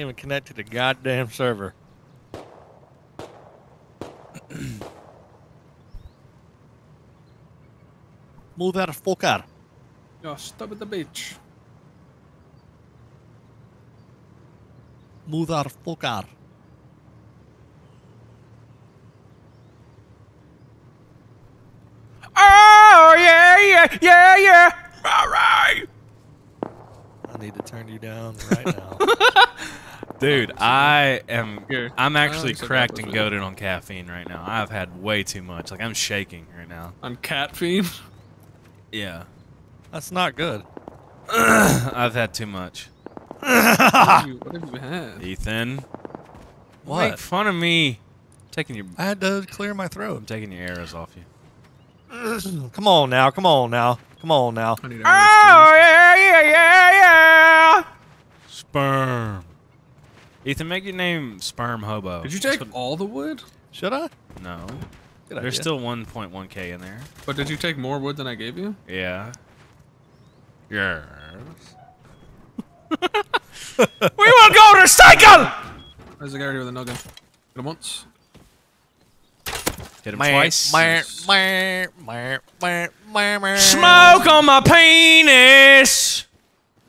Can't even connect to the goddamn server. Move out of fucker. Yo, stop at the beach. Move out of fucker. Oh yeah, yeah, yeah, yeah. All right. I need to turn you down right now. Dude, oh, I am. Here. I'm oh, actually Oh, cracked and goaded on caffeine right now. I've had way too much. Like I'm shaking right now. On cat fiend. Yeah, That's not good. I've had too much. what, have you, what have you had? Ethan, What? Make fun of me. taking your. I had to clear my throat. I'm taking your arrows off you. Come on now. Come on now. Come on now. Oh yeah, yeah, yeah, yeah. Sperm. Ethan, make your name Sperm Hobo. Did you take all the wood? Should I? No. Good There's idea. still 1.1k in there. But did you take more wood than I gave you? Yeah. Yes. we will go to cycle. There's a guy here with a noggin. Hit him once. Hit him Meh, twice. Smoke on my penis.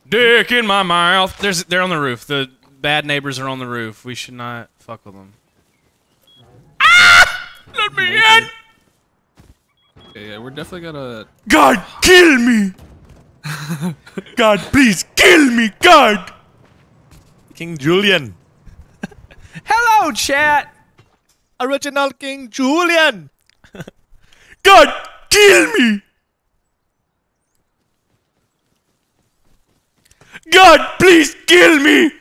Dick in my mouth. There's they're on the roof. The bad neighbors are on the roof. We should not fuck with them. Ah! Let me in. Okay, yeah, we're definitely gonna. God, kill me. God, please kill me, God. King Julien. Hello, chat. Original King Julien. God, kill me. God, please kill me.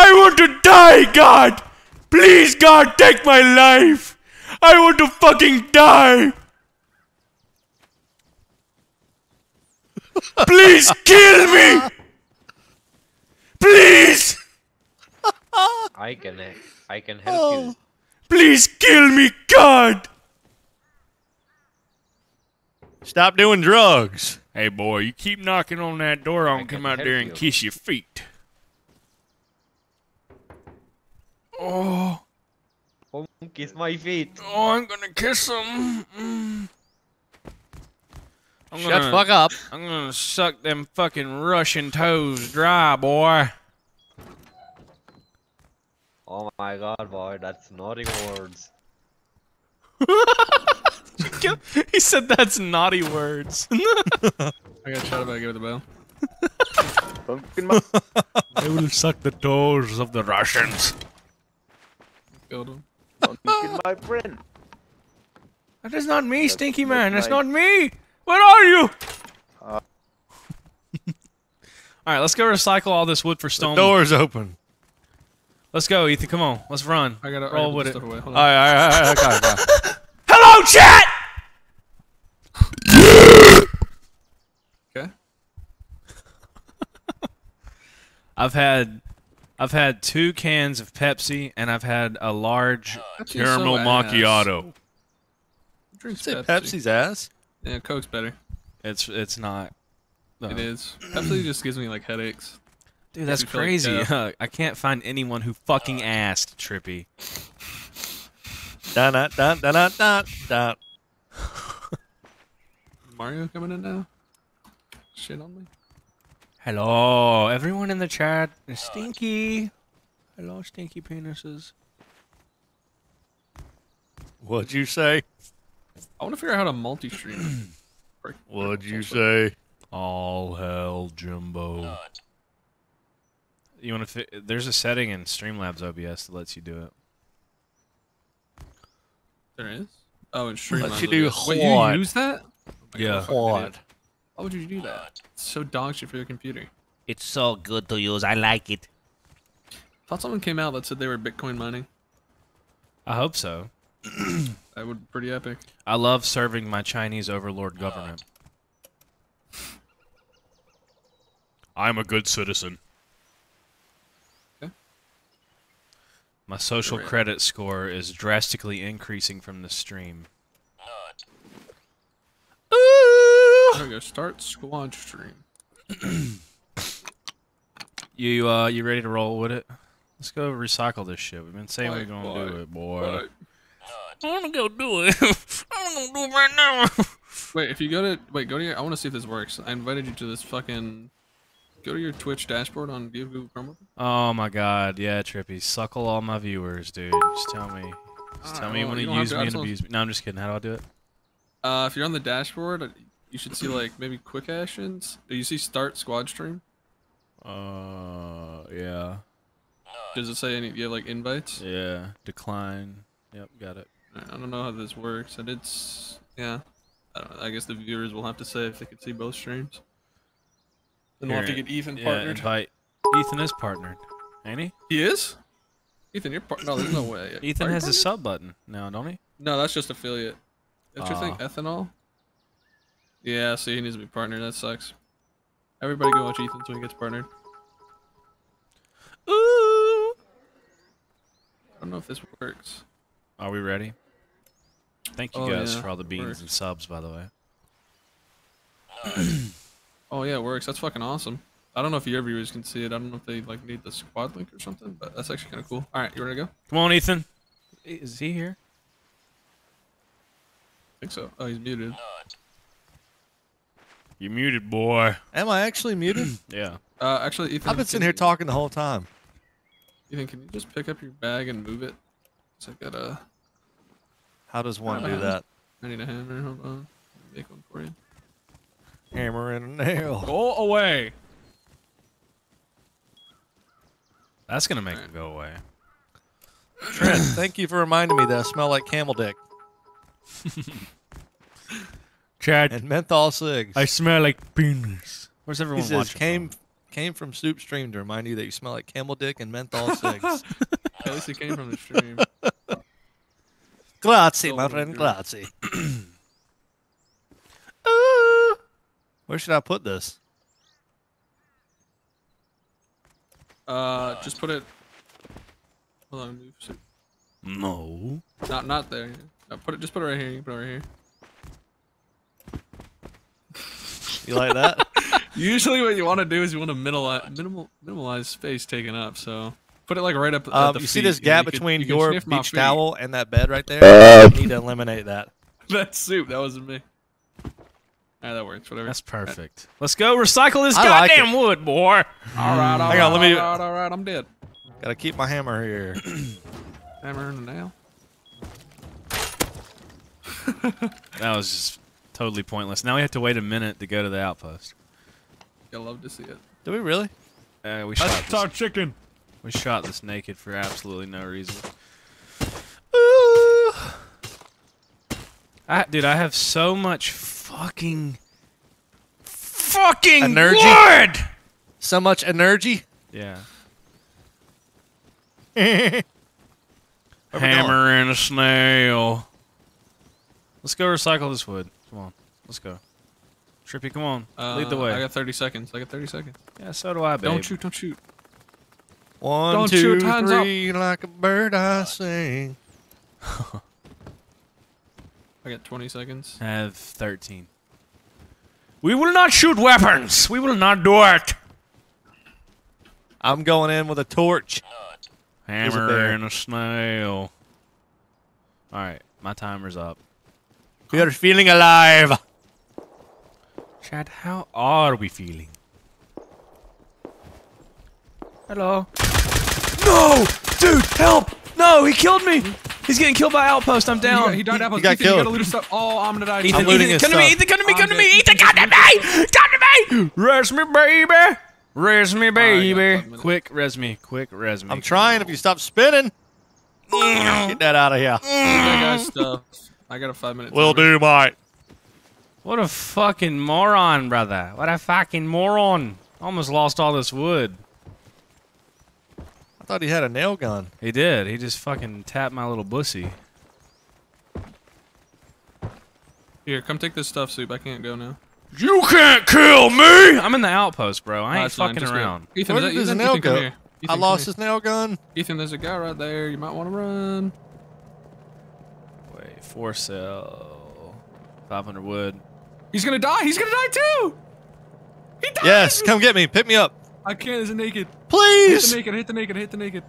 I want to die, God. Please, God, take my life. I want to fucking die. Please kill me. Please, I can I can help you. Oh. please kill me, God. Stop doing drugs. Hey, boy, you keep knocking on that door. I'll come out there and you. kiss your feet. Oh, Oh, kiss my feet. oh, I'm gonna kiss him. Mm. I'm Shut gonna, fuck up. I'm gonna suck them fucking Russian toes dry, boy. Oh my god, boy, that's naughty words. he said that's naughty words. I got shot if I give it the bell. Pumpkin I will suck the toes of the Russians. Killed him. pumpkin, my friend. That is not me, Stinky that's Man. That's nice. not me. Where are you? Uh. all right, let's go recycle all this wood for stone. Doors open. Let's go, Ethan. Come on, let's run. I gotta I roll gotta with it. stuff away. Hold All on. right, all right, all right, okay, okay. Hello, chat. Okay. I've had, I've had two cans of Pepsi, and I've had a large oh, Pepsi's caramel so macchiato. Drink Say Pepsi. Pepsi's ass. Yeah, Coke's better. It's it's not. no. It is. Pepsi just gives me like headaches. Dude, that's you feel like crazy. I can't find anyone who fucking asked Trippy. Dun dun dun dun dun dun. dun. Mario coming in now? Shit on me. Hello, everyone in the chat. Stinky. Hello, stinky penises. What'd you say? I want to figure out how to multi-stream. What'd you say? All hell, Jumbo. You want to? Fi- there's a setting in Streamlabs OBS that lets you do it. There is. Oh, and stream. Let you do Wait, what? you use that? Oh Yeah. God, idiot. What? Why would you do that? It's so dog shit for your computer. It's so good to use. I like it. I Thought someone came out that said they were Bitcoin mining. I hope so. That would be pretty epic. I love serving my Chinese overlord government. I'm a good citizen. Okay. My social credit score is drastically increasing from the stream. There we go. Start squad stream. You uh you ready to roll with it? Let's go recycle this shit. We've been saying we're gonna what? do it, boy. What? I wanna go do it. I'm gonna do it right now. Wait, if you go to wait, go to your. I want to see if this works. I invited you to this fucking. Go to your Twitch dashboard on do you have Google Chrome. oh my god, yeah, Trippy. Suckle all my viewers, dude. Just tell me. Just tell Alright, me well, when you to use to, me and abuse me. No, I'm just kidding. How do I do it? Uh, if you're on the dashboard, you should see like maybe quick actions. Do you see start squad stream? Uh, yeah. Does it say any? Do you have like invites? Yeah. Decline. Yep, got it. I don't know how this works. And it's yeah. I, don't, I guess the viewers will have to say if they could see both streams. Then we'll have to get Ethan Yeah, partnered. invite. Ethan is partnered. Ain't he? He is. Ethan, you're part. No, there's no way. Ethan Are has a sub button now, don't he? No, that's just affiliate. Don't you think Aw. ethanol? Yeah, see, he needs to be partnered. That sucks. Everybody go watch Ethan so he gets partnered. Ooh. I don't know if this works. Are we ready? Thank you Oh, guys yeah, for all the beans works. and subs, by the way. Oh yeah, it works. That's fucking awesome. I don't know if your viewers can see it. I don't know if they like need the squad link or something, but that's actually kind of cool. All right, you ready to go? Come on, Ethan. Is he here? I think so. Oh, he's muted. You muted, boy. Am I actually muted? Yeah. Uh, actually, Ethan. I've been sitting here you- talking the whole time. Ethan, can you just pick up your bag and move it? 'Cause I gotta. How does one do that? I need a hammer. Hold on. Make one for you. Hammer and a nail. Go away. That's gonna make Alright. him go away. Trent, thank you for reminding me that I smell like camel dick Chad, and menthol cigs. I smell like penis. Where's everyone he everyone says watching? came came from Soup Stream to remind you that you smell like camel dick and menthol cigs. At least it came from the stream. grazie, my friend, dear. grazie. Where should I put this? Uh, just put it. Hold on, move. No. Not, not there. No, put it. Just put it right here. You can put it right here. You like that? Usually, what you want to do is you want to minimalize, minimal, minimalize space taken up. So put it like right up. at um, the you see this gap you can- between you your sniff beach towel and that bed right there? you need to eliminate that. That's soup. That wasn't me. Alright, that works. Whatever. That's perfect. Let's go recycle this I like goddamn wood, boy. all right. All Hang right, on, let me- All right, all right, I'm dead. Gotta keep my hammer here. Hammer and a nail. That was just totally pointless. Now we have to wait a minute to go to the outpost. I love to see it. Do we really? Uh, we shot this, chicken. we shot this naked for absolutely no reason. Ooh. I, dude, I have so much fucking fucking Energy? wood. So much energy. Yeah. Where we going? Hammer and a snail. Let's go recycle this wood. Come on. Let's go. Trippy, come on. Lead the Uh, way. I got 30 seconds. I got 30 seconds. yeah, so do I, babe. Don't shoot. Don't shoot. One, Don't two, shoot, hands up. three, like a bird I sing. I got 20 seconds. have 13. We will not shoot weapons. We will not do it. I'm going in with a torch. Hammer bear. and a snail. All right, my timer's up. We are feeling alive. Chad, how are we feeling? Hello. No, dude, help! No, he killed me. He's getting killed by outpost. I'm down. he died. Apple. got Ethan, you gotta killed. loot his stuff. Oh, I'm gonna die. Ethan, I'm Ethan, come to me. Ethan, come to me. Come to me. Ethan, come to me. Come to me. Res me, baby. Res me, baby. five. Quick, res me. Quick, res me. I'm trying. If you stop spinning, get that out of here. that guy's stuff. I got a five minute. Will do, mate. What a fucking moron, brother. What a fucking moron. Almost lost all this wood. I thought he had a nail gun. He did. He just fucking tapped my little bussy. Here, come take this stuff, soup. I can't go now. You can't kill me! I'm in the outpost, bro. I ain't it's fine, fucking just go. around. Ethan, Where there's- did his Ethan, nail Ethan, go? here. I lost his nail gun. Ethan, there's a guy right there. You might want to run. Wait, four cell. 500 wood. He's gonna die. He's gonna die too. He died. Yes, come get me. Pick me up. I can't. There's a naked. Please. Hit the Please. naked. Hit the naked. Hit the naked.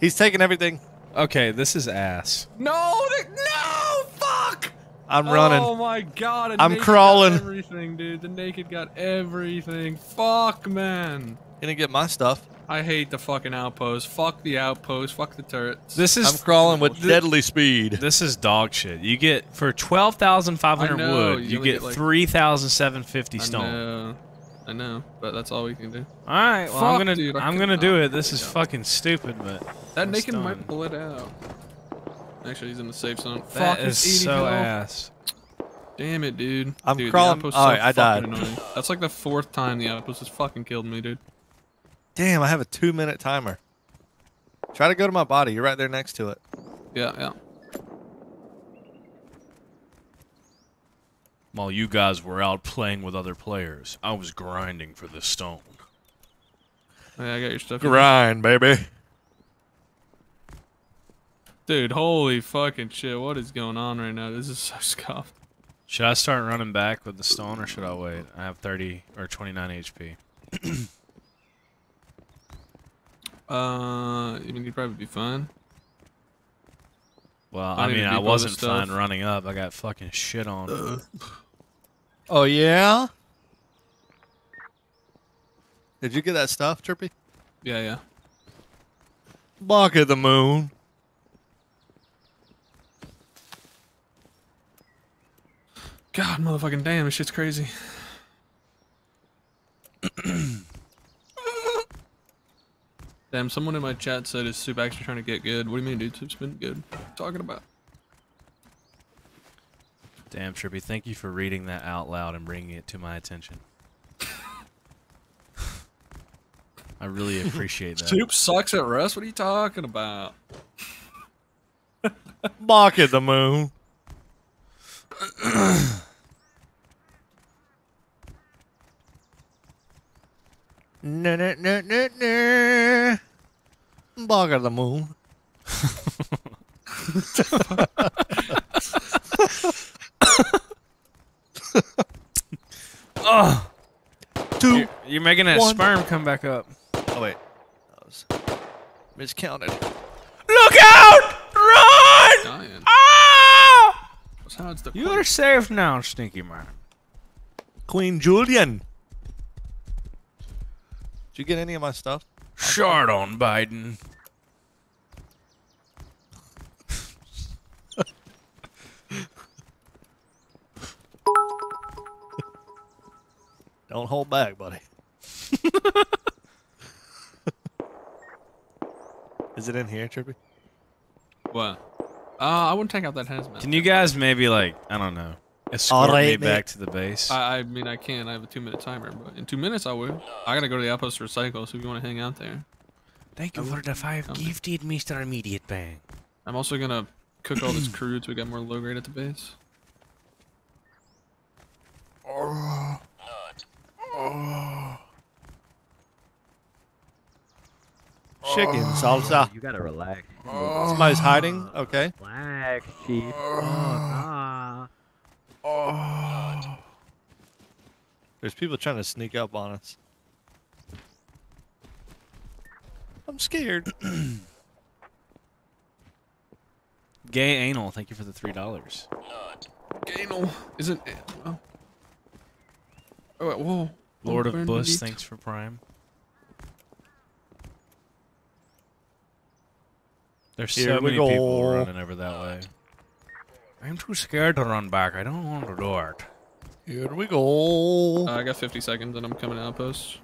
He's taking everything. Okay, this is ass. No, no, fuck! I'm running. Oh my god! I'm naked got crawling. Everything, dude. The naked got everything. Fuck, man. Gonna get my stuff. I hate the fucking outpost. Fuck the outpost. Fuck the turrets. This is I'm crawling with deadly speed. This is dog shit. You get for twelve thousand five I hundred know, wood. you You, get, get, like- three thousand seven fifty I stone. know. I know, but that's all we can do. All right, well I'm gonna dude, I I'm gonna do it. This is do that. fucking stupid, but That I'm naked stunned. might pull it out. Actually, he's in the safe zone. that Fuck, is so health. ass. Damn it, dude. I'm dude, crawling- outpost is oh, so I died. annoying. That's like the fourth time the outpost has fucking killed me, dude. Damn, I have a two minute timer. Try to go to my body. You're right there next to it. Yeah, yeah. While you guys were out playing with other players, I was grinding for the stone. Yeah, I got your stuff. Grind, baby. Dude, holy fucking shit. What is going on right now? This is so scuffed. Should I start running back with the stone, or should I wait? I have 30 or 29 HP. Uh, I mean, you'd probably be fine. Well, I I mean, I wasn't fine running up. I got fucking shit on. Oh yeah. Did you get that stuff, Trippy? Yeah, yeah. Bark at the moon. God, motherfucking damn, this shit's crazy. damn, someone in my chat said is Soup actually trying to get good. What do you mean, dude? Soup's been good. What are you talking about? Damn, Trippy, thank you for reading that out loud and bringing it to my attention. I really appreciate that. Soup sucks at Rust? What are you talking about? Bark at the moon. No, no, no, no, no. Bark at the moon. Ugh. Two. You're, you're making that One. sperm come back up. Oh wait, that was miscounted. Look out! Run! Dying. Ah! Besides the You are safe now, Stinky Man. Queen Julian. Did you get any of my stuff? Shard on Biden. Don't hold back, buddy. Is it in here, Trippy? What? Uh, I wouldn't take out that hazmat. Can you guys maybe like I don't know escort me Alright, back mate. to the base? I, I mean, I can. I have a two minute timer, but in two minutes I would. I gotta go to the outpost to recycle, so if you want to hang out there. Thank you for the five Okay. gifted, Mister Immediate Bang. I'm also gonna cook all this crude so we got more low grade at the base. Chicken oh. salsa. You gotta relax. Somebody's hiding. Okay. Relax, chief. Oh, nah. Oh. There's people trying to sneak up on us. I'm scared. Gay anal. Thank you for the three dollars. Anal isn't. Oh. Oh, wait, whoa. Lord of Burn Bush. Thanks for Prime. There's Here so we many people running over that way. I'm too scared to run back. I don't want to do it. Here we go. Uh, I got 50 seconds and I'm coming outpost.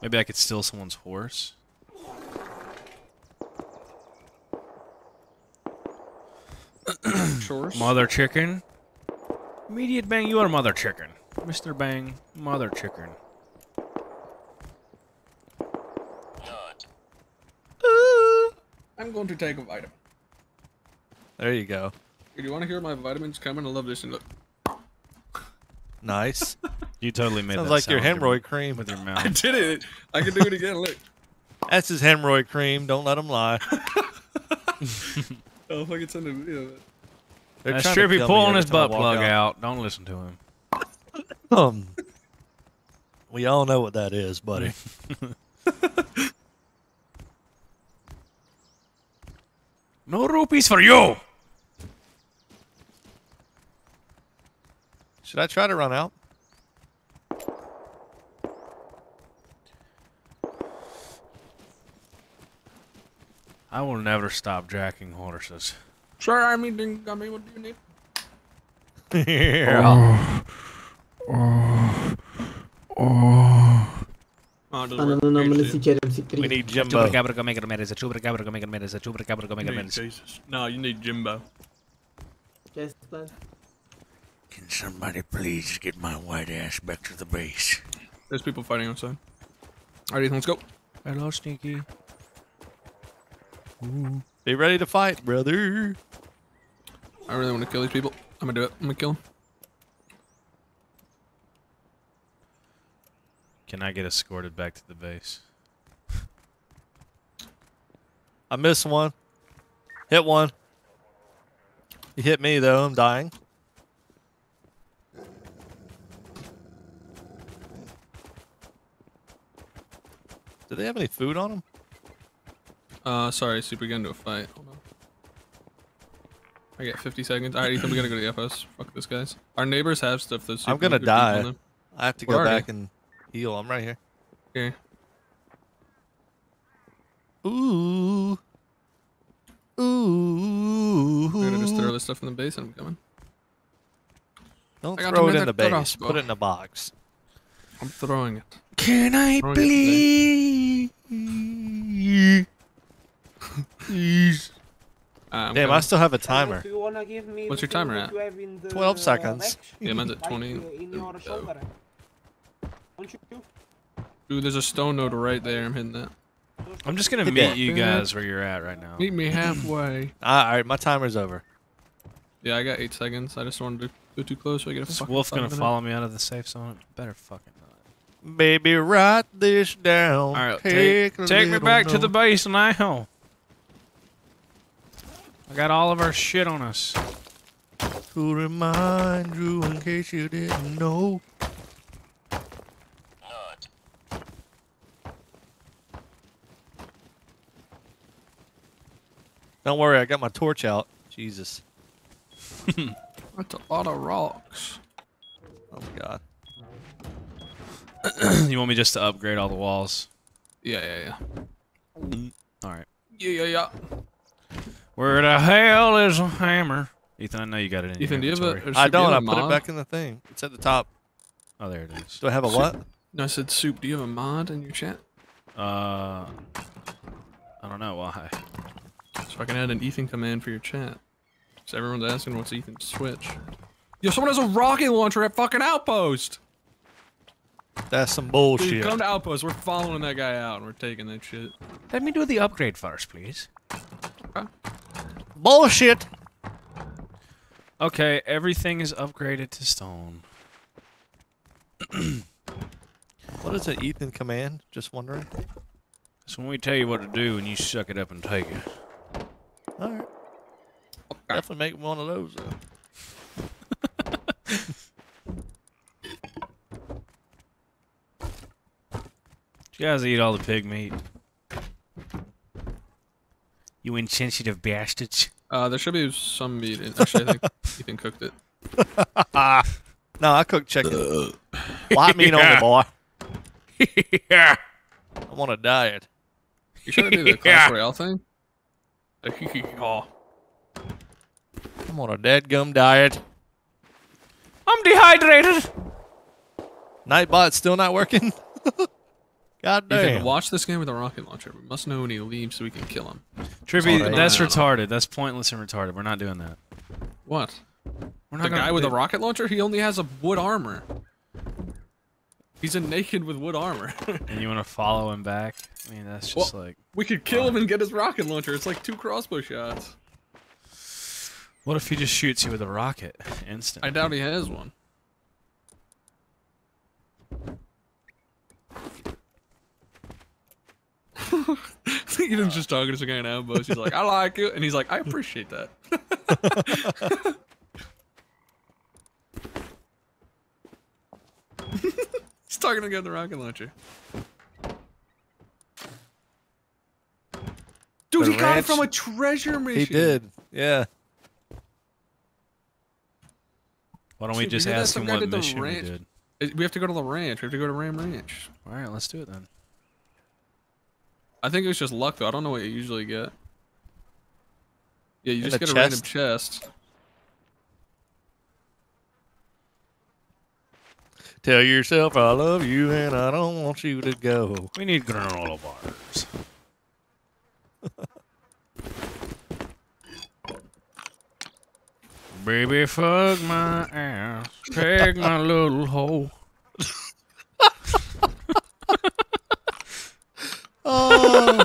Maybe I could steal someone's horse. Chores. Mother chicken. Immediate bang, you are mother chicken. Mr. Bang, mother chicken. I'm going to take a vitamin. There you go. Do you want to hear my vitamins coming? I love this. And look, Nice. You totally made Sounds that like your sound hemorrhoid cream. with your mouth. I did it. I can do it again. Look. That's his hemorrhoid cream. Don't let him lie. Oh, if I could send a video of it. They're That's trying to Trippy pulling his butt plug out. out. Don't listen to him. Um, we all know what that is, buddy. Rupees for you. Should I try to run out? I will never stop jacking horses. Sure, I mean, ding- I mean, what do you need? yeah. Oh, it doesn't work. Ananın sikerim siktir We need Jimbo. Chupacabra, mega medicine. Chupacabra, mega medicine. Chupacabra, mega you need medicine. Jesus. No, you need Jimbo. Kes lan. Can somebody please get my white ass back to the base? There's people fighting outside. Alright, Ethan, let's go. Hello, Sneaky. Be ready to fight, brother. I really want to kill these people. I'm gonna do it. I'm gonna kill them. Can I get escorted back to the base? I missed one. Hit one. He hit me though. I'm dying. Do they have any food on them? Uh, sorry, super get into a fight. Hold on. I get 50 seconds. Alright, Ethan, we gotta go to the FS. Fuck this, guys. Our neighbors have stuff that's super I'm gonna good people on die. I have to Where go back and heal. I'm right here. Okay. Ooh. Ooh. I'm gonna just throw this stuff in the base and I'm coming. Don't throw it in in the the base. crossbow. Put it in a box. I'm throwing it. Can I Throwing please? please. Uh, I'm Damn, I still have a timer. You give me What's your timer at? you have in the 12 seconds. Yeah, mine's at 20. uh, in your shoulder. Don't you? Ooh, there's a stone node right there. I'm hitting that. I'm just gonna Hit meet that. you guys where you're at right now. Meet me halfway. All right, my timer's over. yeah, I got eight seconds. I just wanted to go too close so I get a This fucking wolf gonna minute- follow me out of the safe zone. Better fucking not. Baby, write this down. All right, take, a take me little back to the base now. I got all of our shit on us. to remind you in case you didn't know. Don't worry, I got my torch out. Jesus. That's a lot of rocks. Oh my god. you want me just to upgrade all the walls? Yeah, yeah, yeah. All right. Yeah, yeah, yeah. Where the hell is a hammer? Ethan, I know you got it in Ethan, do your you have a? inventory. or I Soup, do you don't. I have a put it back in the thing. It's at the top. Oh, there it is. Do I have a what? No, I said soup. Do you have a mod in your chat? Uh, I don't know why. So I can add an Ethan command for your chat. So everyone's asking what's Ethan's switch. Yo, someone has a rocket launcher at fucking Outpost! That's some Dude, bullshit. come to Outpost. We're following that guy out and we're taking that shit. Let me do the upgrade first, please. Bullshit. Okay, everything is upgraded to stone. What is an Ethan command? Just wondering. So when we tell you what to do and you suck it up and take it. All right. Definitely make one of those. Though. You guys eat all the pig meat. You insensitive bastards. Uh, there should be some meat in. Actually, I think Ethan cooked it. No, I cooked chicken. White meat only, Yeah. boy. yeah. I'm on a diet. You sure to do the Yeah. Clash Royale thing? I'm on a dead gum diet. I'm dehydrated. Nightbot's still not working. God Ethan, damn. watch this game with a rocket launcher. We must know when he leaves so we can kill him. Trippy, Sorry. that's retarded. That's pointless and retarded. We're not doing that. What? We're The not gonna guy with do- a rocket launcher? He only has a wood armor. He's a naked with wood armor. And you want to follow him back? I mean, that's just like. we could kill him and get his rocket launcher. It's like two crossbow shots. What if he just shoots you with a rocket instant? I doubt he has one. Ethan's just talking to some guy in Outpost. He's like, I like it. And he's like, I appreciate that. he's talking to the the rocket launcher. Dude, The he got it from a treasure mission. He did. Yeah. Why don't we just we ask him what did the mission we did? Uh, We have to go to the ranch. We have to go to Ram Ranch. All right, let's do it then. I think it was just luck though. I don't know what you usually get. Yeah, you In just a get a random chest? Tell yourself I love you and I don't want you to go. We need granola bars. Baby, fuck my ass. Peg my little hole. Oh,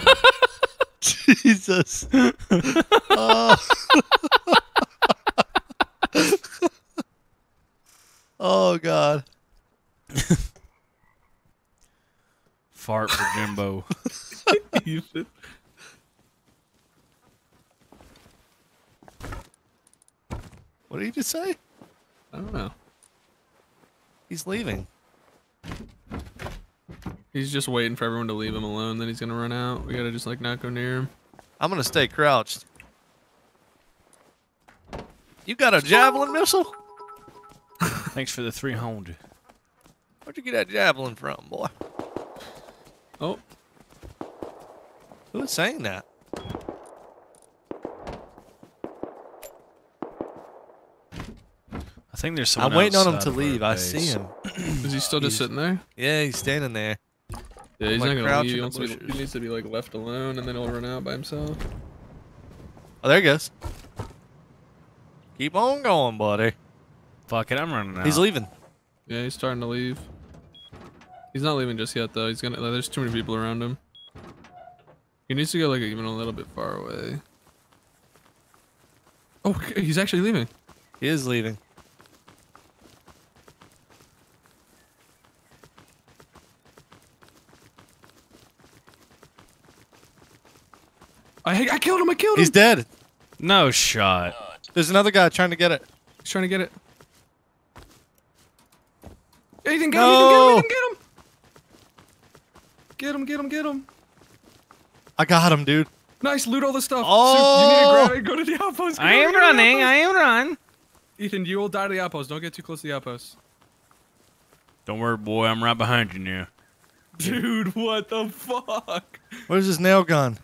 Jesus. oh. oh, God. Fart for Jimbo. Ethan. What did he just say? I don't know. He's leaving. He's just waiting for everyone to leave him alone. Then he's gonna run out. We gotta just like not go near him. I'm going to stay crouched. You got a javelin missile? Thanks for the 300. Where'd you get that javelin from, boy? Oh, Who was saying that? I think there's someone I'm waiting on him to leave. I base. see him. is he still just sitting there? Yeah, he's standing there. Yeah, he's Like not gonna leave. He, wants be, he needs to be like left alone, and then he'll run out by himself. Oh, there he goes. Keep on going, buddy. Fuck it, I'm running out. He's leaving. Yeah, he's starting to leave. He's not leaving just yet though. He's gonna. Like, there's too many people around him. He needs to go like even a little bit far away. Oh, he's actually leaving. He is leaving. I I killed him. I killed him. He's dead. No shot. There's another guy trying to get it. He's trying to get it. Ethan, get No. him! Ethan, get him! Get him! Get him! Get him! Get him. I got him, dude. Nice, loot all the stuff. Oh. Soup, you need to oh. grab it. Go to the outpost. I Go am running. I am run. Ethan, you will die to the outpost. Don't get too close to the outpost. Don't worry, boy. I'm right behind you now. Dude, what the fuck? Where's his nail gun?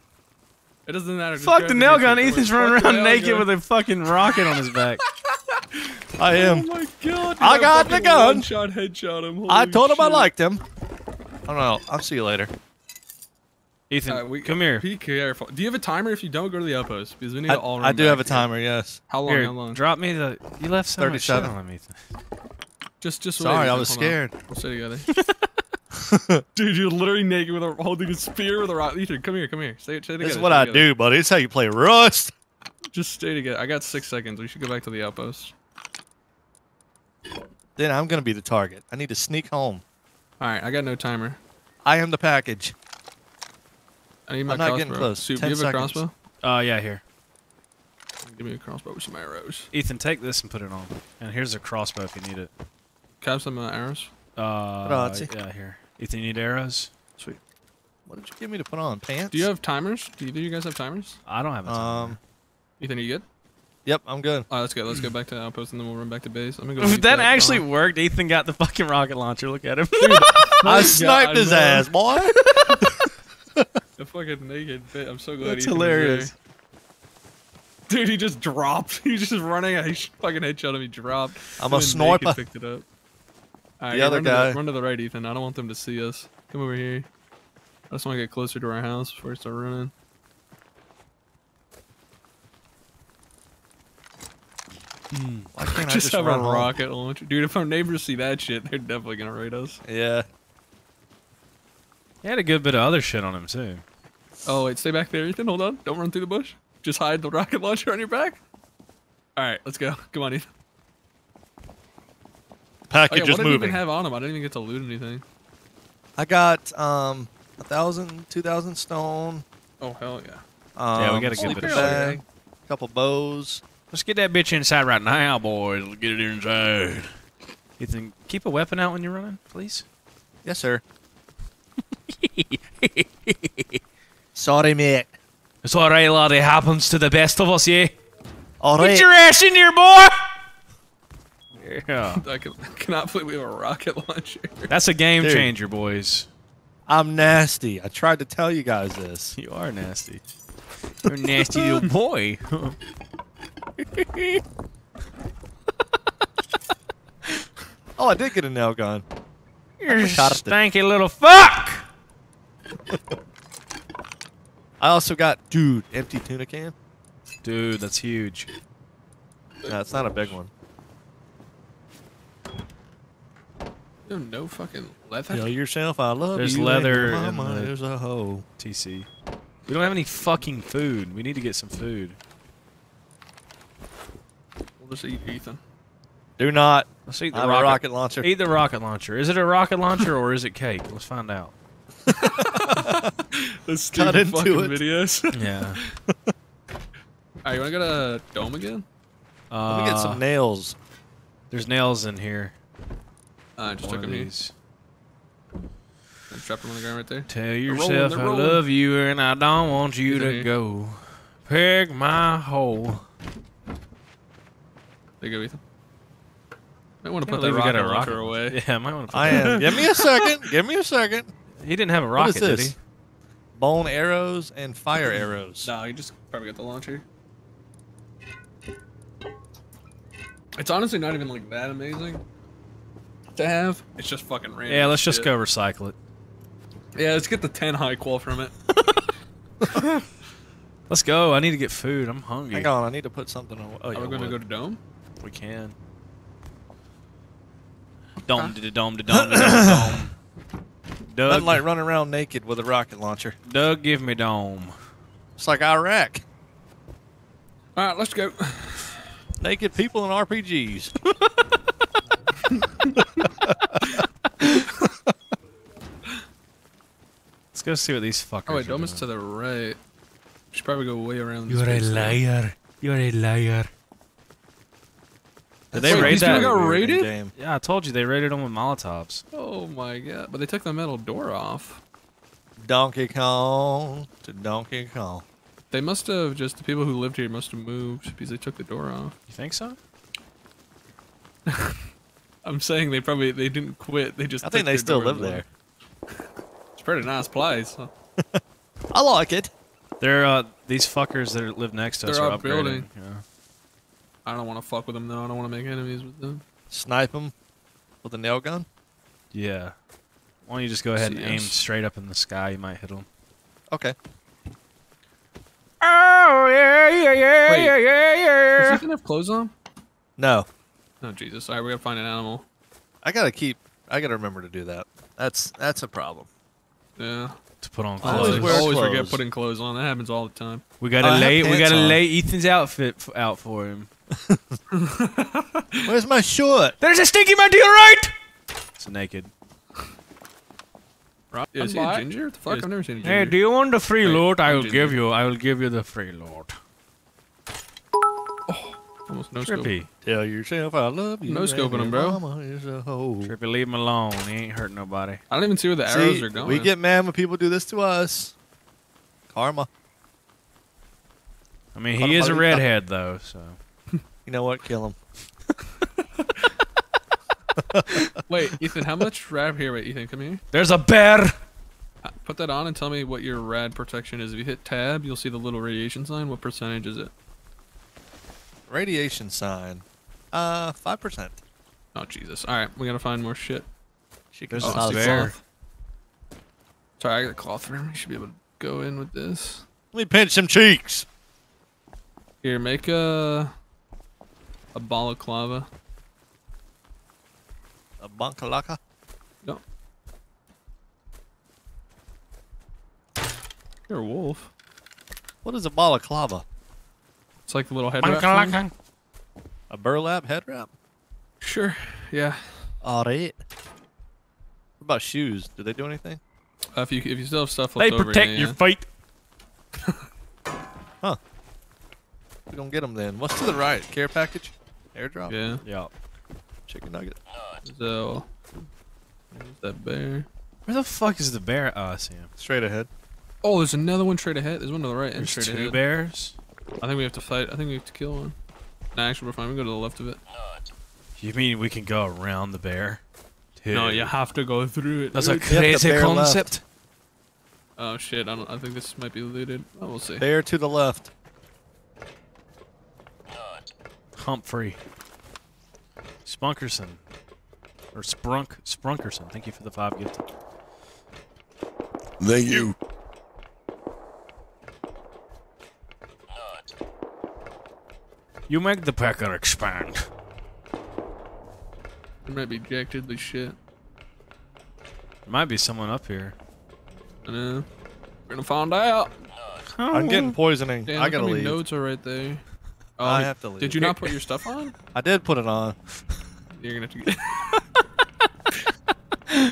It doesn't matter. just Fuck the nail gun. Ethan's running Fuck around naked gun. with a fucking rocket on his back. I am. Oh am. my god. I dude, got the gun. One-shot headshot him. I Holy told him I liked him. I don't know. I'll see you later. Ethan, Alright, we- come here. Be careful. Do you have a timer if you don't go to the outpost? Because we need I, to all run I do have a here. timer, yes. How long? Here, how long? drop me the. You left so much 37. on him, Ethan. Just, just wait, Sorry, I was hold on. scared. We'll stay together. Dude, you're literally naked with a holding a spear with a rock. Ethan, come here, come here. Stay, stay together. This is stay what I together. do, buddy. It's how you play Rust. Just stay together. I got six seconds. We should go back to the outpost. Then I'm gonna be the target. I need to sneak home. All right, I got no timer. I am the package. I need my I'm not crossbow. getting close. Soup, do you have a crossbow? Uh, yeah, here. Give me a crossbow with some arrows. Ethan, take this and put it on. And here's a crossbow if you need it. Can I have some uh, arrows? Uh, on, yeah, here. Ethan, you need arrows? Sweet. What did you give me to put on? Pants? Do you have timers? Do either of you guys have timers? I don't have a timer. Um. Ethan, are you good? Yep, I'm good. All right, let's go. Let's go back to the outpost and then we'll run back to base. I'm gonna go. That actually bomb. worked, Ethan got the fucking rocket launcher. Look at him. I sniped God, his man. ass, boy. The fucking naked bit. I'm so glad. That's Ethan was hilarious. there. Dude, he just dropped. He's just running. I sh- fucking headshot him. He dropped. I'm And a then sniper. Picked it up. All right, The other run To guy- the, run to the right, Ethan. I don't want them to see us. Come over here. I just want to get closer to our house before we start running. Why can't I just, just have a run home? rocket launcher, dude. If our neighbors see that shit, they're definitely gonna raid us. Yeah. he had a good bit of other shit on him, too. Oh wait, stay back there, Ethan. Hold on. Don't run through the bush. Just hide the rocket launcher on your back. All right, let's go. Come on, Ethan. Oh, Package yeah, is what did he moving. even have on him? I didn't even get to loot anything. I got um a thousand, two thousand stone. Oh hell yeah. Um, Yeah, we got a good sleeping bit of A couple bows. Let's get that bitch inside right now, boys. Let's get it inside. Ethan, keep a weapon out when you're running, please. Yes, sir. Sorry, mate. It's alright, lad. It happens to the best of us, yeah? All Get your ass in here, boy! Yeah. I can, cannot believe we have a rocket launcher. That's a game Dude. changer, boys. I'm nasty. I tried to tell you guys this. You are nasty. You're a nasty little boy. Oh, I did get a nail gun. You're a forgot it. stanky little fuck! I also got, dude, empty tuna can. Dude, that's huge. No, it's not a big one. You no fucking leather. Tell yourself I love There's you. leather and your in mama the- is a hoe. TC. We don't have any fucking food. We need to get some food. We'll just eat Ethan. Do not. Let's eat the rocket. rocket launcher. Eat the rocket launcher. Is it a rocket launcher or is it cake? Let's find out. Let's Cut into fucking it. videos. Yeah. Alright, you wanna go to dome again? Uh, Let me get some nails. There's nails in here. Uh, I just One took of them here. these. I dropped them on the ground right there. Tell yourself they're I rolling. love you and I don't want you These are to go. Peg my hole. There you go, Ethan. Might want to put that believe we rocket, launcher rocket away. Yeah, I might want to put I that- am. Give me a second. Give me a second. He didn't have a What rocket, is did he? Bone arrows and fire arrows. No, you just probably got the launcher. It's honestly not even like that amazing to have. It's just fucking random. Yeah, let's just go recycle it. Yeah, let's get the 10 high qual from it. Let's go. I need to get food. I'm hungry. Hang on, I need to put something on. Oh, yeah, Are we gonna wood. go to dome? We can. Dome to dome to dome to dome. Doug, Nothing like running around naked with a rocket launcher. Doug, give me dome. It's like Iraq. All right, let's go. Naked people in RPGs. Let's go see what these fuckers. Oh wait, dome is to the right. Should probably go way around. You're a place. liar. You're a liar. Did they Wait, raid these people that? got raided? game. Yeah, I told you they raided them with Molotovs. Oh my god! But they took the metal door off. Donkey Kong to Donkey Kong. They must have just the people who lived here must have moved because they took the door off. You think so? I'm saying they probably they didn't quit. They just. I think they still doors live there. It's a pretty nice place. huh? I like it. They're uh these fuckers that live next to us They're are upgrading. building. Yeah. I don't want to fuck with them though. I don't want to make enemies with them. Snipe them with a nail gun. Yeah. Why don't you just go ahead and aim straight up in the sky? You might hit them. Okay. Oh yeah, yeah, yeah, Wait. yeah, yeah, Does yeah. Ethan have clothes on? No, Oh Jesus! All right, we gotta find an animal. I gotta keep. I gotta remember to do that. That's that's a problem. Yeah. To put on I always clothes. wear always forget putting clothes on. That happens all the time. We gotta I lay. We gotta on. lay Ethan's outfit f- out for him. Where's my shirt? There's a stinky man to your right. It's naked. Right? Yeah, is he I'm a ginger? What the fuck? Yes. I've never seen a ginger. Hey, do you want the free Wait, loot? I will ginger. give you. I will give you the free loot. Oh, Almost no scope. Trippy. Tell yourself I love you. No and scoping your him, bro. Mama is a hoe. Trippy, leave him alone. He ain't hurting nobody. I don't even see where the arrows are going. we get mad when people do this to us. Karma. I mean, he is a redhead though, so. You know what? Kill him. Wait, Ethan, how much rad here? Wait, Ethan, come here. There's a bear. Uh, Put that on and tell me what your rad protection is. If you hit tab, you'll see the little radiation sign. What percentage is it? Radiation sign. Uh, five percent. Oh Jesus! All right, we gotta find more shit. She can There's Oh, a solve it's it. bear. cloth. Sorry, I got a cloth for him. You should be able to go in with this. Let me pinch some cheeks. Here, make a a balaclava. A bankalaka. No. You're a wolf. What is a balaclava? It's like the little head wrap thing. A burlap head wrap? Sure. Yeah. Alright. What about shoes? Do they do anything? Uh, if you if you still have stuff They left over, protect yeah, your yeah. feet. Huh? We gonna get them then. What's to the right? Care package? Airdrop? Yeah. Yeah. Chicken nugget? So there's that bear. Where the fuck is the bear? Oh, I see him. Straight ahead. Oh, there's another one straight ahead. There's one to the right and There's straight two ahead. bears. I think we have to fight. I think we have to kill one. Nah, actually, we're fine. We can go to the left of it. You mean we can go around the bear? No, you have to go through it. That's a dude. the crazy bear left. concept. Oh shit! I don't. I think this might be looted. Oh, we'll see. Bear to the left. Humphrey. Spunkerson. Or Sprunk Sprunkerson. Thank you for the five gift. Thank you. You make the pecker expand. There might be Jack Diddley shit. There might be someone up here. I know. We're gonna find out. I'm getting poisoning. Damn, I gotta leave. notes are right there. Oh, I have to leave. Did you not put your stuff on? I did put it on. You're gonna have to get.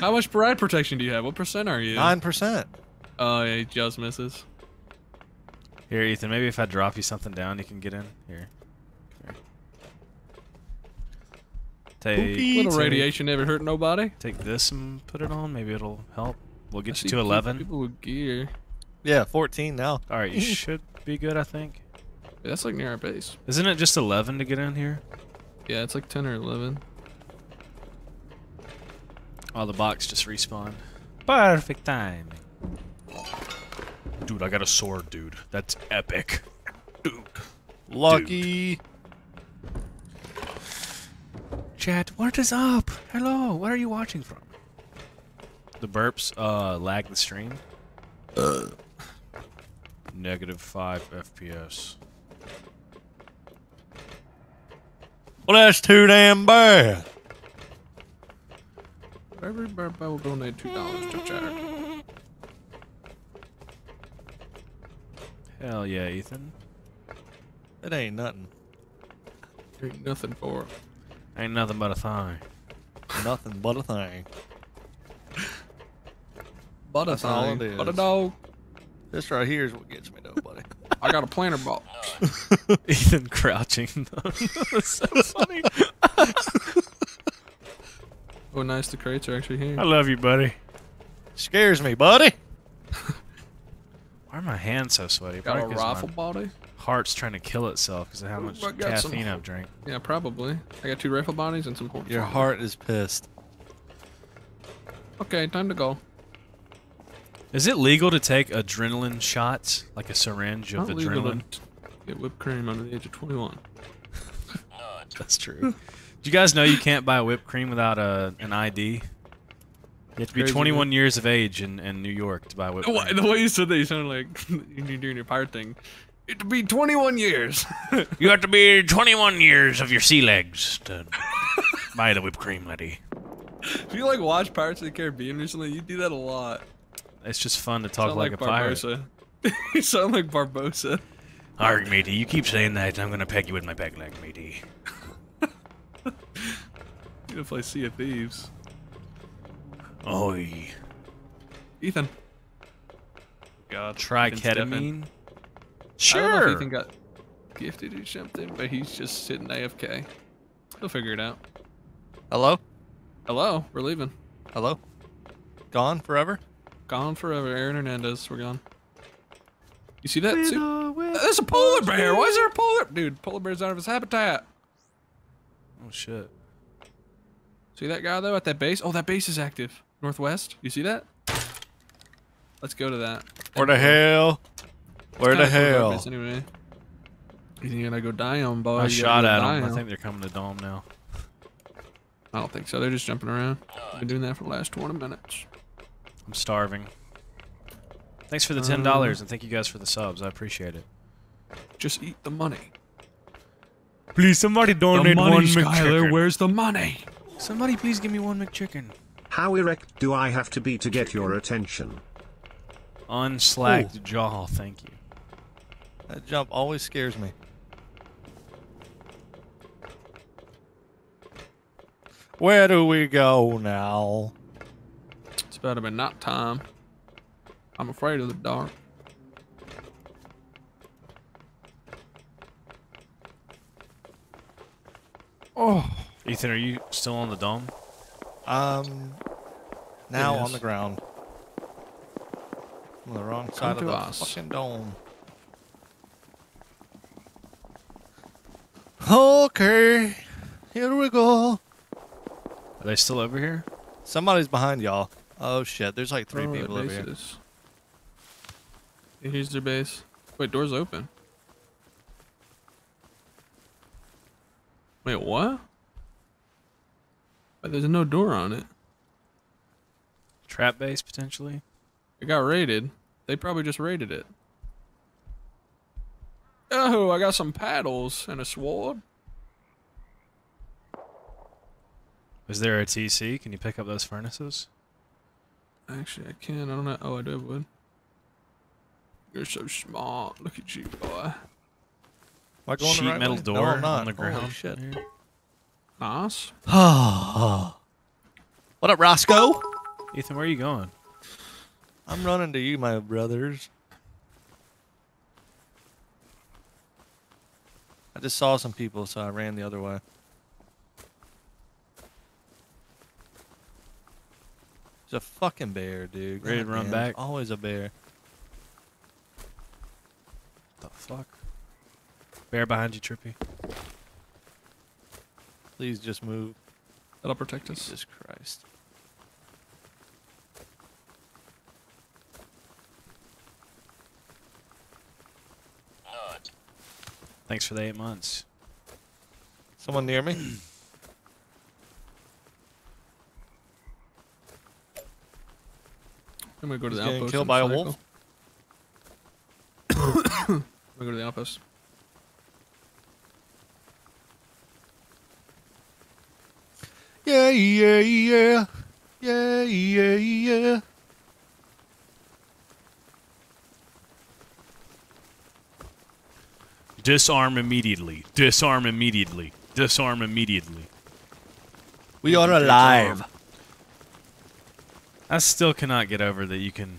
How much bride protection do you have? What percent are you? Nine percent. Oh, yeah, he just misses. Here, Ethan, maybe if I drop you something down, you can get in. Here. Here. Take, Little radiation never hurt nobody. take this and put it on. Maybe it'll help. We'll I get see you to 11. People with gear. Yeah, fourteen now. All right, you should be good, I think. Yeah, that's like near our base. Isn't it just 11 to get in here? Yeah, it's like 10 or 11. Oh, the box just respawned. Perfect timing. Dude, I got a sword, dude. That's epic. Dude. Lucky. Chat, what is up? Hello, where are you watching from? The burps uh lag the stream. Negative five FPS. Well, that's too damn bad. Everybody will donate $2 to chat. Hell yeah, Ethan. It ain't nothing. Ain't nothing for it. Ain't nothing but a thing. Nothing but a thing. But a That's all thing. But a dog. This right here is what gets me, though, buddy. I got a planter box. Ethan crouching. That's so funny. Oh, nice. The crates are actually here. I love you, buddy. Scares me, buddy. Why are my hands so sweaty? Got a rifle body. heart's trying to kill itself because of how much I got some- caffeine I've drank. Yeah, probably. I got two rifle bodies and some corn. Your heart is pissed. Okay, time to go. Is it legal to take adrenaline shots, like a syringe of adrenaline? to Get whipped cream under the age of 21. That's true. Do you guys know you can't buy whipped cream without a an ID? You have to be Crazy, 21 years of age in, in New York to buy whipped The way, cream. the way you said that, you sounded like you're doing your pirate thing. It to be 21 years. You have to be 21 years of your sea legs to buy the whipped cream, lady. if you like watch Pirates of the Caribbean recently, you do that a lot. It's just fun to talk Sound like, a pirate. Barbossa. you sound like Barbossa. Arg, matey, you keep saying that, I'm gonna peg you with my peg leg, matey. You gonna play Sea of Thieves. Oi. Ethan. God. Ethan's deafened. Triketamine? I don't know Sure. if Ethan got gifted or something, but he's just sitting AFK. He'll figure it out. Hello? Hello, we're leaving. Hello? Gone forever? Gone forever. Aaron Hernandez, we're gone. You see that? See- There's a polar bear. Why is there a polar? Dude, polar bear's out of his habitat. Oh, shit. See that guy though at that base? Oh, that base is active. Northwest. You see that? Let's go to that. Where the hell? Where the Kinda cool hell? purpose Anyway. You gonna go down, boy? I shot at go them. I think they're coming to Dome now. I don't think so. They're just jumping around. Been doing that for the last 20 minutes. I'm starving. Thanks for the $10, Um, and thank you guys for the subs. I appreciate it. Just eat the money. Please, somebody The donate money, Skyler. Where's the money? Somebody please give me one McChicken. How erect do I have to be to get your attention? Unslacked jaw, thank you. That jump always scares me. Where do we go now? It's about to be night time. I'm afraid of the dark. Oh, Ethan, are you still on the dome? Um, now on the ground. on the wrong side of to the us. fucking dome. Okay, here we go. Are they still over here? Somebody's behind y'all. Oh shit, there's like three Oh, people over here. base Yeah, Here's their base. Wait, door's open. Wait, what? Wait, there's no door on it. Trap base potentially. It got raided. They probably just raided it. Oh, I got some paddles and a sword. Is there a TC? Can you pick up those furnaces? Actually, I can. I don't know. Oh, I do have wood. You're so smart. Look at you, boy. Am I going the Sheet right metal way? door no, on the Holy ground. shit. here. Nice. what up, Roscoe? Ethan, where are you going? I'm running to you, my brothers. I just saw some people, so I ran the other way. There's a fucking bear, dude. Ready to run Goddamn, back? Always a bear. The fuck? Bear behind you, Trippy. Please just move. That'll protect us. Jesus Christ. Thanks for the eight months. Someone near me? I'm gonna go to He's the getting outpost. killed and by a wolf? I'm gonna go to the outpost. Yeah, yeah, yeah. Yeah, yeah, yeah. Disarm immediately. Disarm immediately. Disarm immediately. We are alive. I still cannot get over that you can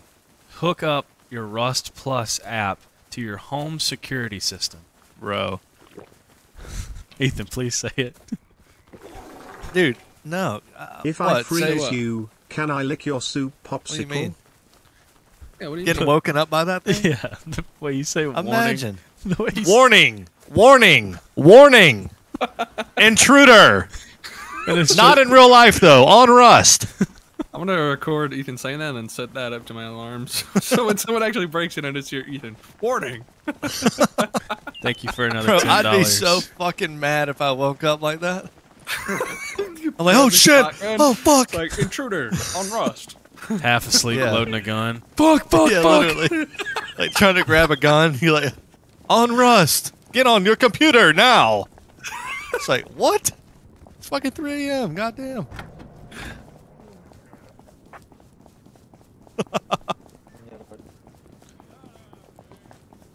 hook up your Rust Plus app to your home security system. Bro. Ethan, please say it. Dude, no. Uh, If what? I freeze you, can I lick your soup popsicle? What do you mean? Yeah, what do you Getting mean? woken up by that thing? yeah, the way you say warning. Imagine. The way you Warning! Warning! Warning! Intruder! Not in real life though, on Rust. I'm gonna record Ethan saying that and then set that up to my alarms. so when someone actually breaks in and it's your Ethan, warning. Thank you for another Bro, ten I'd be so fucking mad if I woke up like that. I'm I'm like, oh shit! Oh fuck! Like intruder on Rust. half asleep, Yeah. loading a gun. fuck, fuck, yeah, literally. like trying to grab a gun. You're like, on Rust. Get on your computer now. It's like, what? It's fucking 3 a.m. Goddamn.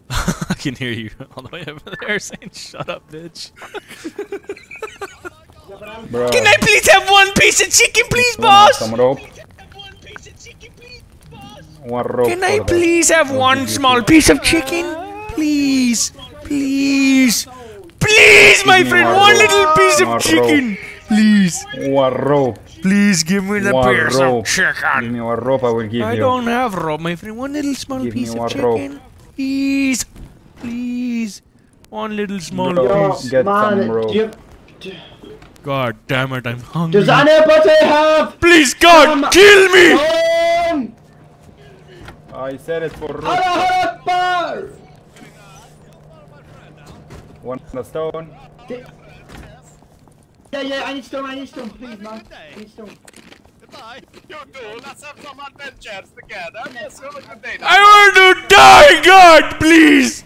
I can hear you all the way over there saying, "Shut up, bitch." Bro, Can I please have one piece of chicken, please, you want some rope? One rope. Can I please have one small two. piece of chicken? Please, please, please, my friend, one one little piece One of rope. chicken. Please, One rope. Please give me the One piece rope. of Give chicken. me one rope, I will give I you. don't have rope, my friend. One little small Give piece of one rope. chicken. Please, please, one little small Bro, piece. get man, some rope. do you, God damn it, I'm hungry. does anybody have Please, God, Um, kill me! stone? I said it for rope. Allah Akbar! One stone. Yeah, yeah, I need stone, I need stone, please, man. I need stone. I want to die, God, please!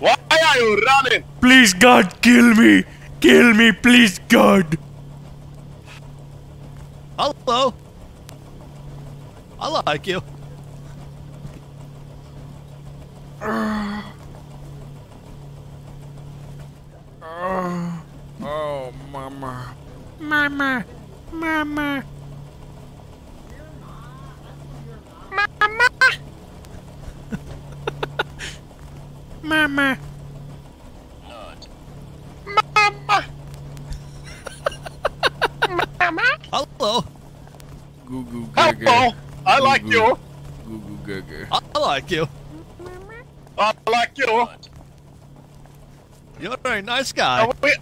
Why are you running? Please, God, kill me! Kill me, please, God! Hello. I like you. Oh, oh mama. Mama, Mama. Mama. Mama, hello. Goo goo Hello, good girl. I, I like you. I like you. You're a very nice guy. Uh, we,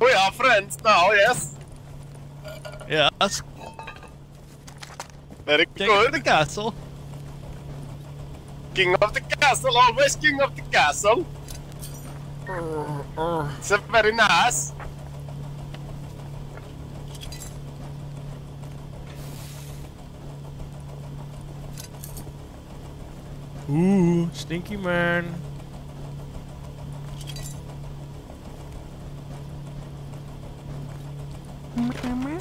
we are friends now, yes? Yes. Very King of good. the castle. King of the castle, always king of the castle. It's a very nice. Ooh, stinky man. Mama.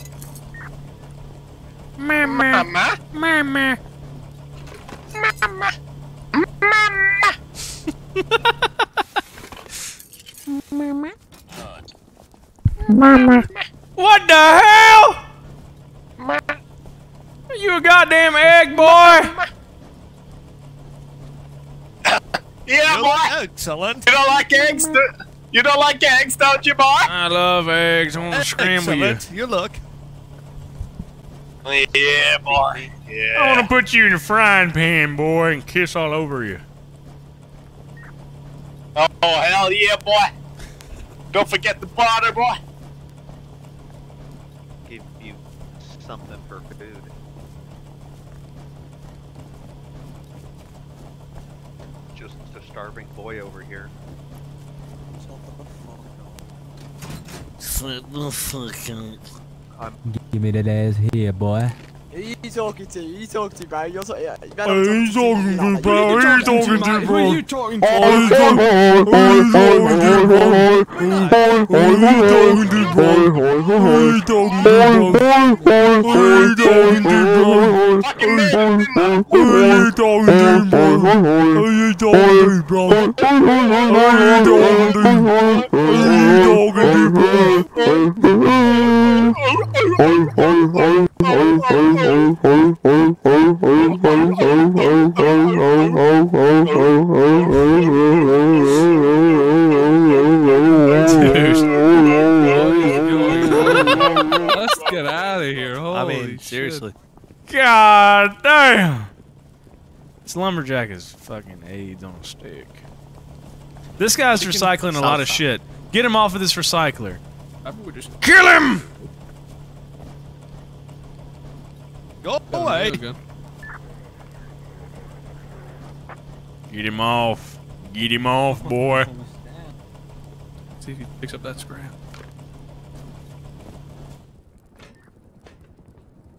Mama. mama, mama, mama, mama, mama. What the hell? You a goddamn egg boy? Yeah, You're boy. excellent. You don't like eggs? Do- You don't like eggs, don't you, boy? I love eggs. I want to scramble you. You look. Yeah, boy. Yeah. I want Yeah. to put you in a frying pan, boy, and kiss all over you. Oh, hell yeah, boy. Don't forget the butter, boy. Give you something for food. Just a starving boy over here. I'm Give me that ass here, boy. Who you talking to? Who you talking to, bro? You're so, yeah, you better Who not you talking to, bro? Who you talking to, Who bro? are you talking to? Who you talking to, bro? Who you talking to, bro? Who you talking to, bro? Who you talking to, bro? Fucking man. Who you talking to, bro? Who you talking to, bro? Who you talking to? Who you talking to, bro? Let's get out of here. Holy I mean, shit. seriously. God damn! This lumberjack is fucking AIDS on a stick. This guy's recycling a lot of shit. Get him off of this recycler. I would just Kill him! Go away. Get him off. Get him off, boy. See if he picks up that scrap.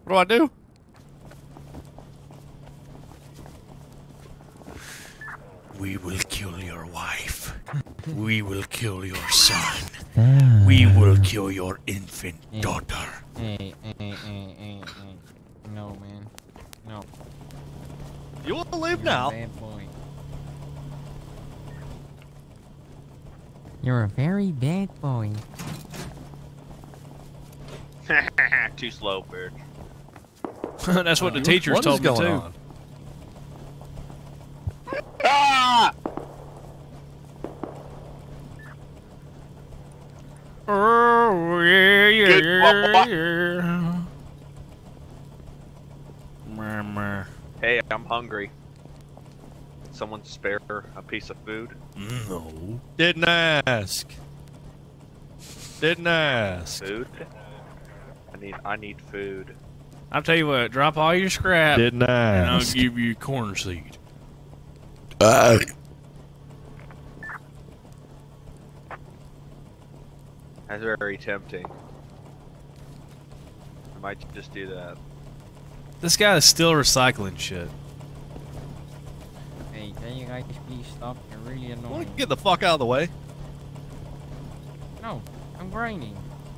What do I do? We will kill your wife. We will kill your son. Ah. We will kill your infant eh. daughter. Hey, hey, hey, hey, hey. No, man. No. You will leave You're now. bad boy. You're a very bad boy. too slow, bird. That's what the uh, teachers What is told me too. on? Ah! Oh yeah, yeah, Good yeah, boy. yeah. Mama. Hey, I'm hungry. Someone spare a piece of food? No. Didn't ask. Didn't ask. Food? I need I need food. I'll tell you what. Drop all your scrap, Didn't and I'll give you corn seed. Uh. That's very tempting. I might just do that. This guy is still recycling shit. Hey, can you guys please stop? You're really annoying. you get the fuck out of the way? No, I'm grinding.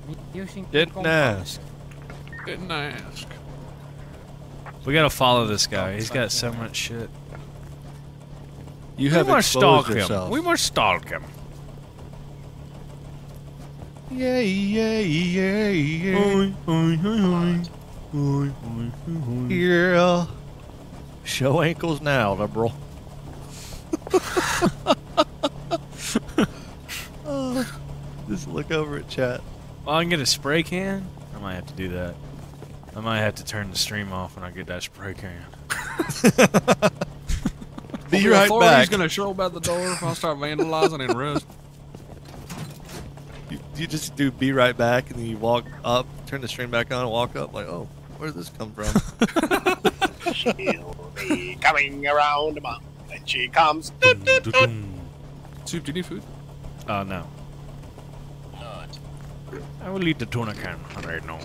I'm using Didn't compost. ask. Didn't ask? We gotta follow this guy. He's got so much shit. You we have must stalk yourself. him. We must stalk him. Yay, yay, yay, yay. Yeah. Show ankles now, liberal. Oh, just look over at chat. Well, I can get a spray can. I might have to do that. I might have to turn the stream off when I get that spray can. Be The right authority's back. gonna show up at the door if I start vandalizing and rust. You, you just do be right back, and then you walk up, turn the stream back on, and walk up. Like, oh, where did this come from? She'll be coming around the mountain. And she comes. Soup, do you need food? Oh no. Not. I will eat the tuna can right now.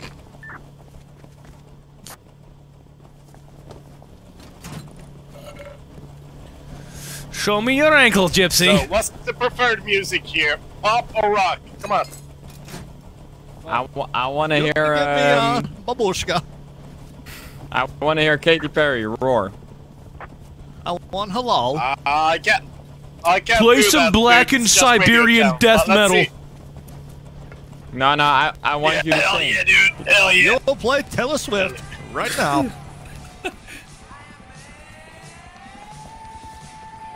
Show me your ankle, Gypsy. So, what's the preferred music here? Pop or rock? Come on. I, w- I want to You- hear. you get me, uh, Um, babushka. I want to hear Katy Perry roar. I want halal. Uh, I can't. I can't Play do some that, black dude. and just Siberian death Uh, metal. see. No, no, I, I want Yeah, you to hell sing. yeah, dude. Hell yeah. You'll play Taylor Swift right now.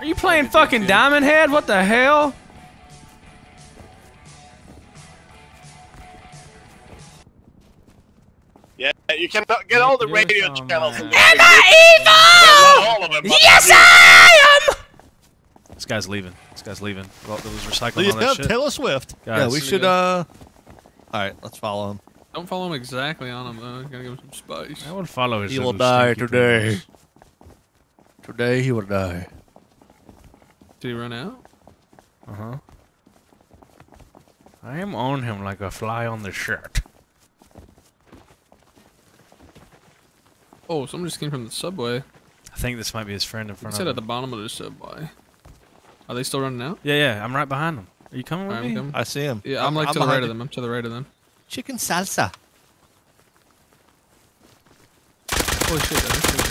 Are you playing fucking Diamond Head? What the hell? Yeah, you can get all the You're radio so channels. Am I evil? All of them. Yes, I am. This guy's leaving. This guy's leaving. Well, there was recycling all yeah, that shit. Taylor Swift. yeah, we should. uh All right, let's follow him. Don't follow him exactly on him though. You gotta give him some spice. I will follow his. He will die today. fingers. Today he will die. Did he run out? Uh huh. I am on him like a fly on the shirt. Oh, someone just came from the subway. I think this might be his friend in front He front said at the bottom of the subway. Are they still running out? Yeah, yeah. I'm right behind them. Are you coming with me? I'm coming. I see him. Yeah, I'm, like to the right you. of them. I'm to the right of them. Chicken salsa. Holy shit!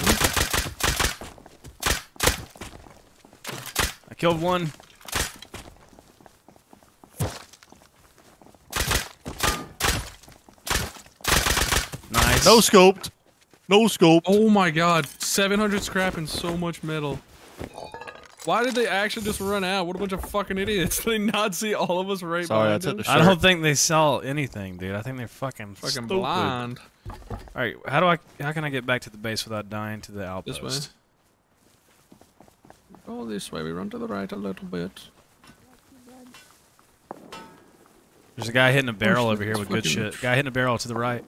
I didn't see them. I killed one. Nice. No scoped. No scoped. Oh my god, 700 scrap and so much metal. Why did they actually just run out? What a bunch of fucking idiots. Did they not see all of us right Sorry, I took us? the I don't think they saw anything, dude. I think they're fucking Fucking stupid. blind. All right, how do I? How can I get back to the base without dying to the outpost? This way. Go this way. We run to the right a little bit. There's a guy hitting a barrel shit, over here with good shit. Guy hitting a barrel to the right.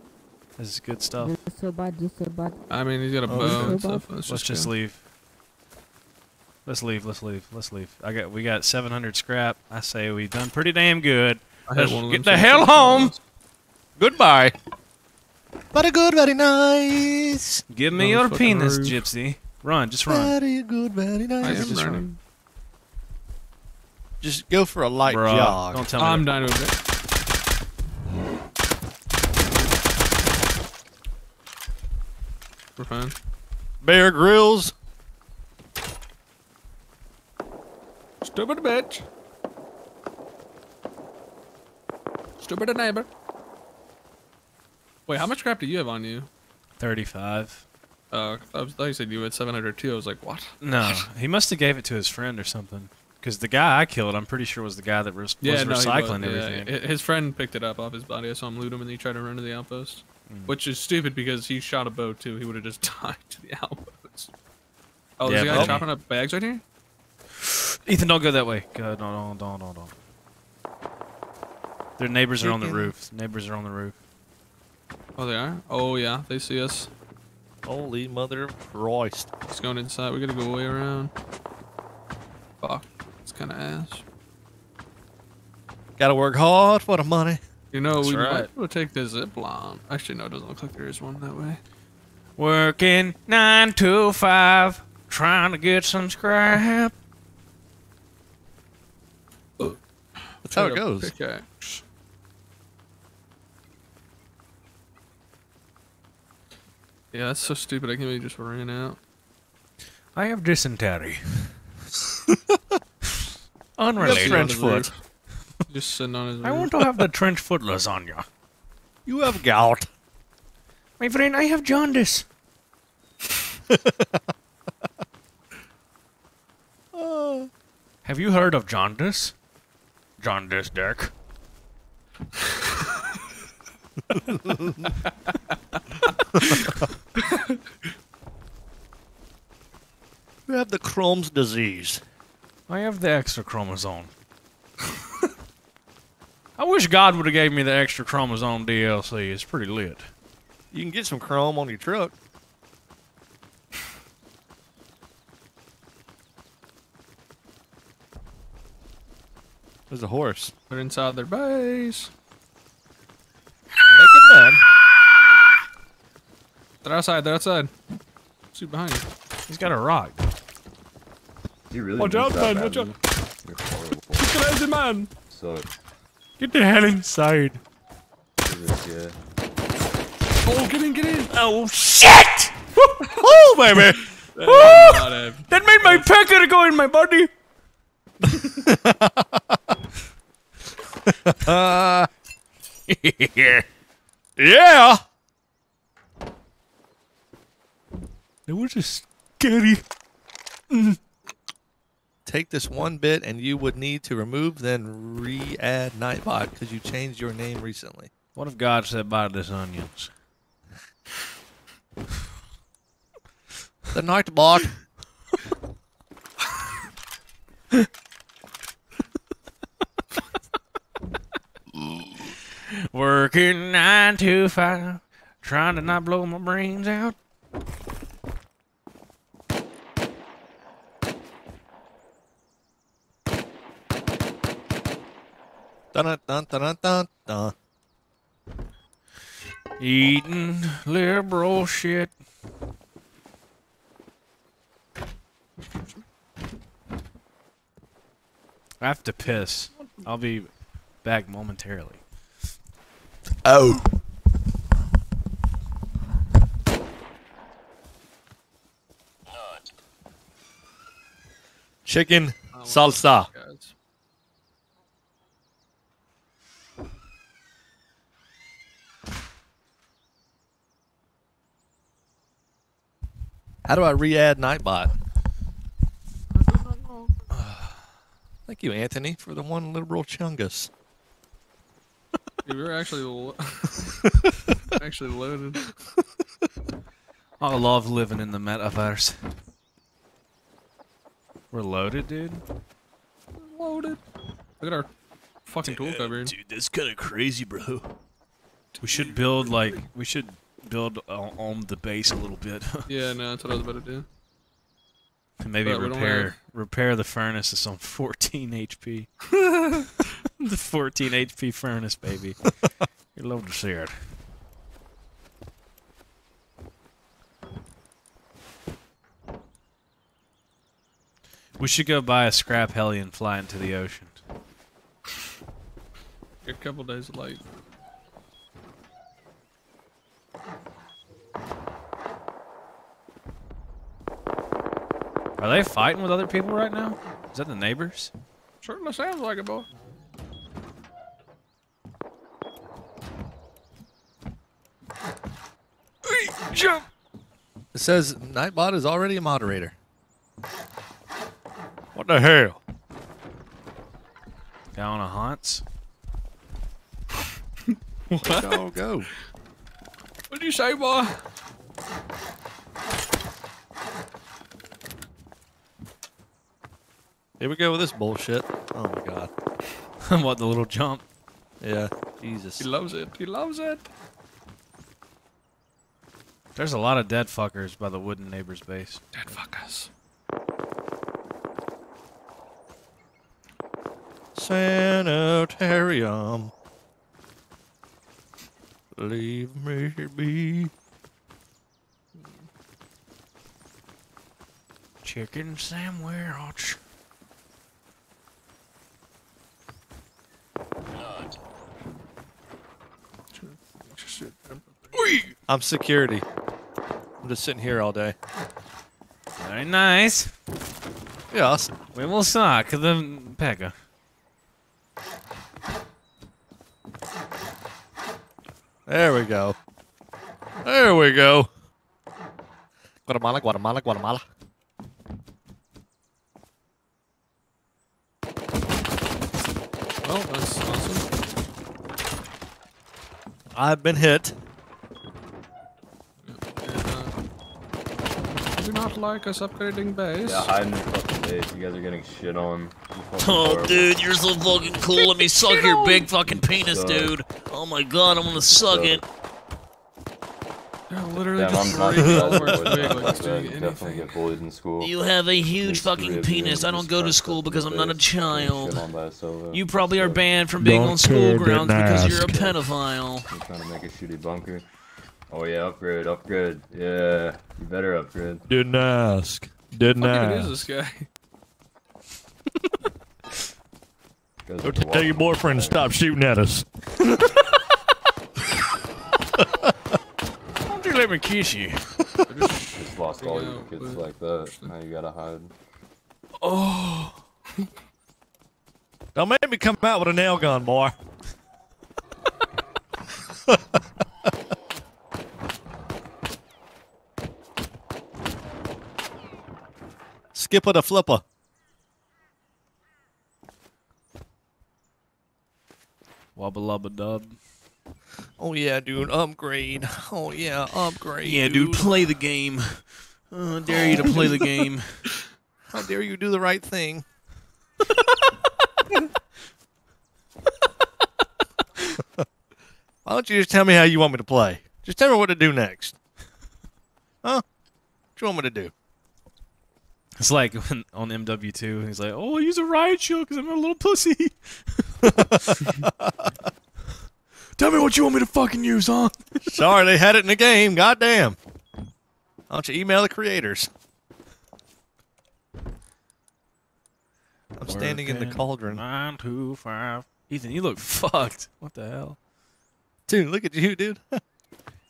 This is good stuff. so bad, so bad. I mean, he's got a Oh, bow and okay. stuff. Let's, Let's just go. leave. Let's leave. Let's leave. Let's leave. I got. We got 700 scrap. I say we done pretty damn good. Let's get the hell home. Goodbye. Very good, very nice. Give me Oh, your penis. Gypsy. Run, just run. Very good, very I am just run. Just go for a light Bruh, jog. Don't tell me. I'm that- dying with it. We're fine. Bear Grylls. Stupid bitch. Stupid neighbor. Wait, how much crap do you have on you? 35. Uh, I was, thought you said you had 702. I was like, what? No, he must have gave it to his friend or something. Because the guy I killed, I'm pretty sure was the guy that was, was no, recycling was, everything. Hi- His friend picked it up off his body. I saw him loot him, and he tried to run to the outpost, which is stupid because he shot a bow too. He would have just died to the outpost. Oh, there's Yeah, a guy but- chopping up bags right here. Ethan, don't go that way. Go, no, no, no, no, no. Their neighbors are on the roof. Neighbors are on the roof. Oh, they are. Oh yeah, they see us. Holy mother of Christ. Just going inside. We gotta go way around. Fuck. It's kind of ass. Gotta work hard for the money. You know, That's we right. might go take the zip line. Actually, no, it doesn't look like there is one that way. Working nine to five, trying to get some scrap. That's how it goes. Pickaxe. Yeah, that's so stupid. I can't believe just ran out. I have dysentery. Unrelated. French on foot. Just sitting on his. I want to have the trench foot lasagna. You have gout. My friend, I have jaundice. have you heard of jaundice? Jaundice, Dirk. You have the Crohn's disease. I have the extra chromosome. I wish God would have gave me the extra chromosome DLC. It's pretty lit. You can get some chrome on your truck. There's a horse. They're inside their base. Make it man. They're outside. They're outside. See behind you. He's got a rock. You really Watch out, man, watch out. You're horrible. Get the lazy man. Suck. Get the hell inside. Yeah. Oh, get in, get in. Oh shit! oh baby. That is not That made my pecker go in my body. Uh, yeah. It was just scary. Mm. Take this one bit, and you would need to remove, then re-add Nightbot because you changed your name recently. What if God said buy this onions? The Nightbot. Working nine to five, trying to not blow my brains out. Dun dun dun dun dun dun. Eating liberal shit. I have to piss. I'll be back momentarily. Oh. Chicken salsa. Guys. How do I re-add Nightbot? Thank you, Anthony, for the one liberal chungus. Yeah, we were actually lo- actually loaded. I love living in the metaverse. We're loaded, dude. Loaded. Look at our fucking tool cupboard. Dude, that's kind of crazy, bro. We should build like we should build on, on the base a little bit. Yeah, no, that's what I was about to do. And Maybe But repair have- repair the furnace is on 14 HP. the 14 HP furnace, baby. You'd love to see it. We should go buy a scrap heli and fly into the ocean. You're A couple days late. Are they fighting with other people right now? Is that the neighbors? Certainly sounds like it, boy. Jump! It says Nightbot is already a moderator. What the hell? Guy on a haunts? Go, go. What'd you say, boy? Here we go with this bullshit. Oh my god. what, the little jump? Yeah. Jesus. He loves it. He loves it. There's a lot of dead fuckers by the wooden neighbor's base. Dead fuckers. Sanitarium. Leave me be. Chicken sandwich. I'm security. I'm just sitting here all day. Very nice. Yes. We will suck the pega. There we go. There we go. Guatemala, Guatemala, Guatemala. Well, that's awesome. I've been hit. You're not don't like us upgrading base. Yeah, hide in your fucking base. You guys are getting shit on. Oh, horrible. dude, you're so fucking cool. Let me suck your big fucking penis, dude. Oh my god, I'm gonna suck it. They're literally Damn, I'm just not breaking jealous over of its big, boys like like it's that. doing You definitely anything. get bullied in school. You have a huge fucking three of you penis. I don't go to school because I'm not a child. shit on by a Sova. You probably are banned from being Don't on school grounds because you're a ask. pedophile. I'm trying to make a shitty bunker. Oh yeah, upgrade, upgrade. Yeah, you better upgrade. Didn't ask. Didn't What even ask. is this guy? Guys Go tell your boyfriend to stop shooting at us. Don't you let kiss you. Just lost all your kids with- like that. Now you gotta hide. Oh. Don't make me come out with a nail gun, boy. Skipper the flipper. Wubba lubba dub. Oh yeah, dude, upgrade. Oh yeah, upgrade. Yeah, dude, play the game. Uh, dare you to play the game. How dare you do the right thing? Why don't you just tell me how you want me to play? Just tell me what to do next. Huh? What you want me to do? It's like when, on MW2, he's like, "Oh, use a riot shield because I'm a little pussy." Tell me what you want me to fucking use, huh? Sorry, they had it in the game. Goddamn. Why don't you email the creators? I'm standing in the Working cauldron. Nine two five. Ethan, you look fucked. What the hell? Dude, look at you, dude.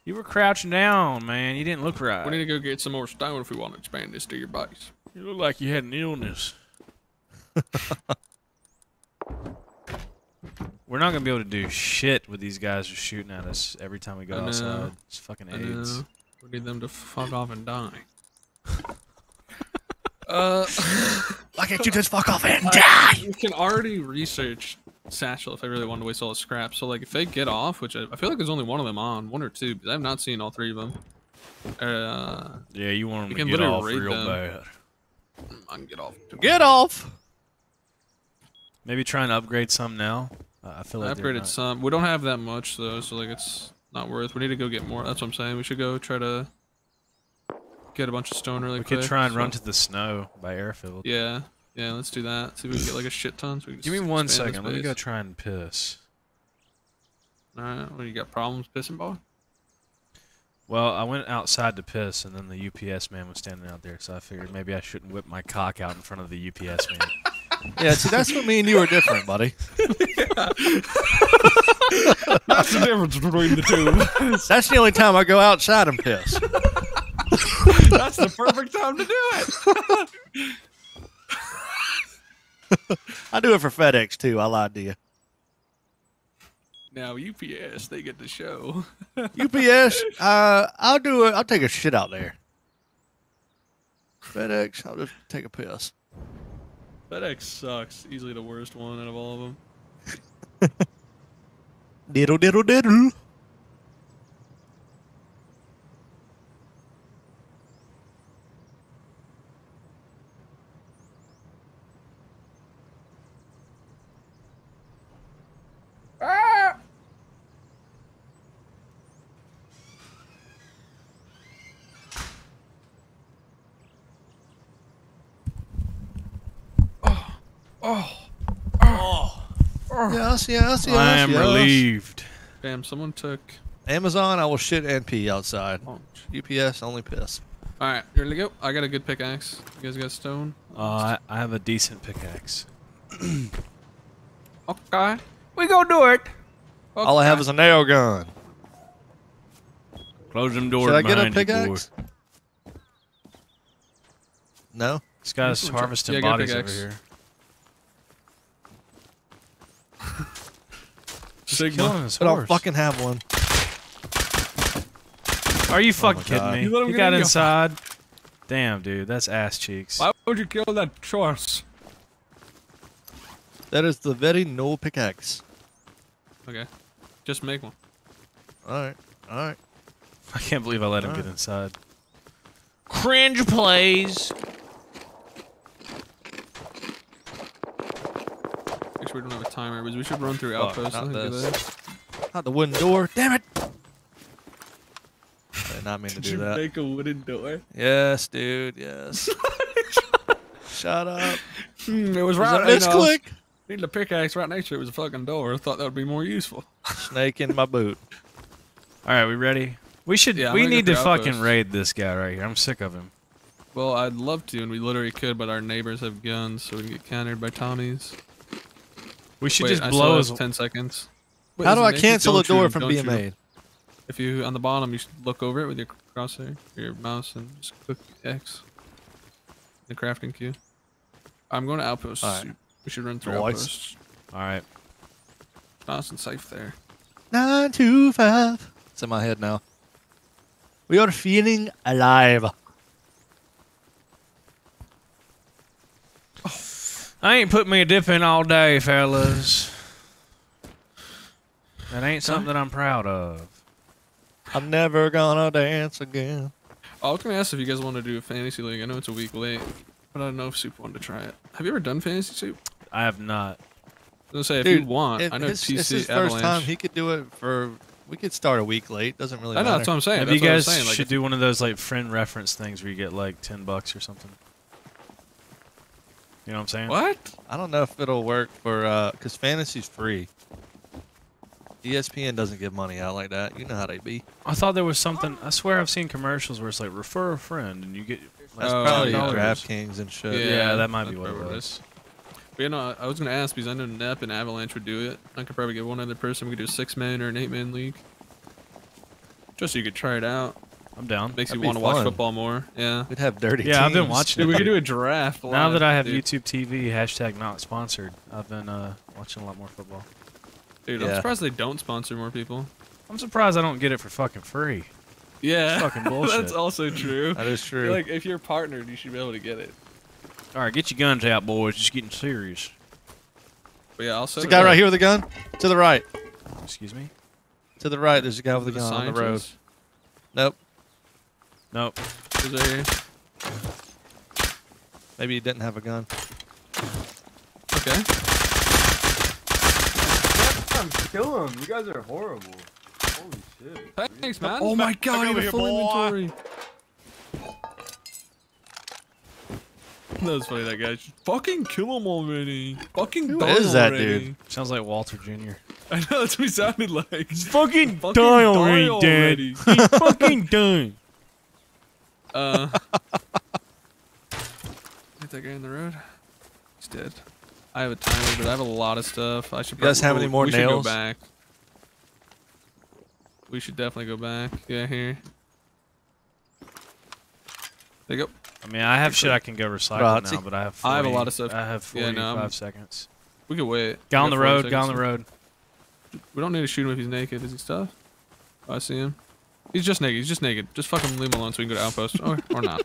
You were crouching down, man. You didn't look right. We need to go get some more stone if we want to expand this to your base. You look like you had an illness. We're not gonna be able to do shit with these guys just shooting at us every time we go I know. outside. It's fucking I AIDS. know. We need them to fuck off and die. uh, Why can't you just fuck off and die? You can already research Satchel if I really wanted to waste all the scrap. So like, if they get off, which I, I feel like there's only one of them on, one or two, because I've not seen all three of them. Uh, Yeah, you want we them to get off real them. bad. I can get off. Get off! Maybe try and upgrade some now. Uh, I feel like upgraded not- some. We don't have that much though, so like it's not worth. We need to go get more. That's what I'm saying. We should go try to get a bunch of stone really We quick. could try and so- run to the snow by airfield. Yeah, yeah. Let's do that. See if we can get like a shit ton. So we can Give me one second. one expand second. this Let me go try and piss. All right. Well, you got problems pissing, boy? Well, I went outside to piss, and then the UPS man was standing out there, so I figured maybe I shouldn't whip my cock out in front of the UPS man. Yeah, see, that's what me and you are different, buddy. That's the difference between the two. That's the only time I go outside and piss. That's the perfect time to do it. I do it for FedEx too. I lied to you. now UPS, they get the show. UPS, uh, I'll do it. I'll take a shit out there. FedEx, I'll just take a piss. FedEx sucks. Easily the worst one out of all of them. Diddle diddle diddle. Yes, yes, yes. I am yes. relieved. Damn, someone took. Amazon, I will shit and pee outside. UPS, only piss. All right, here we go. I got a good pickaxe. You guys got stone? Uh, I, I have a decent pickaxe. Okay. We go do it. All I have is a nail gun. Close them doors Should I get a behind you, boy. pickaxe? No. This guy's harvesting Yeah, got a bodies over here. Just Sigma. killing his I don't horse. fucking have one. Are you fucking oh kidding me? You let him he got in your- inside. Damn, dude, that's ass cheeks. Why would you kill that horse? That is the very no pickaxe. Okay. Just make one. All right. All right. I can't believe I let him get inside. Cringe plays. Make sure we don't have a timer, but we should run through Fuck, outposts. I not this. Not the wooden door. Damn it! I did not mean to Did do you that. make a wooden door? Yes, dude. Yes. Shut up. Hmm, it was Was right. that you know, I was misclick? Needing a pickaxe right next to it was a fucking door. I thought that would be more useful. Snake in my boot. All right, we ready? We should. Yeah, we need to through fucking outposts. raid this guy right here. I'm sick of him. Well, I'd love to, and we literally could, but our neighbors have guns, so we can get countered by Tommies. We should Wait, just I blow still his. have ten seconds. Wait, How is do I cancel a door shoot from being don't shoot made? If you on the bottom, you should look over it with your crosshair, your mouse, and just click X. The crafting queue. I'm going to outpost. Alright. We should run through Nice. outposts. All right. Nice and safe there. Nine two five. It's in my head now. We are feeling alive. Oh. I ain't put me a dip in all day, fellas. That ain't something that I'm proud of. I'm never gonna dance again. Oh, I was gonna ask if you guys want to do a fantasy league. I know it's a week late, but I don't know if Soup wanted to try it. Have you ever done fantasy Soup? I have not. I was gonna say if you want, it- I know it's, TC it's his Avalanche. first time. He could do it for. We could start a week late. Doesn't really I know matter. that's what I'm saying. Maybe That's you guys saying. Like, should if- do one of those like friend reference things where you get like ten bucks or something. You know what I'm saying? What? I don't know if it'll work for uh, because fantasy's free. ESPN doesn't give money out like that. You know how they be. I thought there was something. I swear I've seen commercials where it's like refer a friend and you get. Like, That's Oh, probably yeah. DraftKings and shit. Yeah, that might be what it was. But you know, I was gonna ask because I know Nep and Avalanche would do it. I could probably get one other person. We could do a six man or an eight man league. Just so you could try it out. I'm down. Makes That'd you want to watch football more. Yeah. We'd have dirty. Yeah, I've been watching Dude, we it. could do a draft. Now that I have dude. YouTube TV, hashtag not sponsored, I've been uh, watching a lot more football. Dude, I'm surprised they don't sponsor more people. I'm surprised I don't get it for fucking free. Yeah. fucking bullshit. That's also true. That is true. Like if you're partnered, you should be able to get it. All right, get your guns out, boys. Just getting serious. But yeah, I'll set There's a guy up. right here with a gun. To the right. Excuse me. To the right. There's a guy with a The gun on the road. Nope. Nope. Is there here? Maybe he didn't have a gun. Okay. Kill him. You guys are horrible. Holy shit. Thanks, man. Oh my God, I you got here, full boy. inventory. That was funny. That guy. Just fucking kill him already. Fucking Who die is that already. dude? Sounds like Walter Jr. I know that's what he sounded like. Fucking, Fucking die die already, already. Dad. He's fucking done. Uh. Get that guy in the road. He's dead. I have a timer, but I have a lot of stuff. I should. You guys probably- have any more we should go back. We should definitely go back. Yeah, here. There you go. I mean, I have shit I can go recycle Rotsy. now, but I have 40, I have a lot of stuff. I have Yeah, 45 no, seconds. We can wait. Get on the road. Get on the road. We don't need to shoot him if he's naked. Is he stuff? Oh, I see him. He's just naked. He's just naked. Just fucking leave him alone so we can go to outpost. or, or not.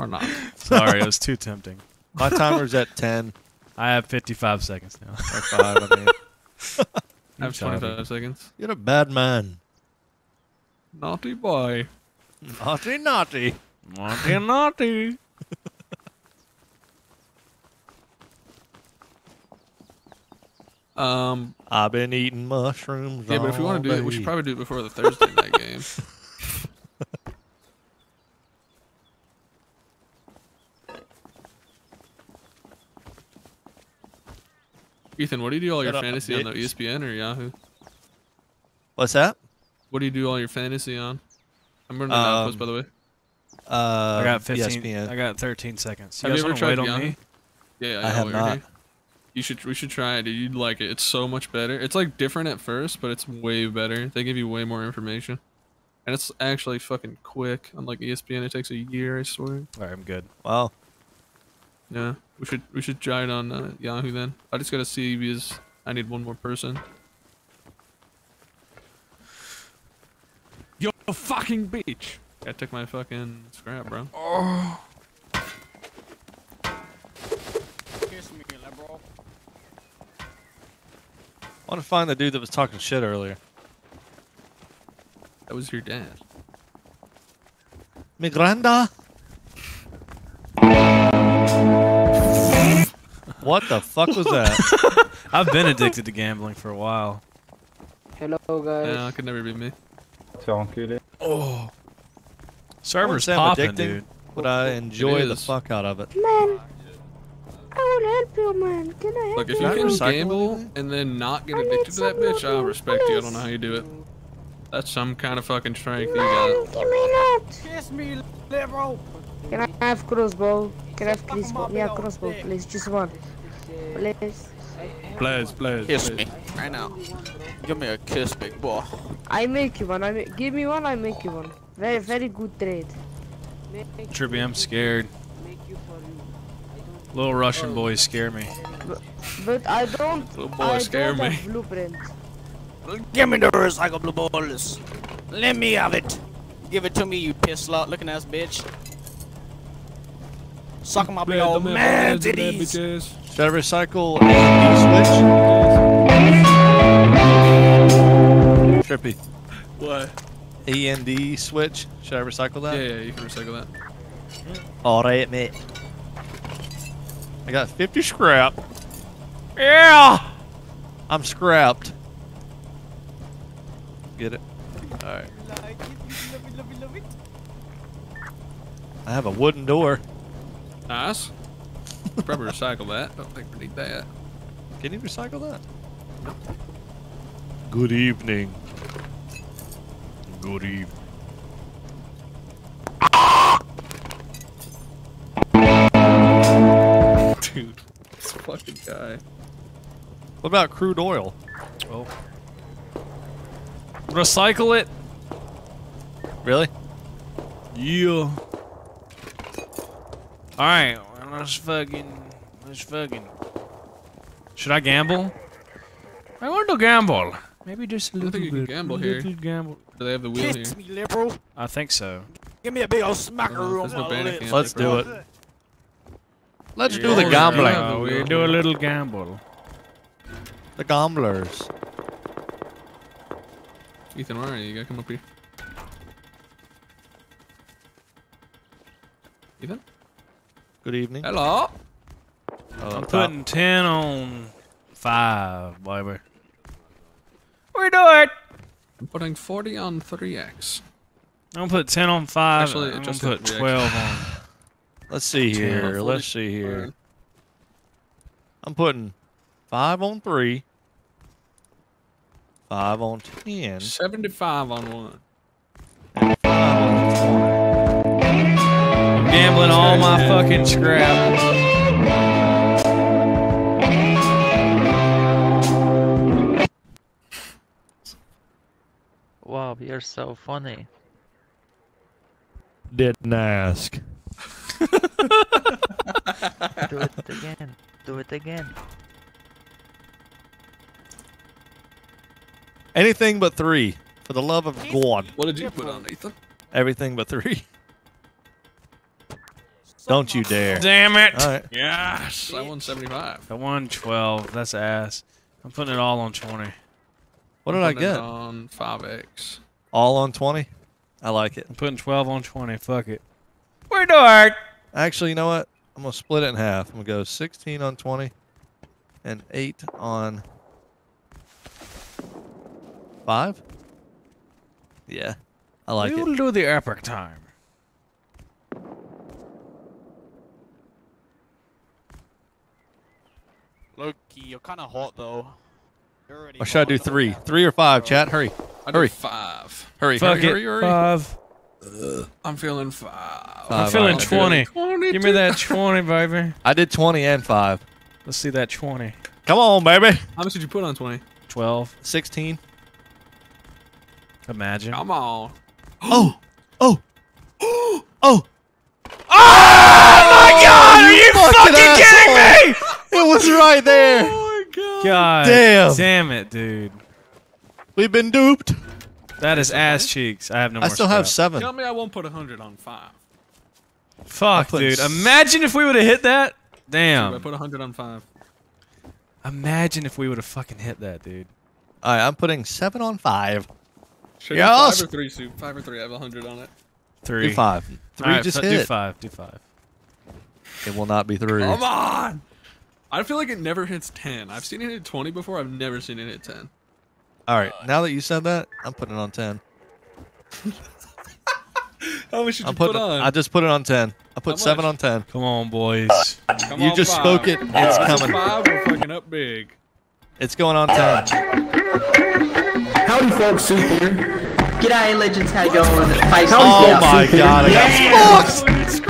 Or not. Sorry, it was too tempting. My timer's at 10 I have 55 seconds now. or 5, I mean. I have Sorry. 25 seconds. You're a bad man. Naughty boy. Naughty, naughty. Naughty, naughty. Um, I've been eating mushrooms. yeah, but if we want to do it, we should probably do it before the Thursday night game. Ethan, what do you do all your up, fantasy on the. ESPN or Yahoo? What's that? What do you do all your fantasy on? I'm running an Um, outpost, by the way. Uh, I got 15. ESPN. I got 13 seconds. You Have guys you ever wanna tried wait on Yahoo? me? Yeah, I know have what you're not. Here. You should. We should try it. Dude. You'd like it. It's so much better. It's like different at first, but it's way better. They give you way more information, and it's actually fucking quick. Unlike ESPN, it takes a year. I swear. All right, I'm good. Wow. Yeah, we should we should try it on uh, Yahoo then. I just gotta see because I need one more person. Yo, fucking bitch! I took my fucking scrap, bro. Oh. I want to find the dude that was talking shit earlier. That was your dad. Migranda. what the fuck was that? I've been addicted to gambling for a while. Hello, guys. Yeah, it could never be me. Oh. Server's popping, dude. But I enjoy the fuck out of it. Man. I will help you, man. Can I help Look, if you? you Can I can recycle gamble and then not get addicted to that bitch, I'll more respect you. I don't know how you do it. That's some kind of fucking strength you Man, got. give me that. Kiss me, liberal. Can I have crossbow? Can I have crossbow? Yeah, crossbow, please. Just one. Please. Please, please, Kiss me right now. Give me a kiss, big boy. I make you one. I make, give me one. I make you one. Very, very good trade. Trippy, I'm scared. Make you for you. Little Russian boys scare me. But I don't. Little boy I scare don't me. have blueprint. Give me the recyclable balls. Let me have it. Give it to me, you piss slut looking ass bitch. Suck my big old man titties. Should I recycle AND switch? Trippy. What? AND switch. Should I recycle that? Yeah, yeah, you can recycle that. Alright, mate. I got 50 scrap. Yeah! I'm scrapped. Get it? Alright. I have a wooden door. Nice. Probably recycle that. Don't think we need that. Can you recycle that? Good evening. Good evening. Dude, this fucking guy. What about crude oil? Oh. Recycle it. Really? Yeah. Alright, well, let's fucking. Let's fucking. Should I gamble? I want to gamble. Maybe just a little don't think you bit. can gamble here. little gamble. Do they have the wheel Kiss here? me, liberal. I think so. Give me a big old Uh, smackaroo on no my lips. Let's do it. Let's do the gambling. gonna- we do a little gamble. The gamblers. Ethan, where are you? You gotta come up here. Ethan? Good evening. Hello? Oh, I'm top. putting 10 on 5, baby. We do it! I'm putting 40 on 3x. I'm gonna put 10 on 5. Actually, I'm gonna put 12 on. Let's see Ten. here. Let's see here. I'm putting five on three. Five on ten. 75 on one. And five on twenty. Gambling all my fucking scrap. Wow, you're so funny. Didn't ask. Do it again. Do it again. Anything but three. For the love of God. What did you put on, Ethan? Everything but three. Don't you dare. Damn it! Alright. Yes! I won 75. I won 12. That's ass. I'm putting it all on 20. What I'm did I get? On 5x. All on 20? I like it. I'm putting 12 on 20. Fuck it. We're doing Actually, you know what? I'm going to split it in half. I'm going to go 16 on 20 and 8 on 5. Yeah. I like we'll it. do the epic time. Loki, you're kind of hot though. You're Or should I do 3? 3 or 5, chat? Hurry. Hurry. 5. Hurry, Fuck hurry, it. hurry, hurry. Five. I'm feeling 5. Five, I'm feeling 20. 20. Give me that 20, baby. I did 20 and 5. Let's see that 20. Come on, baby. How much did you put on 20? 12. 16. Imagine. Come on. Oh. Oh. Oh. Ah! Oh my oh, god! Are you Fucking fucking kidding me? It was right there. Oh my god. God Damn. damn it, dude. We've been duped. That is ass cheeks. I have no I more still have 7. Tell me I won't put a 100 on 5. Fuck, dude. Imagine if we would have hit that. Damn. I Damn. put 100 on 5. Imagine if we would have fucking hit that, dude. All right, I'm putting 7 on 5. Should Yes. do 5 or 3 soup? 5 or 3. I have a 100 on it. Three. Do 5. 3 Alright, just hit. Do five. Do five. It will not be 3. Come on! I feel like it never hits 10. I've seen it hit 20 before. I've never seen it hit 10. All right, now that you said that, I'm putting it on ten. How much should I'm you putting. put on? I just put it on ten. I put How seven much? on ten. Come on, boys. Come you on, just five. spoke it. It's If coming. Five, we're fucking up big. It's going on ten. Howdy, folks. Soup here. G'day, legends. How you going? Face Oh my god! I got fucked.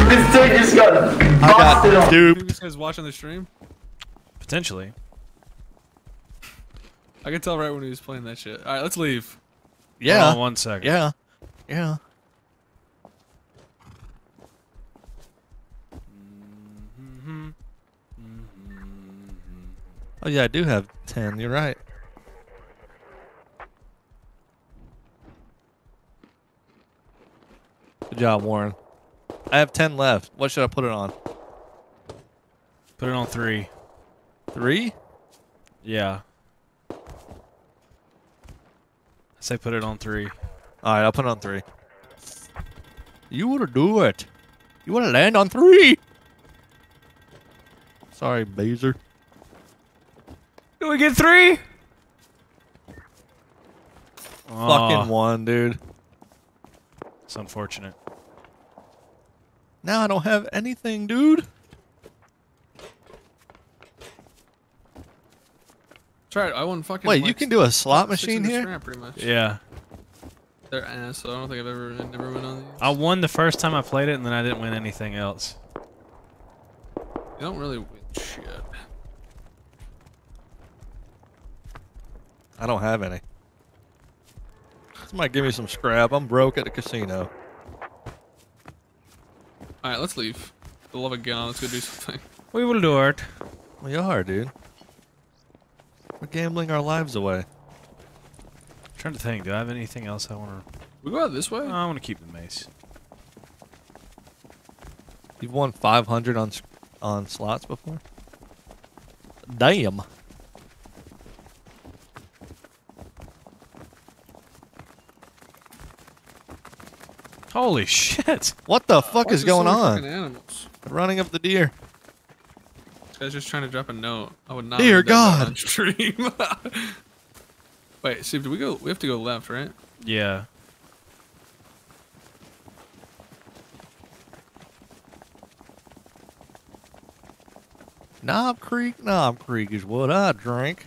This dude just got I busted got on. duped. This guy's watching the stream. Potentially. I could tell right when he was playing that shit. All right, let's leave. Yeah. Hold on one second. Yeah. Yeah. Mm-hmm. Oh yeah, I do have ten. You're right. Good job, Warren. I have ten left. What should I put it on? Put it on three. Three? Yeah. I say put it on three. All right, I'll put it on three. You wanna do it? You wanna land on three? Sorry, Baser. Do we get three? Fucking ah. one, dude. It's unfortunate. Now I don't have anything, dude. Right. I won fucking. Wait, you can do a slot machine here? scrap, pretty much. Yeah. They're ass, uh, so I don't think I've ever I never went on these. I won the first time I played it, and then I didn't win anything else. You don't really win shit. I don't have any. Somebody give me some scrap. I'm broke at the casino. All right, let's leave. For the love of God, let's go do something. We will do it. We are, dude. We're gambling our lives away. trying to think. Do I have anything else I want to? We go out this way. I want to keep the mace. You've won 500 on on slots before. Damn. Holy shit! What the fuck Why is going on? fucking Animals. The running up the deer. This guy's just trying to drop a note. I would not. Dear read that note God. on Stream. Wait, Steve, do we go? We have to go left, right? Yeah. Knob Creek, Knob Creek is what I drink.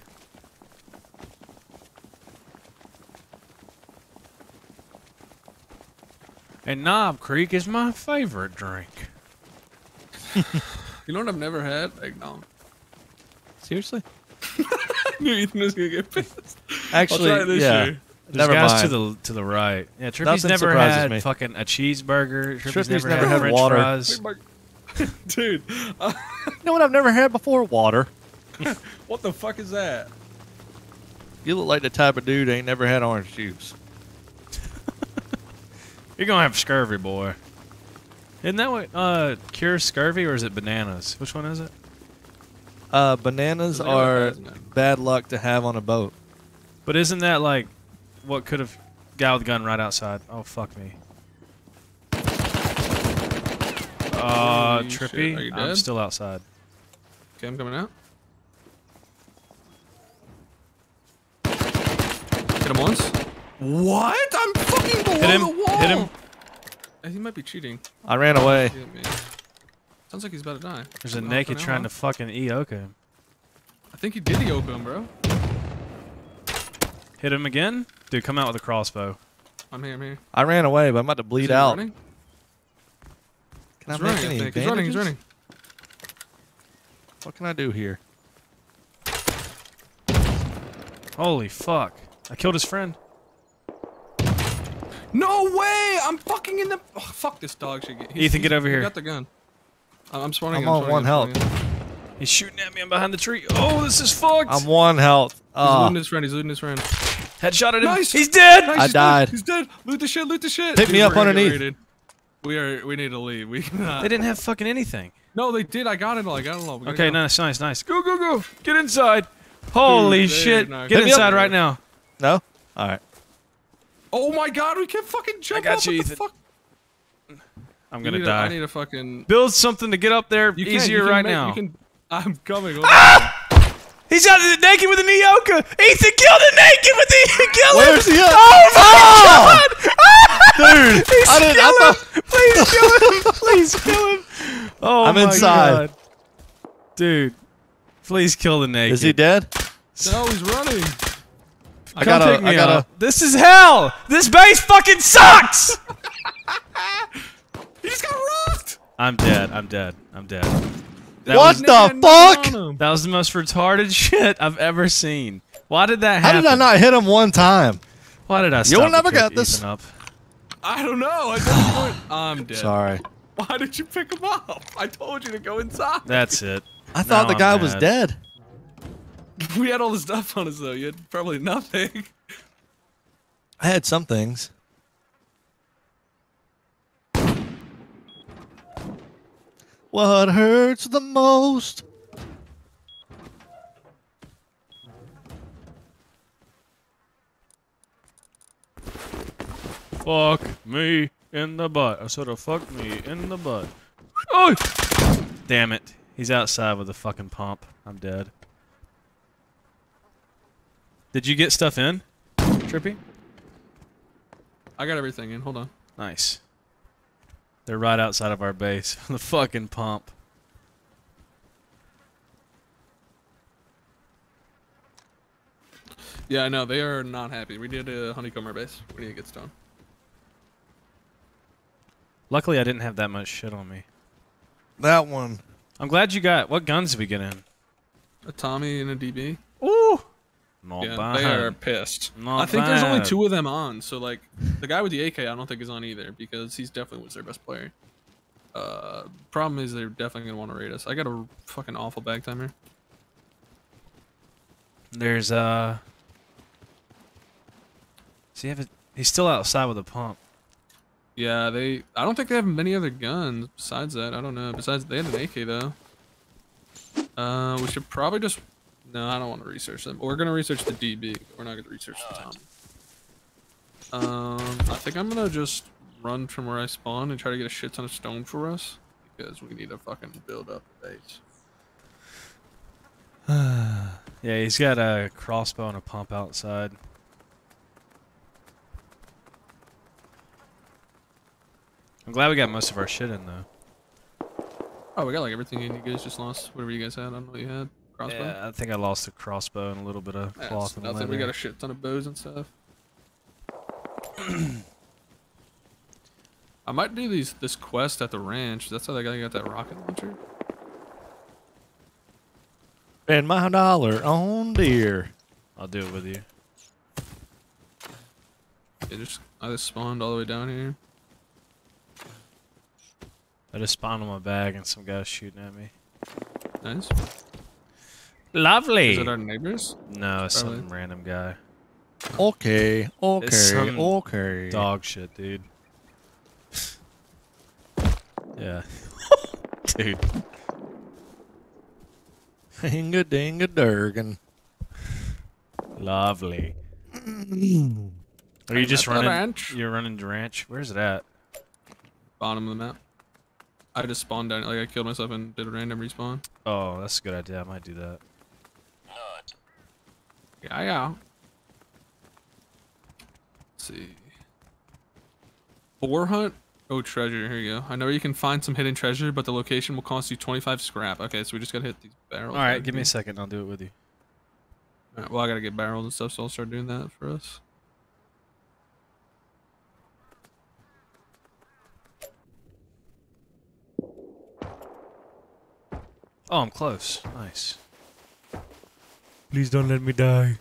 And Knob Creek is my favorite drink. You know what I've never had? Eggnog. Seriously? I knew Ethan was gonna get pissed. Actually, I'll try it this yeah. year. There's Never guys mind. to the to the right. Yeah, Trippy's Nothing never had me. fucking a cheeseburger. Trippy's, Trippy's never, never had, had water. fries. Dude, uh, You know what I've never had before? Water. what the fuck is that? You look like the type of dude ain't never had orange juice. You're gonna have scurvy, boy. Isn't that what uh cures scurvy, or is it bananas? Which one is it? Uh, bananas Banana are bad luck to have on a boat. But isn't that like what could have guy with the gun right outside? Oh fuck me. Uh, Holy Trippy, are you I'm still outside. Okay, I'm coming out. Hit him once. What? I'm fucking below Hit him, the wall. hit him. Uh, He might be cheating. I ran away. He hit me. Sounds like he's about to die. There's a naked trying to huh? fucking Eoka him. I think he did Eoka him, bro. Hit him again? Dude, come out with a crossbow. I'm here. I'm here. I ran away, but I'm about to bleed out. Running? Can He's I make running, I any think. He's running. He's running. What can I do here? Holy fuck. I killed his friend. No way! I'm fucking in the. Oh, fuck this dog shit. He's- Ethan, get over here. Got the gun. I'm I'm spawning. I'm on spawning one health. spawning. He's shooting at me. I'm behind the tree. Oh, this is fucked. I'm one health. He's Ah, looting his friend. He's looting his friend. Headshot at him. Nice. He's dead. Nice, I he's died. Dead. He's dead. Loot the shit. Loot the shit. Pick me up we're gonna get underneath. raided. We are. We need to leave. We cannot. They didn't have fucking anything. No, they did. I got it all. I got it all. Okay, go. nice, nice, nice. Go, go, go. Get inside. Holy Dude, shit. Get Hit me up. inside right now. no. All right. Oh my god, we can't fucking jump got up. you, what the Ethan. fuck? I'm gonna die. I need a fucking. Build something to get up there You can, easier you can right make- now. You can. I'm coming. hold ah! on. He's got the naked with the Nyoka. Ethan killed the naked with the kill him. Where's he at? Oh my Oh! god! Dude, Please I didn't- I kill him. thought- Please kill him. Please kill him. Oh I'm my inside. God. Dude, please kill the naked. Is he dead? No, he's running. I Come gotta. pick me I gotta. up. This is hell. This base fucking sucks. He just got rocked. I'm dead. I'm dead. I'm dead. That What was, the fuck? That was the most retarded shit I've ever seen. Why did that How happen? did I not hit him one time? Why did I stop You'll to never get this. Up? I don't know. I told you to go- I'm dead. Sorry. Why did you pick him up? I told you to go inside. That's it. I thought Now the I'm guy was mad. dead. We had all the stuff on us though. You had probably nothing. I had some things. What hurts the most? Fuck me in the butt. I said, "Oh, fuck me in the butt." Oh, damn it! He's outside with a fucking pump. I'm dead. Did you get stuff in, Trippy? I got everything in. Hold on. Nice. They're right outside of our base. the fucking pump. Yeah, I know they are not happy. We need to honeycomb our base. We need to get stone. Luckily, I didn't have that much shit on me. That one. I'm glad you got. What guns did we get in? A Tommy and a DB. Ooh. Not yeah, bad. they are pissed. Not I think there's only two of them on. So like, the guy with the AK, I don't think is on either because he's definitely was their best player. Uh, problem is they're definitely gonna want to raid us. I got a fucking awful bag timer. There's uh. See, have it. He's still outside with a pump. Yeah, they. I don't think they have many other guns besides that. I don't know. Besides, they had an AK though. Uh, we should probably just. No, I don't want to research them. We're gonna research the DB. We're not gonna research the Tommy. Um, I think I'm gonna just run from where I spawn and try to get a shit ton of stone for us because we need to fucking build up the base. yeah, he's got a crossbow and a pump outside. I'm glad we got most of our shit in though. Oh, we got like everything in. You guys just lost whatever you guys had. I don't know what you had. Crossbow. Yeah, I think I lost a crossbow and a little bit of That's cloth and nothing. leather. We got a shit ton of bows and stuff. I might do these this quest at the ranch. That's how they guy got that rocket launcher. And my dollar on deer. I'll do it with you. They just I just spawned all the way down here. I just spawned on my bag and some guys shooting at me. Nice. Lovely. Is it our neighbors? No, it's Probably. some random guy. Okay, okay, It's some okay. Dog shit, dude. yeah. dude. Hinga dinga durgan. Lovely. Are you just running? ranch. You're running to ranch. Where's it at? Bottom of the map. I just spawned down. Like I killed myself and did a random respawn. Oh, that's a good idea. I might do that. Yeah, yeah. Let's see. Boar hunt. Oh, treasure. Here you go. I know you can find some hidden treasure, but the location will cost you 25 scrap. Okay, so we just gotta hit these barrels. All right, right give me a second. I'll do it with you. Alright, well, I gotta get barrels and stuff, so I'll start doing that for us. Oh, I'm close. Nice. Please don't let me die.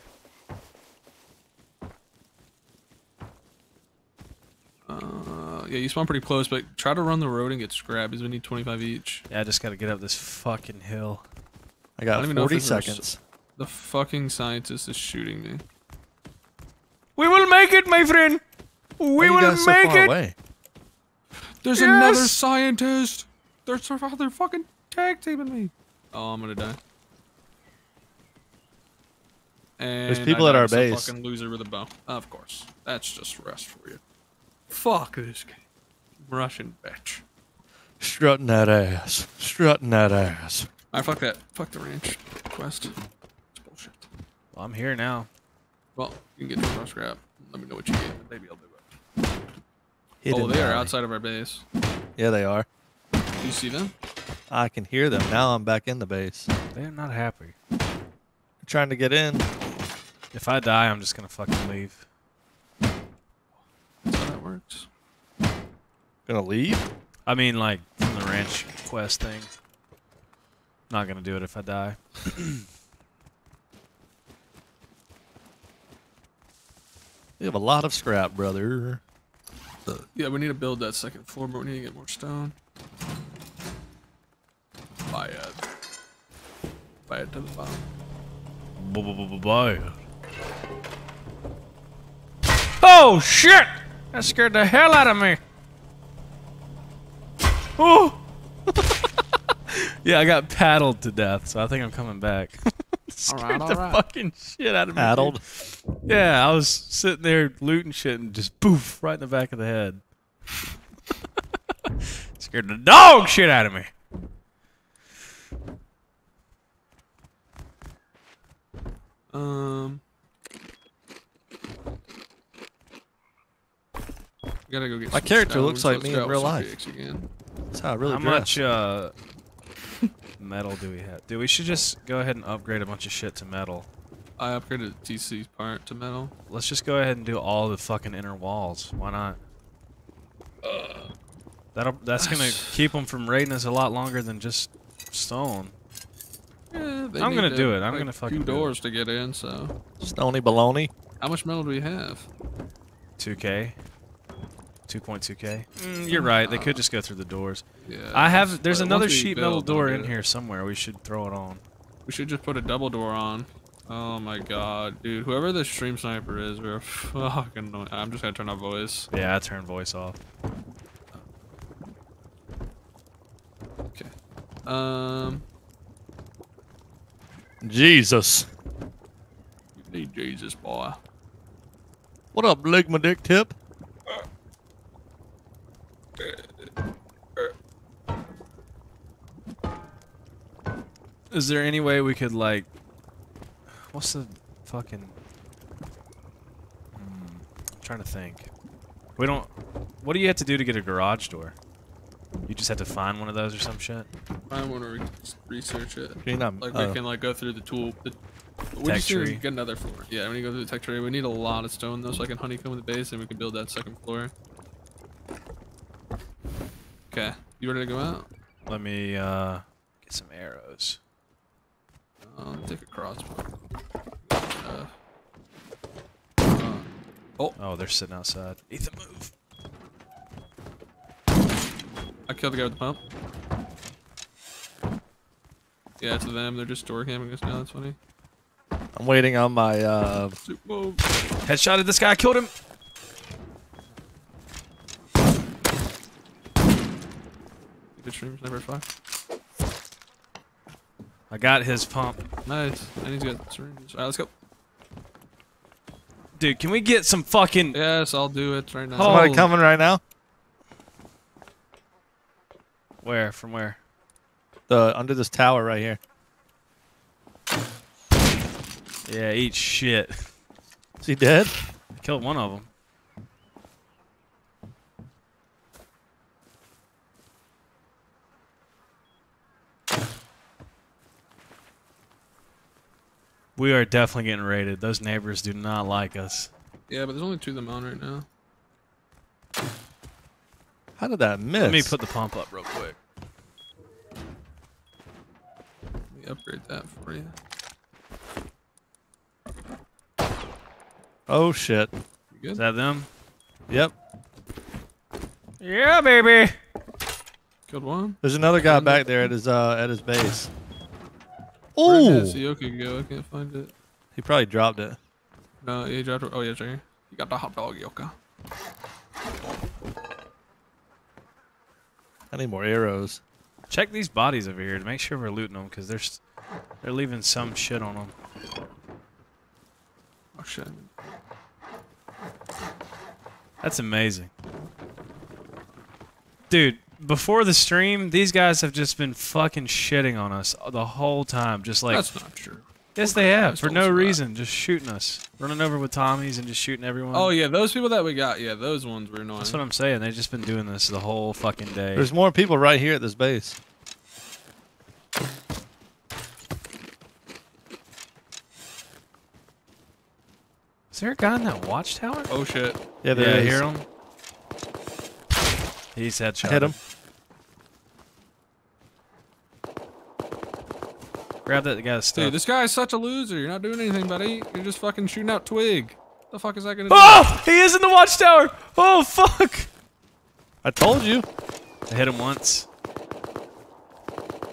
Uh, yeah, you spawn pretty close, but try to run the road and get scrap, because we need 25 each. Yeah, I just gotta get up this fucking hill. I got don't know if 40 seconds. The fucking scientist is shooting me. We will make it, my friend. Why We you will guys so make far it. away? There's Yes! another scientist! They're, so- they're fucking tag teaming me. Oh, I'm gonna die. And people I at our to some base. Fucking loser with a bow. Of course. That's just rest for you. Fuck this game. Russian bitch. Strutting that ass. Strutting that ass. I fuck that. Fuck the ranch quest. It's bullshit. Well, I'm here now. Well, you can get the more grab. Let me know what you get. Maybe I'll do it. Hidden oh, they are outside of our base. Yeah, they are. Do you see them? I can hear them. Now I'm back in the base. They're not happy. They're trying to get in. If I die, I'm just gonna fucking leave. That's how that works. Gonna leave? I mean, like from the ranch quest thing. Not gonna do it if I die. We have a lot of scrap, brother. Uh, yeah, we need to build that second floor, but we need to get more stone. Buy it. Buy it to the bottom. Bye. Oh shit! That scared the hell out of me. Oh. yeah, I got paddled to death, so I think I'm coming back. scared Alright, the alright. fucking shit out of me. dude. Paddled? Yeah, I was sitting there looting shit and just poof right in the back of the head. scared the dog shit out of me. Um. We gotta go get My some character stone, looks like let's me in real life. Again. That's how I really How dress. much uh, metal do we have? Dude, we should just go ahead and upgrade a bunch of shit to metal. I upgraded TC's part to metal. Let's just go ahead and do all the fucking inner walls. Why not? That'll that's gonna keep them from raiding us a lot longer than just stone. Yeah, I'm gonna to, do it. I'm gonna fucking two do it. doors to get in. So Stony baloney. how much metal do we have? 2K. 2.2K. Mm, you're right. They could just go through the doors. Yeah, I have. There's another sheet metal build, they'll door in here somewhere. We should throw it on. We should just put a double door on. Oh my god, dude! Whoever the stream sniper is, we're fucking. Annoying. I'm just gonna turn off voice. Yeah, I turn voice off. Okay. Um. Jesus. You need Jesus, boy. What up, Ligma Dick Tip? Is there any way we could like? What's the fucking? Hmm, I'm trying to think. We don't. What do you have to do to get a garage door? You just have to find one of those or some shit. I want to re research it. Can you not- like oh. we can like go through the tool. The, we just need to get another floor. Yeah, when you go through the tech tree, we need a lot of stone though, so I can honeycomb the base and we can build that second floor. Okay, you ready to go out? Let me uh get some arrows. Um, take a crossbow. Uh, uh, oh, Oh, they're sitting outside. Ethan, move. I killed the guy with the pump. Yeah, it's them. They're just door camping us now. That's funny. I'm waiting on my uh move. Headshotted this guy. I killed him. Good streams, never five. I got his pump. Nice. And he's got syringes. Alright, let's go. Dude, can we get some fucking? Yes, I'll do it right now. somebody coming right now. Where? From where? The under this tower right here. Yeah, eat shit. Is he dead? I Killed one of them. We are definitely getting raided. Those neighbors do not like us. Yeah, but there's only two of them on right now. How did that miss? Let me put the pump up real quick. Let me upgrade that for you. Oh shit. You good? Is that them? Yep. Yeah, baby. Good one. There's another guy back there at his uh at his base. Where Ooh. did Sioka go? I can't find it. He probably dropped it. No, he dropped it. Oh, yeah, it's right here. You got the hot dog, Eoka. I need more arrows. Check these bodies over here to make sure we're looting them because they're they're leaving some shit on them. Oh, shit. That's amazing. Dude, before the stream, these guys have just been fucking shitting on us the whole time. Just like That's not true. Yes, they have for no true. reason, just shooting us, running over with Tommies and just shooting everyone. Oh yeah, those people that we got, yeah, those ones were annoying. That's what I'm saying. They've just been doing this the whole fucking day. There's more people right here at this base. Is there a guy in that watchtower? Oh shit. Yeah, there yeah, is. hear him. He's headshot. Hit him. Grab that guy's stuff. Dude, this guy is such a loser. You're not doing anything, buddy. You're just fucking shooting out twig. The fuck is that gonna do? Oh, he is in the watchtower. Oh fuck! I told you. I hit him once.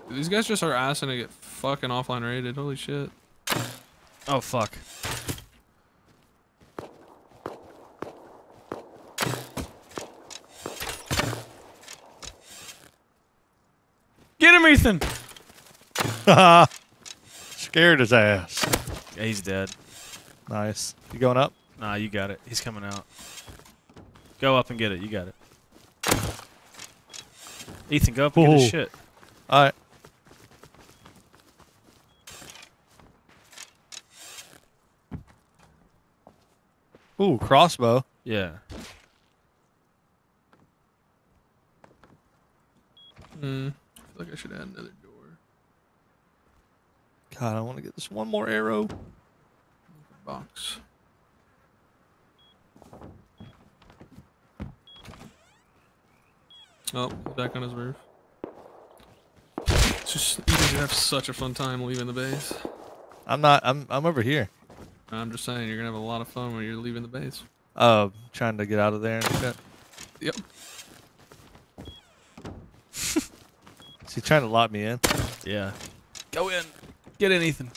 These guys just are asking to get fucking offline rated. Holy shit. Oh fuck. Get him, Ethan. Scared his ass. Yeah, he's dead. Nice. You going up? Nah, you got it. He's coming out. Go up and get it. You got it. Ethan, go up and get his shit. All right. Ooh, crossbow. Yeah. Hmm. I feel like I should add another door. God, I want to get this one more arrow. Box. Oh, he's back on his roof. It's just you guys have such a fun time leaving the base. I'm not. I'm. I'm over here. I'm just saying you're gonna have a lot of fun when you're leaving the base. Uh, trying to get out of there and shit. Yep. Is he trying to lock me in? Yeah. Go in. Get in, Ethan.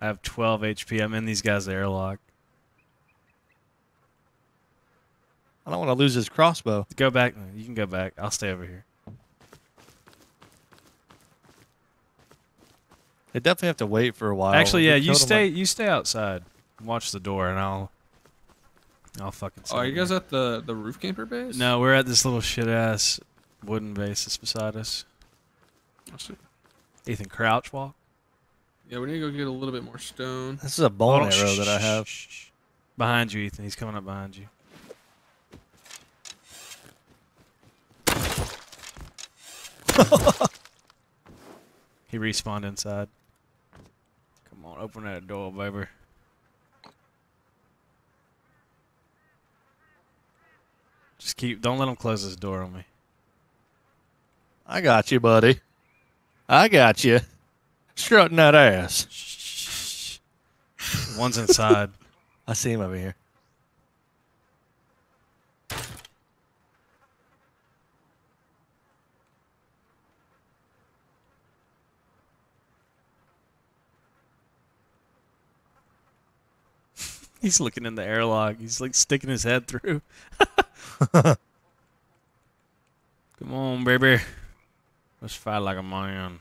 I have 12 HP. I'm in these guys' airlock. I don't want to lose his crossbow. Go back. You can go back. I'll stay over here. They definitely have to wait for a while. Actually, yeah, you stay. like- You stay outside. Watch the door, and I'll. I'll fucking. Oh, are you guys here. at the the roof camper base? No, we're at this little shit ass wooden base that's beside us. I see. Ethan, crouch walk. Yeah, we need to go get a little bit more stone. This is a bow and oh, arrow shh, that I have. shh, shh. Behind you, Ethan. He's coming up behind you. he respawned inside. Come on, open that door, baby. Keep. Don't let him close his door on me. I got you, buddy. I got you. Strutting that ass. One's inside. I see him over here. He's looking in the airlock. He's like sticking his head through. Come on, baby. Let's fight like a man.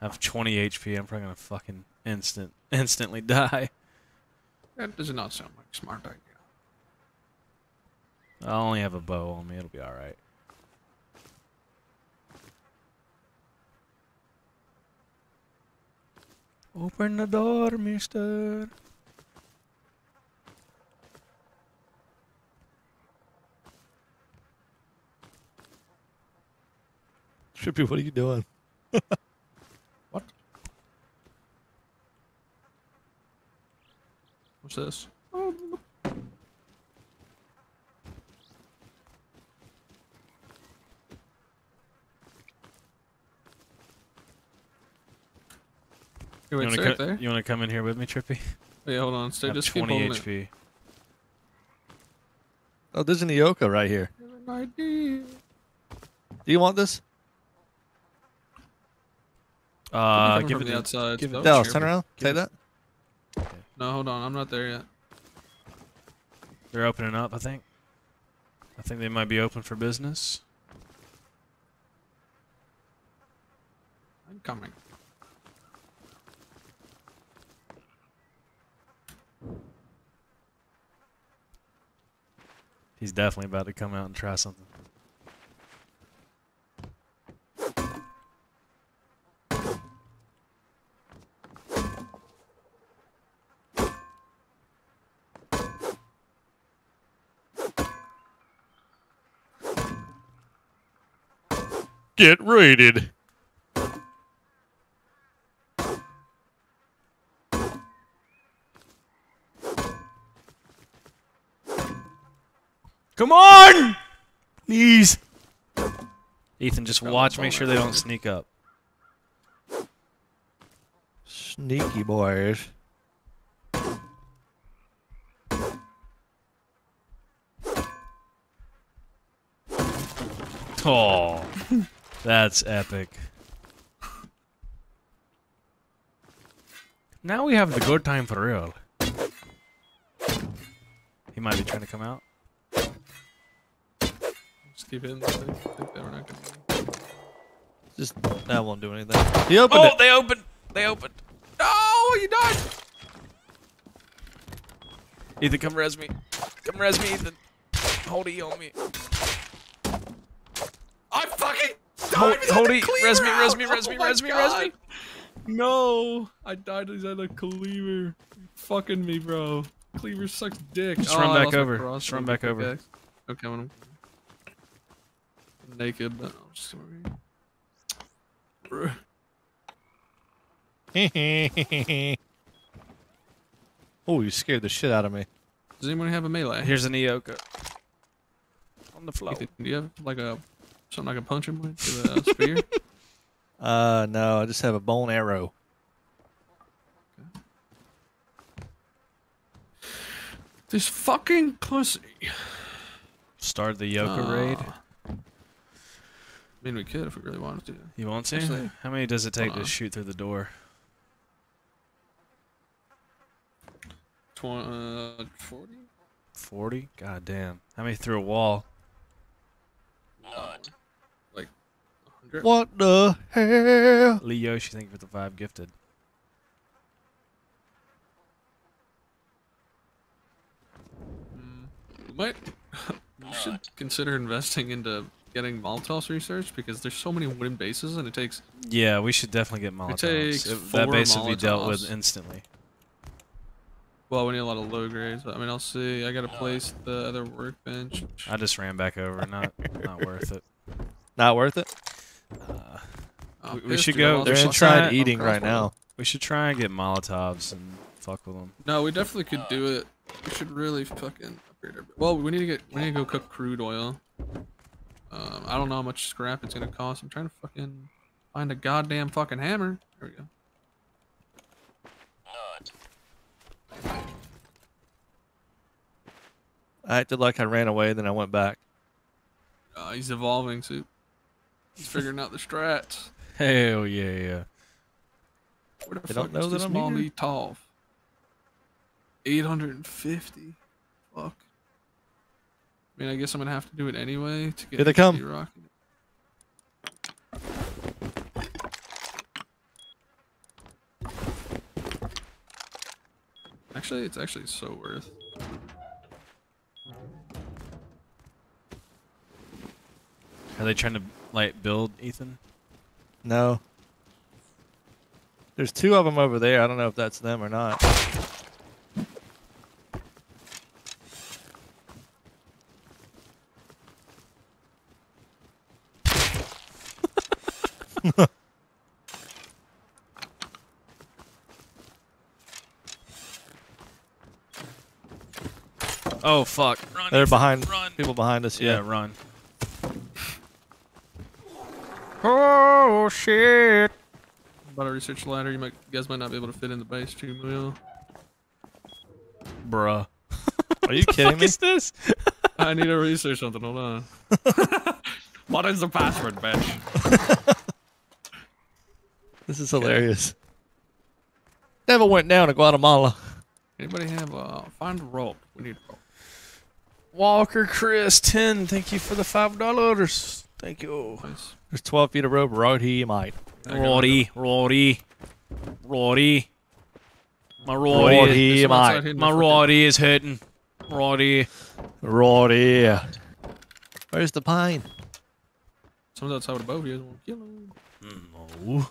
I have 20 HP. I'm probably gonna fucking instant, instantly die. That does not sound like a smart idea. I only have a bow on me. It'll be all right. Open the door, mister. Trippy, what are you doing? What? What's this? Hey, wait, you wanna right there. you wanna come in here with me, Trippy? Yeah, hold on. Stay. I Just keep 20 holding HP. Oh, there's an Eoka right here. it. Idea. Do you want this? Uh, give it the outside. Give it, Del, turn around. Say that. No, hold on. I'm not there yet. They're opening up, I think. I think they might be open for business. I'm coming. He's definitely about to come out and try something. Get raided. Come on! Please. Ethan, just watch. Make sure they don't sneak up. Sneaky boys. Oh, that's epic. Now we have the good time for real. He might be trying to come out. Just keep hitting. I think they were not gonna. Just that won't do anything. He opened oh, it. they opened. They opened. Oh, you died. Ethan, come res me. Come res me, Ethan. Hold E on me. I fucking Hold, died. hold Hold E. Res me, res me, res me, res me, res me. No, I died because I had a cleaver. You fucking me, bro. Cleaver sucks dick. Just oh, run back over. Just run back over. pickaxe. Okay, I'm naked, but I'm just over oh, you scared the shit out of me. Does anyone have a melee? Here's an Eoka. On the floor. Do you have like a something I can punch him with? With a spear? Uh, no, I just have a bone arrow. This fucking pussy. Start the Eoka raid. Ah. I mean, we could if we really wanted to. You want to? Actually, How many does it take to shoot through the door? Tw- uh, 40? 40? God damn. How many through a wall? None. Like, 100? What the hell? Lee Yoshi, thank you for the five gifted. Mm, we might. we should consider investing into getting Molotovs research because there's so many wooden bases and it takes. Yeah, we should definitely get Molotovs. takes It- that four base would be dealt with instantly. Well, we need a lot of low grades. But, I mean, I'll see. I gotta uh, place the other workbench. I just ran back over. Not not worth it. Not worth it? Uh, we, we should go. We They're should inside try, eating right now. We should try and get Molotovs and fuck with them. No, we definitely could do it. We should really fucking upgrade our. Well, we need to get. We need to go cook crude oil. Um, I don't know how much scrap it's gonna cost. I'm trying to fucking find a goddamn fucking hammer. There we go. I acted like I ran away, then I went back. Uh, he's evolving, so he's figuring out the strats. Hell yeah, yeah. Where the They fuck don't know is that this I'm here. 850. Fuck. I mean, I guess I'm gonna have to do it anyway to get. Here they come. Actually, it's actually so worth. Are they trying to like build Ethan? No. There's two of them over there. I don't know if that's them or not. Oh fuck! Run, They're behind Run. people behind us. Yeah, Yeah. run. Oh shit! About a research ladder, you might, you guys might not be able to fit in the base too well. Bruh. Are you kidding fuck me? is this? I need to research something. Hold on. what is the password, bitch? This is hilarious. Never went down to Guatemala. Anybody have uh find a rope? We need a rope. Walker Chris ten, thank you for the five dollars. Thank you. Nice. There's 12 feet of rope right here, mate. Rory, Rory, Rory. My Rory, Rory, is, mate. Someone outside hitting my the fucking- Rory is hurting. Roddy. Roddy. Where's the pine? Someone's outside with a boat. He doesn't want to kill him. No.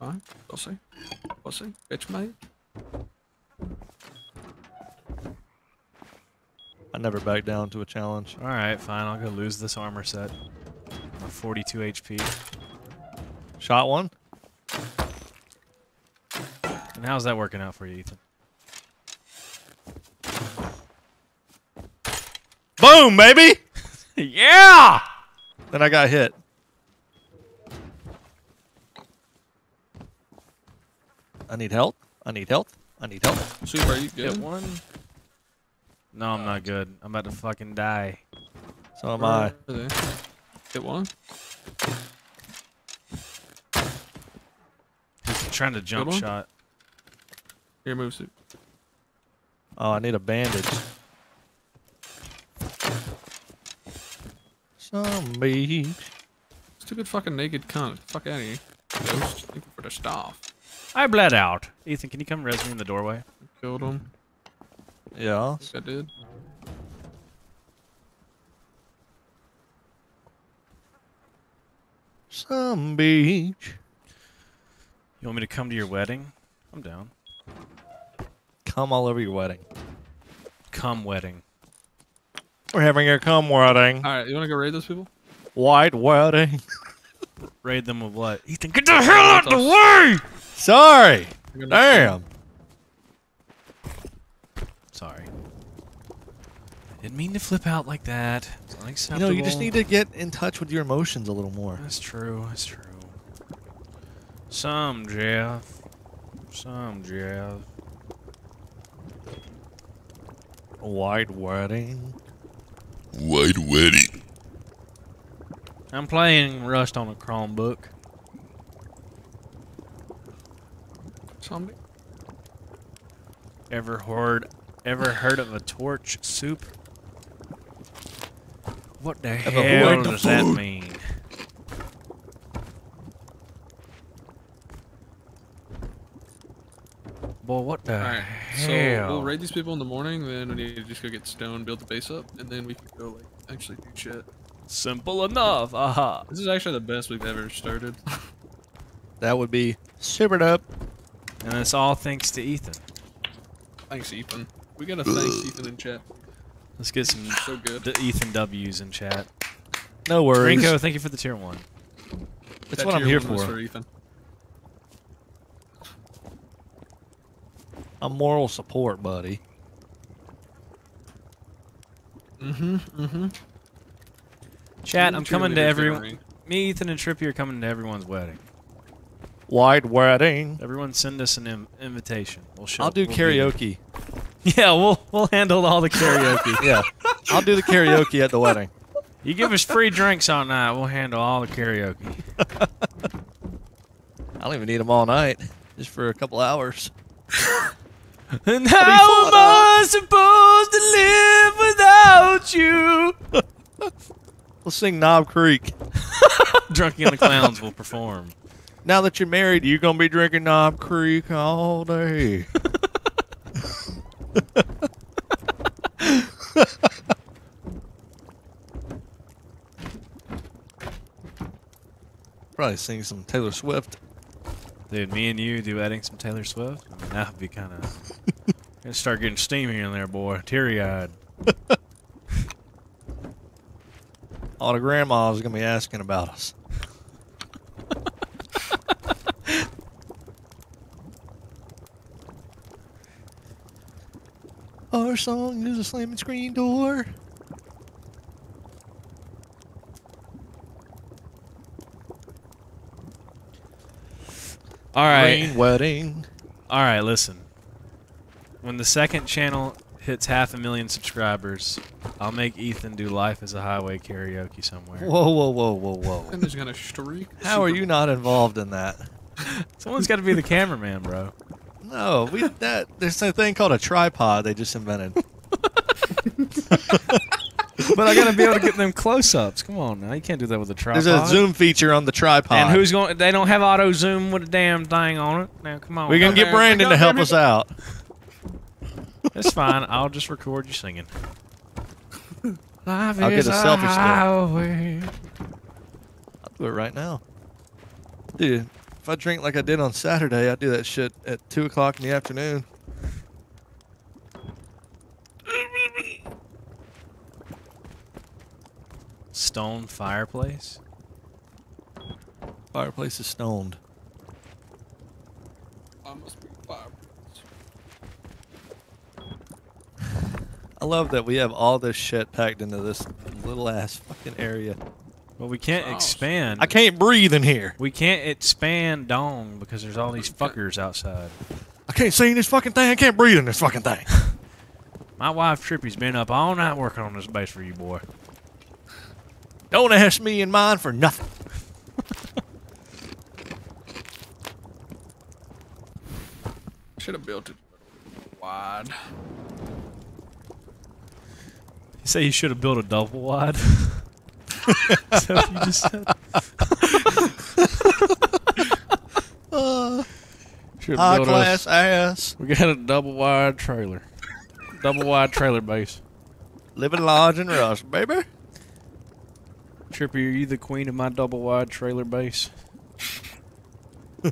Fine. Pussy. Pussy. Bitch, mate. I never back down to a challenge. All right, fine. I'll go lose this armor set. My 42 HP. Shot one. And how's that working out for you, Ethan? Boom, baby. yeah. Then I got hit. I need help. I need help. I need help. Super, are you Hit good? one. No, I'm not good. I'm about to fucking die. So am I. Where? Hit one. He's trying to jump one? shot. Here, move suit. Oh, I need a bandage. Zombie. Stupid fucking naked cunt. Fuck out of here. Ghost. Thank you for the stuff. I bled out. Ethan, can you come res me in the doorway? Killed him. Yeah. I I did. Zombie. You want me to come to your wedding? I'm down. Come all over your wedding. Come wedding. We're having a cum wedding. Alright, you wanna go raid those people? White wedding. Raid them with what? Ethan, get the hell out the way! Sorry. Damn. Sorry. I didn't mean to flip out like that. It's You know, you just need to get in touch with your emotions a little more. That's true. That's true. Some Jeff. Some Jeff. White wedding. White wedding. I'm playing Rust on a Chromebook. Somebody. Ever heard? Ever heard of a torch soup? What the Ever hell heard the does that mean? Boy, what the Alright, so we'll raid these people in the morning, then we need to just go get stone, build the base up, and then we can go like actually do shit. Simple enough. Aha. This is actually the best we've ever started. That would be super dope. And it's all thanks to Ethan. Thanks, Ethan. We gotta thank Ethan in chat. Let's get some So good. d- Ethan W's in chat. No worries. Rinko, thank you for the tier one. That's That what I'm here for. for Ethan. I'm moral support, buddy. Mm-hmm. Mm-hmm. Chat, I'm coming to everyone. Me, Ethan, and Trippy are coming to everyone's wedding. White wedding. Everyone, send us an Im- invitation. We'll show. I'll do we'll be- karaoke. Yeah, we'll we'll handle all the karaoke. yeah. I'll do the karaoke at the wedding. You give us free drinks all night, we'll handle all the karaoke. I don't even need them all night. Just for a couple hours. And how am I supposed to live without you? We'll sing Knob Creek. Drunky and the Clowns will perform. Now that you're married, you're gonna be drinking Knob Creek all day. Probably sing some Taylor Swift. Dude, me and you duetting some Taylor Swift? I mean, that would be kind of. Gonna start getting steamy in there, boy. Teary eyed. All the grandmas are gonna be asking about us. Our song is a slamming screen door. All right. Rain wedding. All right, listen. When the second channel hits half a million subscribers, I'll make Ethan do Life as a Highway karaoke somewhere. Whoa, whoa, whoa, whoa, whoa. I'm just gonna streak. How are you not involved in that? Someone's got to be the cameraman, bro. No, we that there's a thing called a tripod they just invented. But I gotta be able to get them close-ups. Come on now, you can't do that with a tripod. There's a zoom feature on the tripod. And who's going? They don't have auto zoom with a damn thing on it. Now, come on. we can get Brandon to help us out. It's fine. I'll just record you singing. Life I'll get a selfie stick. I'll do it right now. Dude, if I drink like I did on Saturday, I'd do that shit at 2 o'clock in the afternoon. Stone fireplace. Fireplace is stoned. I must be fire. I love that we have all this shit packed into this little ass fucking area. Well, we can't oh, expand. I can't breathe in here. We can't expand dong because there's all these fuckers outside. I can't see in this fucking thing. I can't breathe in this fucking thing. My wife Trippy's been up all night working on this base for you, boy. Don't ask me and mine for nothing. Should have built it wide. You say you should have built a double wide. Is that what you just said? Uh, Should've high built class us- ass. We got a double wide trailer. Double wide trailer base. Living large and rust, baby. Trippy, are you the queen of my double wide trailer base?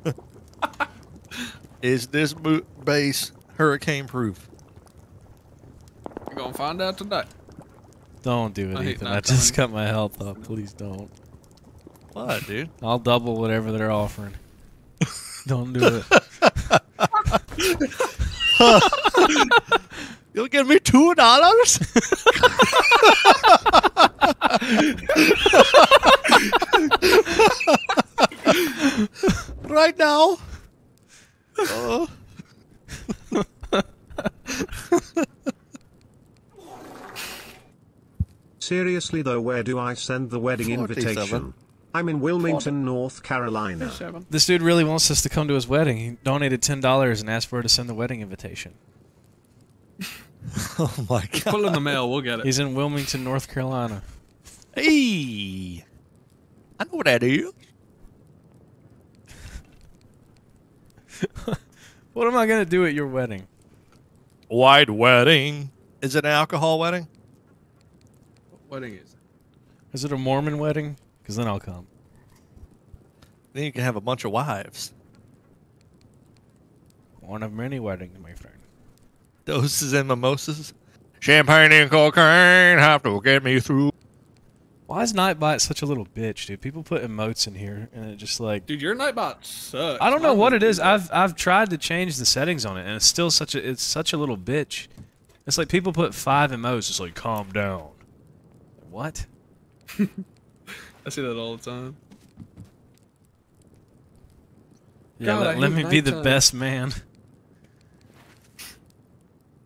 Is this bo- base hurricane proof? We're gonna find out today. Don't do it, I Ethan. I just got my health up. Please don't. What, dude? I'll double whatever they're offering. don't do it. You'll give me two dollars? right now? Oh. Seriously though, where do I send the wedding 47. invitation? I'm in Wilmington, North Carolina. This dude really wants us to come to his wedding. He donated ten dollars and asked for her to send the wedding invitation. oh my god. Put it in the mail. We'll get it. He's in Wilmington, North Carolina. Hey, I know what that is. What am I gonna do at your wedding? White wedding. Is it an alcohol wedding? Wedding is. Is it a Mormon wedding? Because then I'll come. Then you can have a bunch of wives. One of many weddings, my friend. Doses and mimosas. Champagne and cocaine have to get me through. Why is Nightbot such a little bitch, dude? People put emotes in here, and it just like Dude, your Nightbot sucks. I don't know Mine what it doesn't is. do that. I've I've tried to change the settings on it, and it's still such a it's such a little bitch. It's like people put five emotes. It's like calm down. What? I see that all the time. Yeah, God, let, let me be the best man.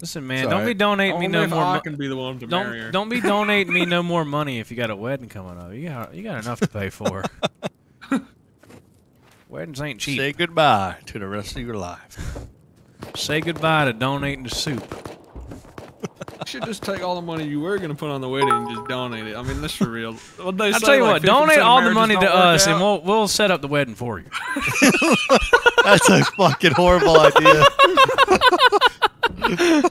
Listen, man, It's don't be alright. donating me no if more. I can be the one to marry her. don't don't be donating me no more money if you got a wedding coming up. You got you got enough to pay for. Weddings ain't cheap. Say goodbye to the rest of your life. Say goodbye to donating to soup. You should just take all the money you were gonna put on the wedding and just donate it. I mean, that's for real. What they I'll say, tell you like, what, donate all the money to don't work us, and we'll we'll set up the wedding for you. That's a fucking horrible idea.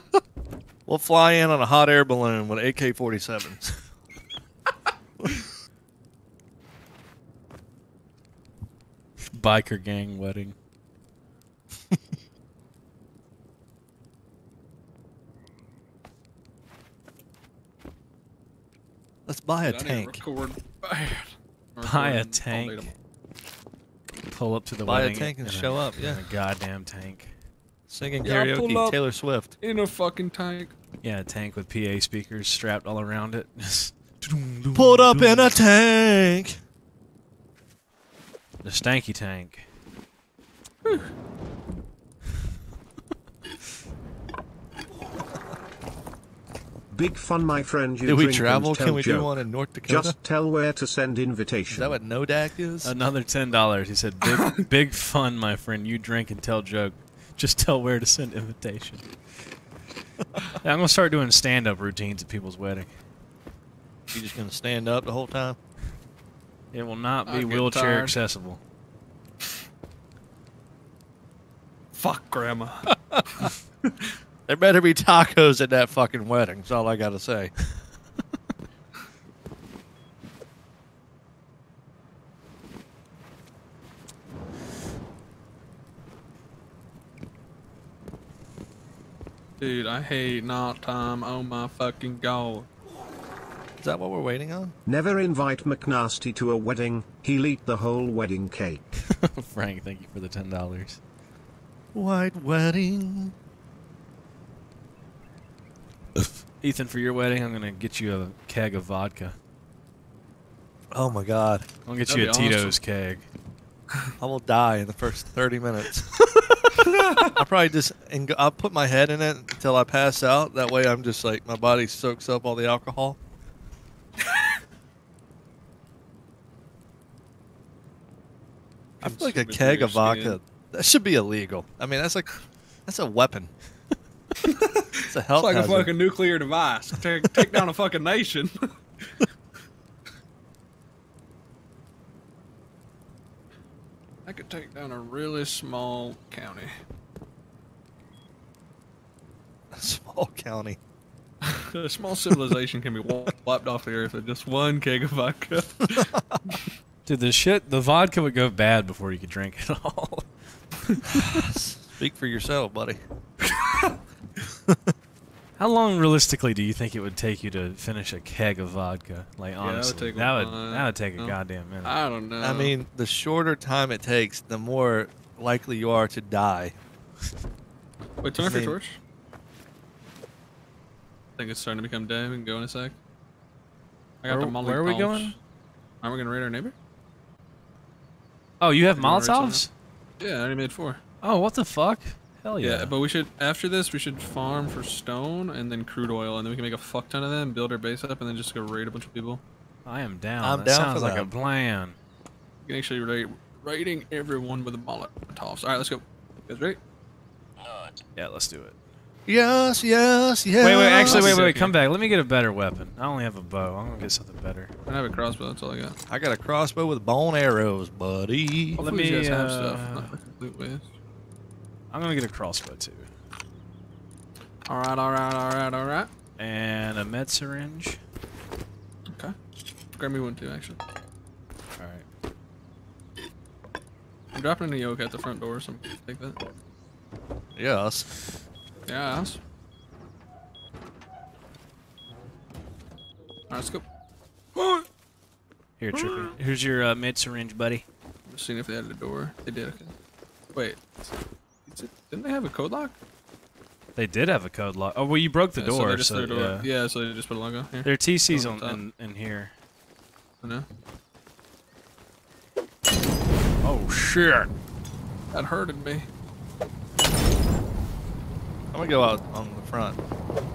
we'll fly in on a hot air balloon with AK 47s. Biker gang wedding. Let's buy a tank. record. Buy a tank. Pull up to the Buy a tank and in a- show up, in yeah. a goddamn tank. Singing Yeah, karaoke, up. Taylor Swift. In a fucking tank. Yeah, a tank with PA speakers strapped all around it. Pulled up in a tank. The stanky tank. Big fun, my friend. You Do we drink and travel? tell Can we do joke. one in North Dakota? Just tell where to send invitation. Is that what Nodak is? Another ten dollars. He said, "Big, big fun, my friend. You drink and tell joke. Just tell where to send invitation." Yeah, I'm gonna start doing stand-up routines at people's wedding. You just gonna stand up the whole time? It will not be wheelchair tired. accessible. Fuck, grandma. There better be tacos at that fucking wedding. That's all I gotta say. Dude, I hate not time. Oh my fucking god. Is that what we're waiting on? Never invite McNasty to a wedding, he'll eat the whole wedding cake. Frank, thank you for the ten dollars. White wedding. Ethan, for your wedding, I'm gonna get you a keg of vodka. Oh my god. I'll get That'd you a be Tito's keg. I will die in the first 30 minutes. I'll probably just and I'll put my head in it until I pass out. That way, I'm just like my body soaks up all the alcohol. I feel like a keg of vodka skin. that should be illegal. I mean, that's like that's a weapon. It's a health It's like a fucking nuclear device. Take, take down a fucking nation. I could take down a really small county. A small county. a small civilization can be wiped off the earth with just one keg of vodka. Dude, the shit, the vodka would go bad before you could drink it all. Speak for yourself, buddy. How long, realistically, do you think it would take you to finish a keg of vodka? Like, Yeah, that would honestly, take a that would that would take a No. goddamn minute. I don't know. I mean, the shorter time it takes, the more likely you are to die. Wait, turn off your torch. I think it's starting to become day. We can go in a sec. I got Where- the Molly where are we going? Aren't we gonna raid our neighbor? oh, you have You wanna raid someone? Molotovs? Yeah, I already made four. Oh, what the fuck? Hell yeah. Yeah, but we should after this we should farm for stone and then crude oil, and then we can make a fuck ton of them, build our base up, and then just go raid a bunch of people. I am down. I'm that down sounds for like that. a plan. We can actually raid raiding everyone with a Molotovs. All right, let's go. You guys ready? Yeah, let's do it. Yes, yes, yes. Wait, wait, actually, wait, wait, wait, come back. Let me get a better weapon. I only have a bow. I'm gonna get something better. I have a crossbow. That's all I got. I got a crossbow with bone arrows, buddy. Hopefully me, you guys have uh, stuff. Not like complete waste. I'm gonna get a crossbow too, All right, all right, all right, all right. and a med syringe. Okay. Grab me one too, actually. All right. I'm dropping a yoke at the front door, so take that. Yes. Yeah. Alright, let's go. Here, Trippy. Here's your uh, med syringe, buddy. I'm just seeing if they had a door. They did. Okay. Wait. Is didn't they have a code lock? They did have a code lock. Oh, well, you broke the Yeah, door. they just so, door. yeah. Yeah, so they just put a logo here. There are TCs Oh, on in, in here. I know. Oh shit! That hurted me. I'm gonna go out on the front.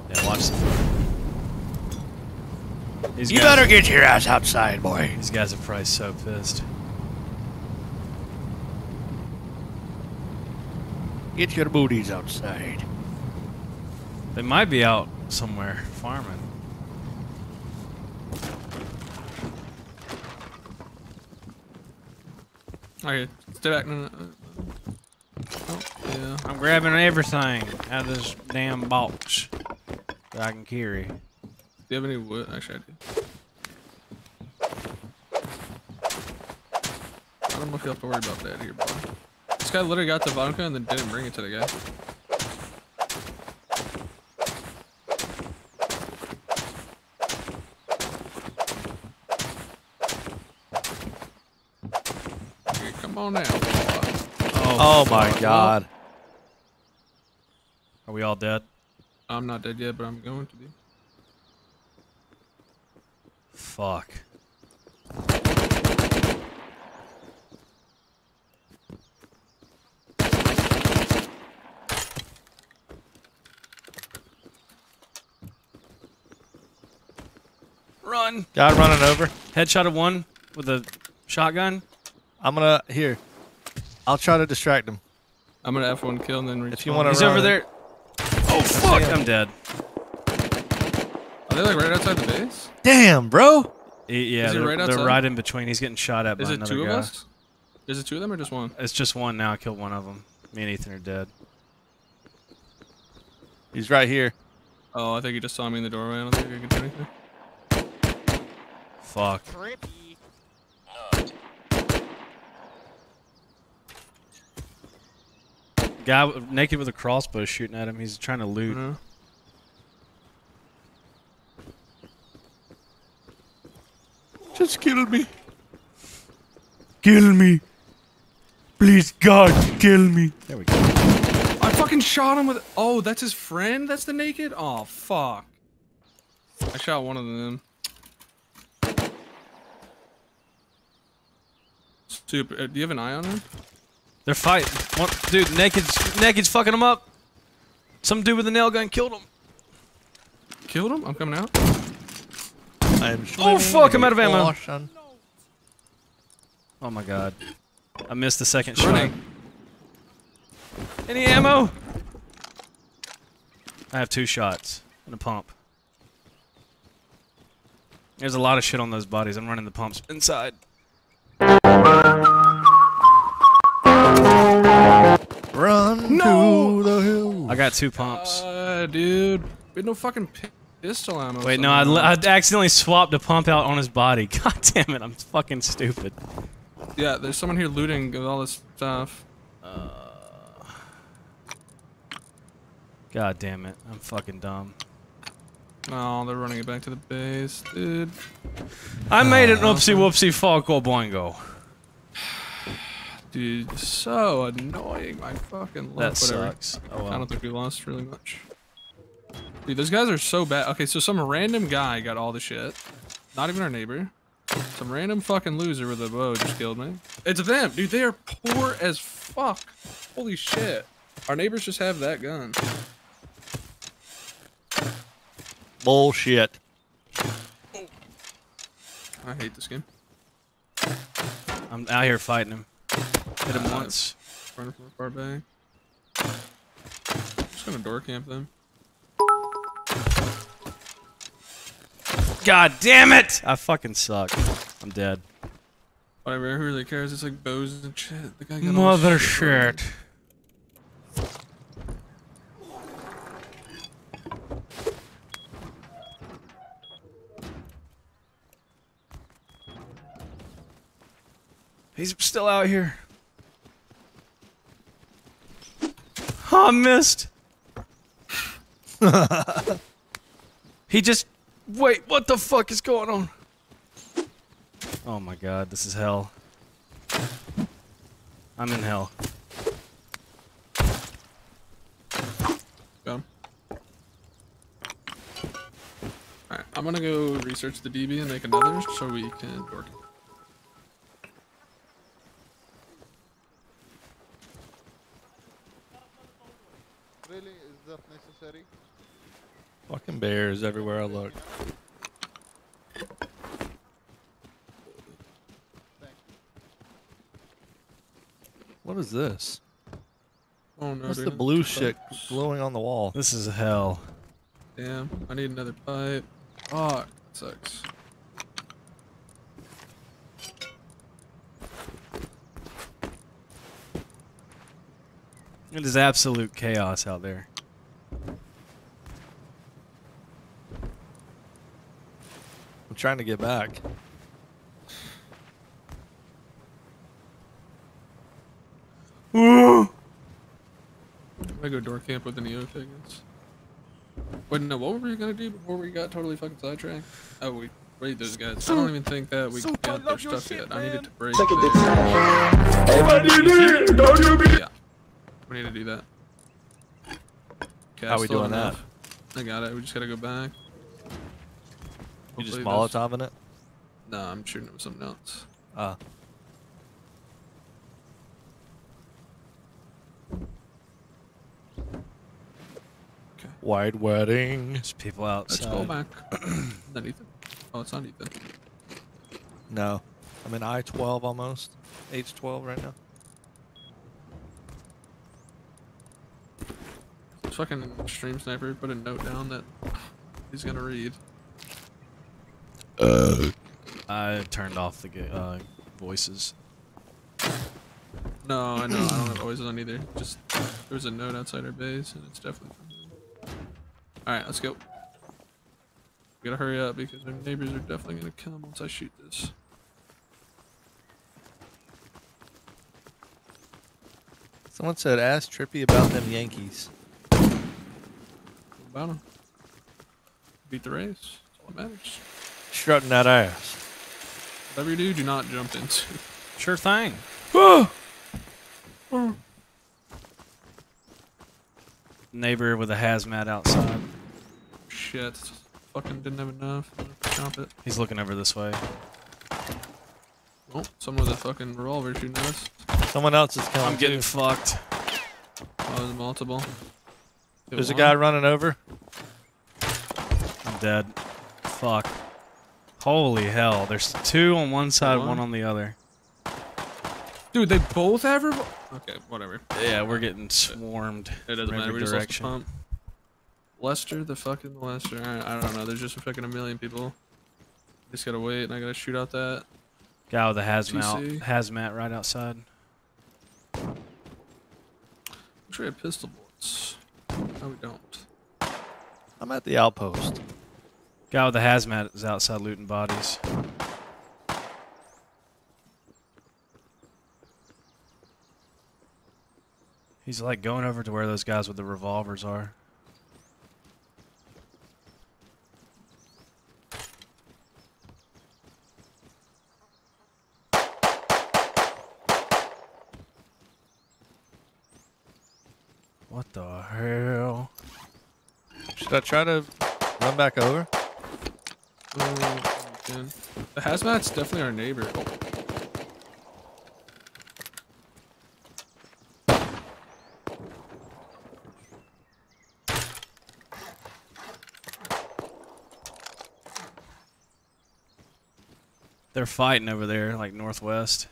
Yeah, watch the front. These You guys- better get your ass outside, boy. These guys are probably so pissed. Get your booties outside. They might be out somewhere farming. Okay, stay back. No, no, no. Oh, yeah. I'm grabbing everything out of this damn box that I can carry. Do you have any wood? Actually, I do. I don't know if you have to worry about that here, bro. This guy literally got the vodka and then didn't bring it to the guy. Okay, come on now, boy. Oh, oh, my fuck. god. Are we all dead? I'm not dead yet, but I'm going to be. Fuck. Run! Guy running over. Headshot of one with a shotgun. I'm gonna here. I'll try to distract him. I'm gonna F1 kill and then If you wanna He's run over there. Oh fuck! I'm dead. Are they like right outside the base? Damn, bro. Y- Yeah, they're, right they're right in between. He's getting shot at by another one. Is it two guy. of us? Is it two of them or just one? It's just one now. I killed one of them. Me and Ethan are dead. He's right here. Oh, I think he just saw me in the doorway. I don't think I can do anything. Fuck. Guy naked with a crossbow shooting at him. He's trying to loot. Mhm. Just kill me. Kill me. Please, God, kill me. There we go. I fucking shot him with. Oh, that's his friend. That's the naked. Oh fuck. I shot one of them. Super. uh, Do you have an eye on him? They're fighting. One, dude, naked's, naked's fucking him up. Some dude with a nail gun killed him. Killed him. I'm coming out. I am Oh fuck! I'm out of ammo. ocean. Oh my god. I missed the second shot. Any ammo? I have two shots and a pump. There's a lot of shit on those bodies. I'm running the pumps inside. No! the hill. I got two pumps. Uh, dude. We had no fucking pistol ammo. Wait, no, I. I accidentally swapped a pump out on his body. God damn it, I'm fucking stupid. Yeah, there's someone here looting with all this stuff. God damn it, I'm fucking dumb. Oh, they're running it back to the base, dude. I made it, oopsie whoopsie falco boingo. Dude, so annoying. My fucking That luck. Whatever. sucks. Oh, well. I don't think we lost really much. Dude, those guys are so bad. Okay, so some random guy got all the shit. Not even our neighbor. Some random fucking loser with a bow just killed me. It's them, dude. They are poor as fuck. Holy shit. Our neighbors just have that gun. Bullshit. I hate this game. I'm out here fighting him. Hit him once. Running from a far back. Just gonna door camp them. God damn it! I fucking suck. I'm dead. Whatever, who really cares? It's like bows and shit. The guy got Mother shit. shit. He's still out here. Oh, I missed. he just. Wait, what the fuck is going on? Oh my god, this is hell. I'm in hell. Got. Alright, I'm gonna go research the DB and make another so we can door camp. Really, is that necessary? Fucking bears everywhere I look. What is this? Oh no, What's the blue Fuck. shit glowing on the wall? This is hell. Damn, I need another pipe. Oh, sucks. It is absolute chaos out there. I'm trying to get back. I'm gonna go door camp with the Neo tickets. Wait, no, what were we gonna do before we got totally fucking sidetracked? Oh, we raid those guys. I don't even think that we got their stuff yet. I needed to break Look at this. this. Everybody do, don't you be- Yeah. We need to do that. Okay, I How we doing don't that? I got it. We just gotta go back. You just Hopefully Molotov in it? No, I'm shooting it with something else. Ah. White wedding. There's people outside. Let's go back. Is that Ethan? Oh, it's not Ethan. No. I'm in I 12 almost. H 12 right now. This fucking stream sniper put a note down that he's gonna read. I turned off the uh, voices. No, I know. I don't have voices on either. Just there was a note outside our base, and it's definitely from him. Alright, let's go. We gotta hurry up because our neighbors are definitely gonna come once I shoot this. Someone said, ask Trippy about them Yankees. What about 'em? Beat the race. That's all that matters. Strutting that ass. Whatever you do, do not jump into. Sure thing. Neighbor with a hazmat outside. Shit. Fucking didn't have enough. Chomp it. He's looking over this way. Oh, someone with a fucking revolver shooting at us. Someone else is coming. I'm getting too. fucked. Oh, there's multiple. Hit There's a guy running over. I'm dead. Fuck. Holy hell. There's two on one side, One. one on the other. Dude, they both have revol- Okay, whatever. Yeah, we're getting swarmed. It doesn't matter. every We just lost the pump. Lester, the fucking Lester. Alright, I don't know. There's just a fucking a million people. Just gotta wait, and I gotta shoot out that. Guy with a hazmat, TC. hazmat right outside. Wish we had pistol bullets. No, we don't. I'm at the outpost. Guy with a hazmat is outside looting bodies. He's like going over to where those guys with the revolvers are. What the hell? Should I try to run back over? Oh, man. The hazmat's definitely our neighbor. Oh. They're fighting over there, like northwest.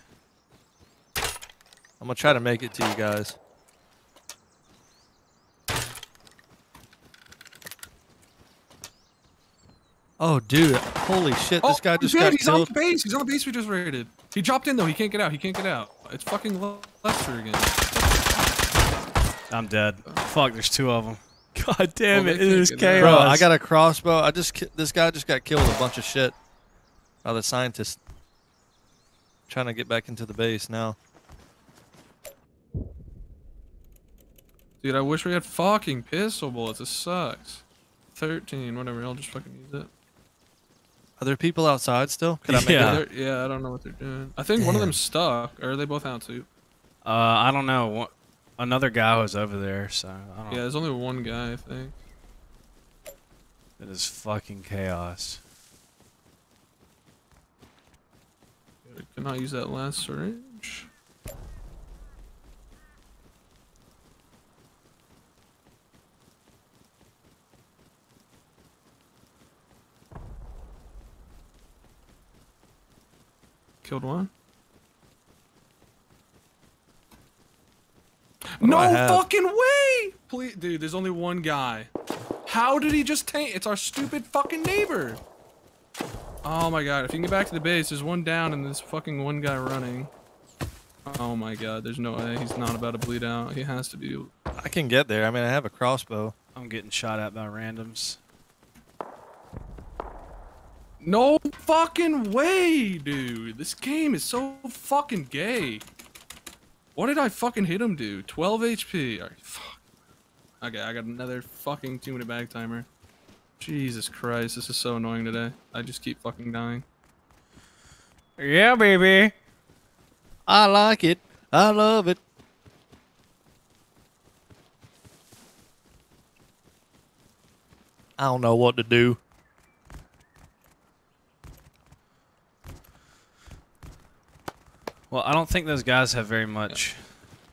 I'm gonna try to make it to you guys. Oh, dude! Holy shit! This oh, guy just dude, got Oh, he's on the base. He's on the base we just raided. He dropped in though. He can't get out. He can't get out. It's fucking Lester again. I'm dead. Fuck, there's two of them. God damn oh, Well, it, they it can't is get out. chaos. Bro, I got a crossbow. I just this guy just got killed with a bunch of shit. By the scientist. Trying to get back into the base now. Dude, I wish we had fucking pistol bullets. This sucks. 13, whatever. I'll just fucking use it. Are there people outside still? Could I make Yeah. it? Yeah, I don't know what they're doing. I think one of Damn. them's stuck. Or are they both out too? Uh, I don't know. One- Another guy was over there, so I don't Yeah, there's only one guy, I think. It is fucking chaos. Can I use that last syringe? Killed one. do No fucking way! Please, dude, there's only one guy. How did he just taint? It's our stupid fucking neighbor. Oh my god, if you can get back to the base, there's one down and there's fucking one guy running. Oh my god, there's no way he's not about to bleed out. He has to be. I can get there. I mean, I have a crossbow. I'm getting shot at by randoms. No fucking way, dude. This game is so fucking gay. What did I fucking hit him do? 12 HP. Alright, fuck. Okay, I got another fucking two minute bag timer. Jesus Christ, this is so annoying today. I just keep fucking dying. Yeah, baby. I like it. I love it. I don't know what to do. Well, I don't think those guys have very much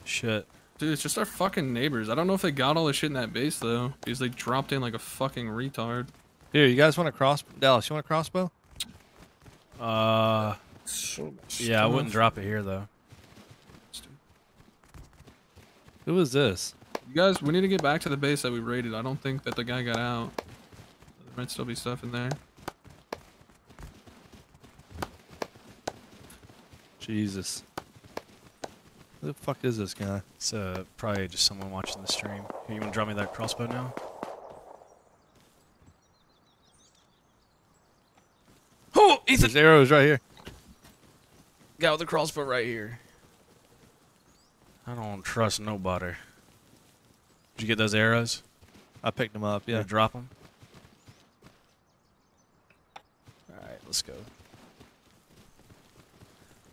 shit. Dude, it's just our fucking neighbors. I don't know if they got all the shit in that base though, because they dropped in like a fucking retard. Here, you guys want a cross? Dallas, you want a crossbow? Uh, yeah, I wouldn't drop it here though. Who is this? You guys, we need to get back to the base that we raided. I don't think that the guy got out. There might still be stuff in there. Jesus. Who the fuck is this guy? It's uh, probably just someone watching the stream. You want to draw me that crossbow now? Oh, Ethan! His arrow is right here. Guy with the crossbow right here. I don't trust nobody. Did you get those arrows? I picked them up, yeah. Drop them? Alright, let's go.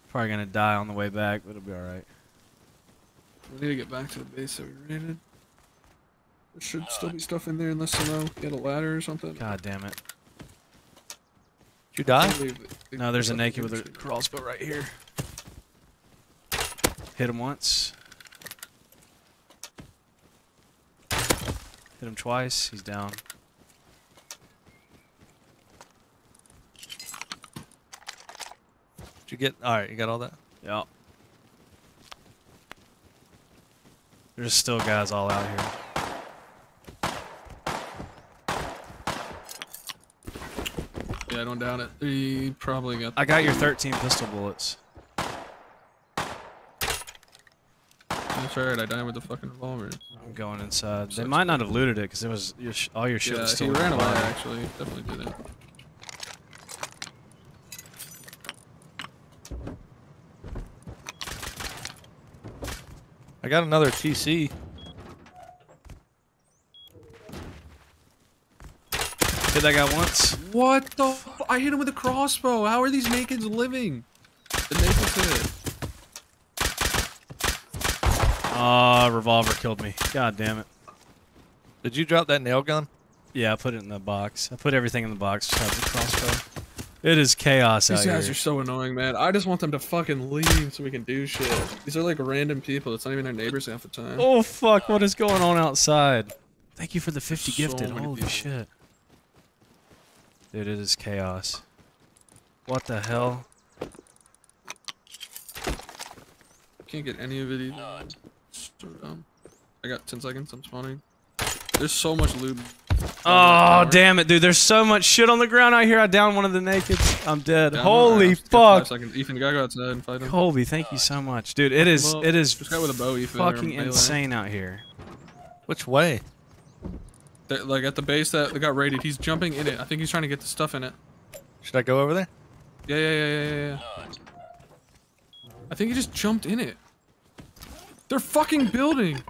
Probably gonna die on the way back, but it'll be all right. We need to get back to the base that we raided. There should still be stuff in there unless somehow get a ladder or something. God damn it. Did you die? No, there's a naked with a crossbow right here. Hit him once. Hit him twice. He's down. Did you get? All right, you got all that. Yeah. There's still guys all out here. Yeah, I don't doubt it. He probably got. I got your 13 pistol bullets. That's right. I died with the fucking revolver. I'm going inside. They might not have looted it because it was your sh all your shit yeah, was still Yeah, he ran away. Actually, definitely did it. I got another TC. Hit that guy once. What the? F I hit him with a crossbow. How are these nakeds living? The nakeds hit it. Ah, revolver killed me. God damn it. Did you drop that nail gun? Yeah, I put it in the box. I put everything in the box. Just have the crossbow. It is chaos These out guys here. are so annoying, man. I just want them to fucking leave so we can do shit. These are like random people. It's not even our neighbors half the time. Oh fuck! What is going on outside? Thank you for the 50 So gifted. Holy people. shit. Dude, it is chaos. What the hell? Can't get any of it either. So dumb. I got 10 seconds. I'm spawning. There's so much loot. Oh damn it, dude! There's so much shit on the ground out here. I downed one of the nakeds. I'm dead. Down Holy fuck! seconds. Ethan, you gotta go outside and fight him. Colby, thank you so much, dude. It is Well, it is just go with a bow, Ethan, fucking insane out here. Which way? They're, like at the base that that got raided. He's jumping in it. I think he's trying to get the stuff in it. Should I go over there? Yeah, yeah, yeah, yeah, yeah, yeah. I think he just jumped in it. They're fucking building.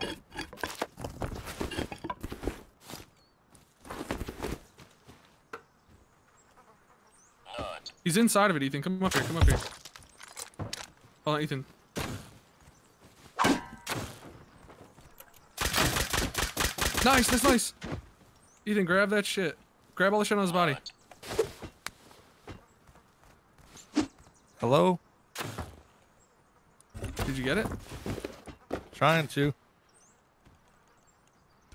He's inside of it, Ethan. Come up here. Come up here. Hold on, Ethan. Nice, that's nice. Ethan, grab that shit. Grab all the shit on his body. Hello? Did you get it? Trying to.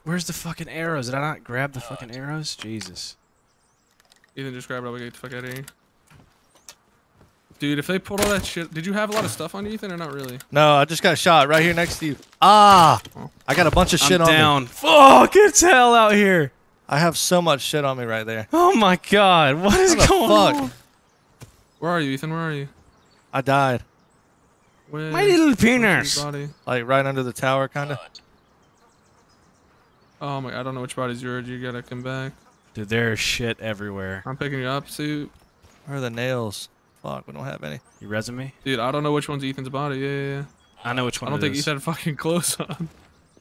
Where's the fucking arrows? Did I not grab the fucking arrows? Jesus. Ethan, just grab it. I'll get the fuck out of here. Dude, if they pulled all that shit, did you have a lot of stuff on you, Ethan, or not really? No, I just got shot right here next to you. Ah! I got a bunch of shit I'm on down. me. Fuck, it's hell out here. I have so much shit on me right there. Oh my god, what is What going fuck? on? Where are you, Ethan? Where are you? I died. Where? My little penis. Like right under the tower, kind of. Oh my! God, I don't know which body's yours. You gotta come back. Dude, there's shit everywhere. I'm picking you up, suit. Where are the nails? Fuck, we don't have any. You resume? Dude, I don't know which one's Ethan's body. Yeah, yeah, yeah. I know which one I don't it think is. Ethan had fucking clothes on.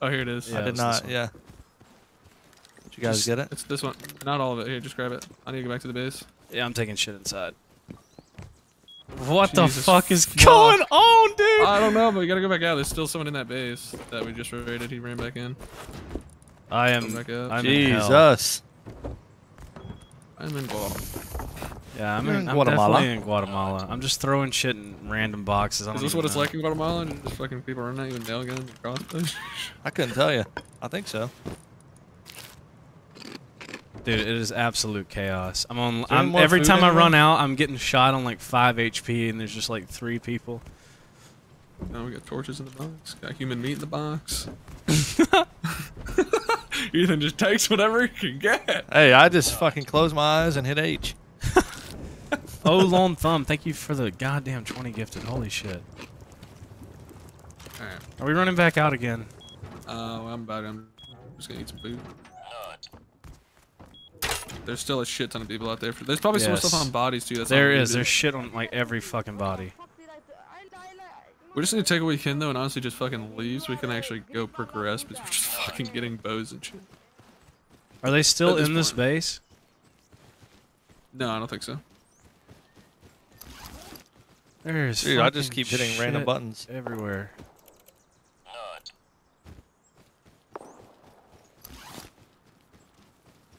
Oh, here it is. Yeah, I did not. Yeah. Did you guys Just- get it? It's this one. Not all of it. Here, just grab it. I need to go back to the base. Yeah, I'm taking shit inside. What the fuck is fuck. going on, dude? I don't know, but we gotta go back out. There's still someone in that base that we just raided. He ran back in. I am. Back up. I'm in hell. Jesus. I'm in Guam. Yeah, I'm, in, in I'm Guatemala? in Guatemala. I'm just throwing shit in random boxes. I Is this even what it's know. like in Guatemala? And just fucking people running at you with nail guns and crossbows? I couldn't tell you. I think so. Dude, it is absolute chaos. I'm on. I'm, every time I run out, I'm getting shot on like five HP, and there's just like three people. Now we got torches in the box. Got human meat in the box. Ethan just takes whatever he can get. Hey, I just fucking closed my eyes and hit H. oh, long thumb. Thank you for the goddamn 20 gifted. Holy shit. Alright. Are we running back out again? Uh, well, I'm about to. I'm just gonna eat some food. there's still a shit ton of people out there. There's probably some stuff on bodies too. That's There not is. looted. There's shit on like every fucking body. We just need to take what we can though, and honestly just fucking leave so we can actually go progress because we're just fucking getting bows and shit. Are they still this in this point. base? No, I don't think so. There's Dude, I just keep hitting random buttons. everywhere.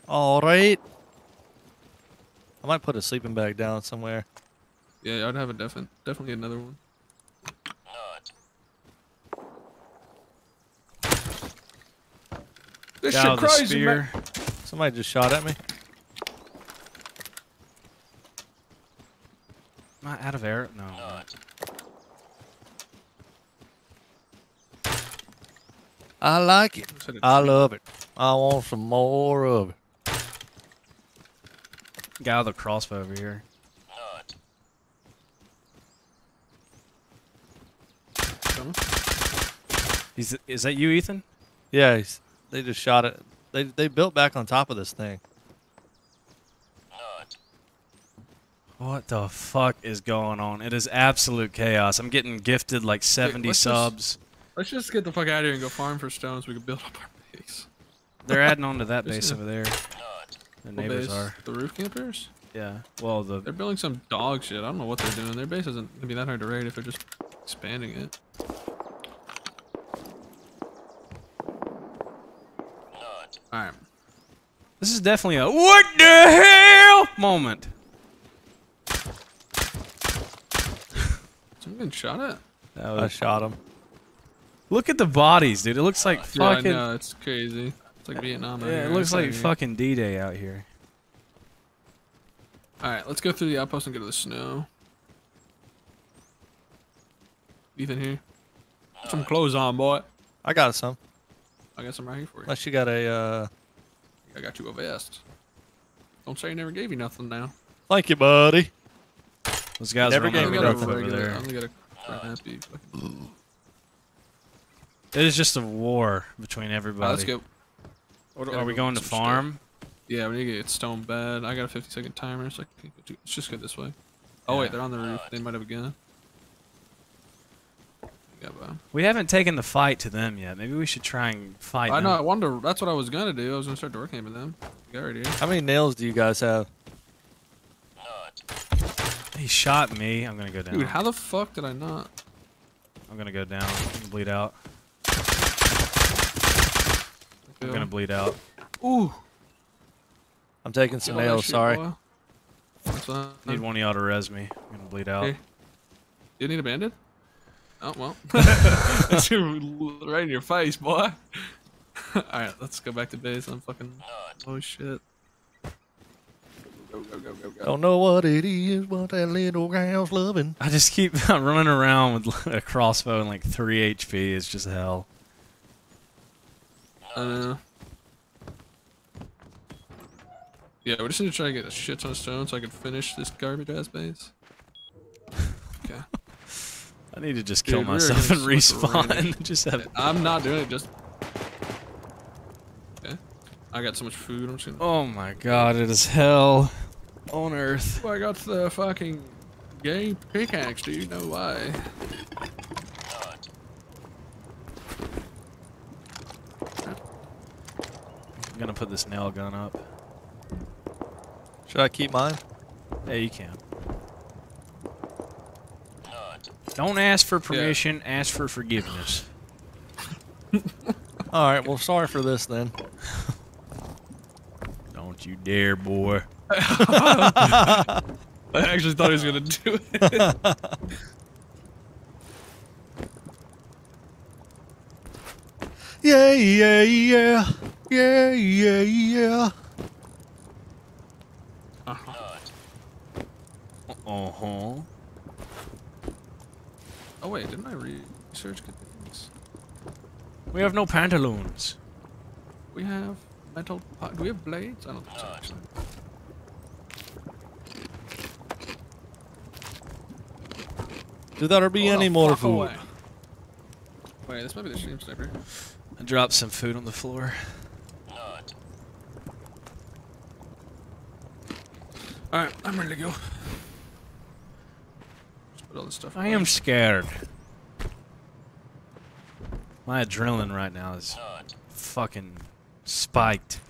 All right. I might put a sleeping bag down somewhere. Yeah, I'd have a definite, definitely another one. This Down shit the crazy, spear. man. Somebody just shot at me. Am I out of air? No. I like it. I love it. I want some more of it. Guy with a crossbow over here. He's, is that you, Ethan? Yeah, he's, they just shot it. They they built back on top of this thing. What the fuck is going on? It is absolute chaos. I'm getting gifted like 70 let's just- subs. Let's just get the fuck out of here and go farm for stones. so We can build up our base. They're adding on to that base over there. The neighbors base? are. The roof campers? Yeah. Well, the They're building some dog shit. I don't know what they're doing. Their base isn't gonna be that hard to raid if they're just expanding it. Alright. this is definitely a what the hell moment. Someone getting shot at? That I shot him. Look at the bodies, dude. It looks like oh, Yeah, I fucking. know, it's crazy. It's like Vietnam. Yeah, here. it looks It's like like- fucking D-Day out here. Alright, let's go through the outpost and go to the snow. Ethan here. Put Some clothes on, boy. I got some. I got some right here for you. Unless you got a. Uh... I got you a vest. Don't say I never gave you nothing now. Thank you, buddy. Those guys Never are gave on me nothing. over there. I only got a crappy fucking. It is just a war between everybody. Alright, let's go. What, Gotta are we go going to some stuff. farm? Yeah, we need to get stone bed. I got a 50 second timer, so I can do, let's just go this way. Oh wait, they're on the roof. They might have a gun. Yeah, We haven't taken the fight to them yet. Maybe we should try and fight I them. know. I wonder. That's what I was gonna do. I was gonna start door camping them. Get ready. How many nails do you guys have? He shot me. I'm gonna go down. Dude, how the fuck did I not? I'm gonna go down and bleed out. I'm gonna bleed out. Ooh. I'm taking some oh, Kill nails. Sorry. boy. Need one of y'all to res me. I'm gonna bleed out. Here. You need a bandit? Oh well. That's right in your face, boy. Alright, let's go back to base. I'm fucking. Oh shit. Go, go, go, go, go. Don't know what it is, but that little girl's loving. I just keep running around with a crossbow and like three HP. It's just hell. Uh, I know. Yeah, we just need to try to get a shit ton of stone so I can finish this garbage ass base. Okay. I need to just Dude, kill we myself and getting so much respawn. just have. It. I'm not doing it. Just. Okay. I got so much food. I'm just gonna. Oh my god! It is hell on earth. Oh, I got the fucking gay pickaxe, dude. No way. I'm gonna put this nail gun up. Should I keep mine? Yeah, you can. Don't ask for permission. Ask for forgiveness. All right. Well, sorry for this then. Don't you dare, boy. I actually thought he was gonna do it. Yeah, yeah, yeah, yeah, yeah, yeah. Uh-huh. Uh huh. Oh wait, didn't I research good things? We have no pantaloons. We have metal. pi- Do we have blades? I don't think so. Actually. Do there be Oh, any more fuck food? away. Wait, this might be the stream sniper. I dropped some food on the floor. Not. Alright, I'm ready to go. Just put all this stuff I away. am scared. My adrenaline right now is fucking spiked.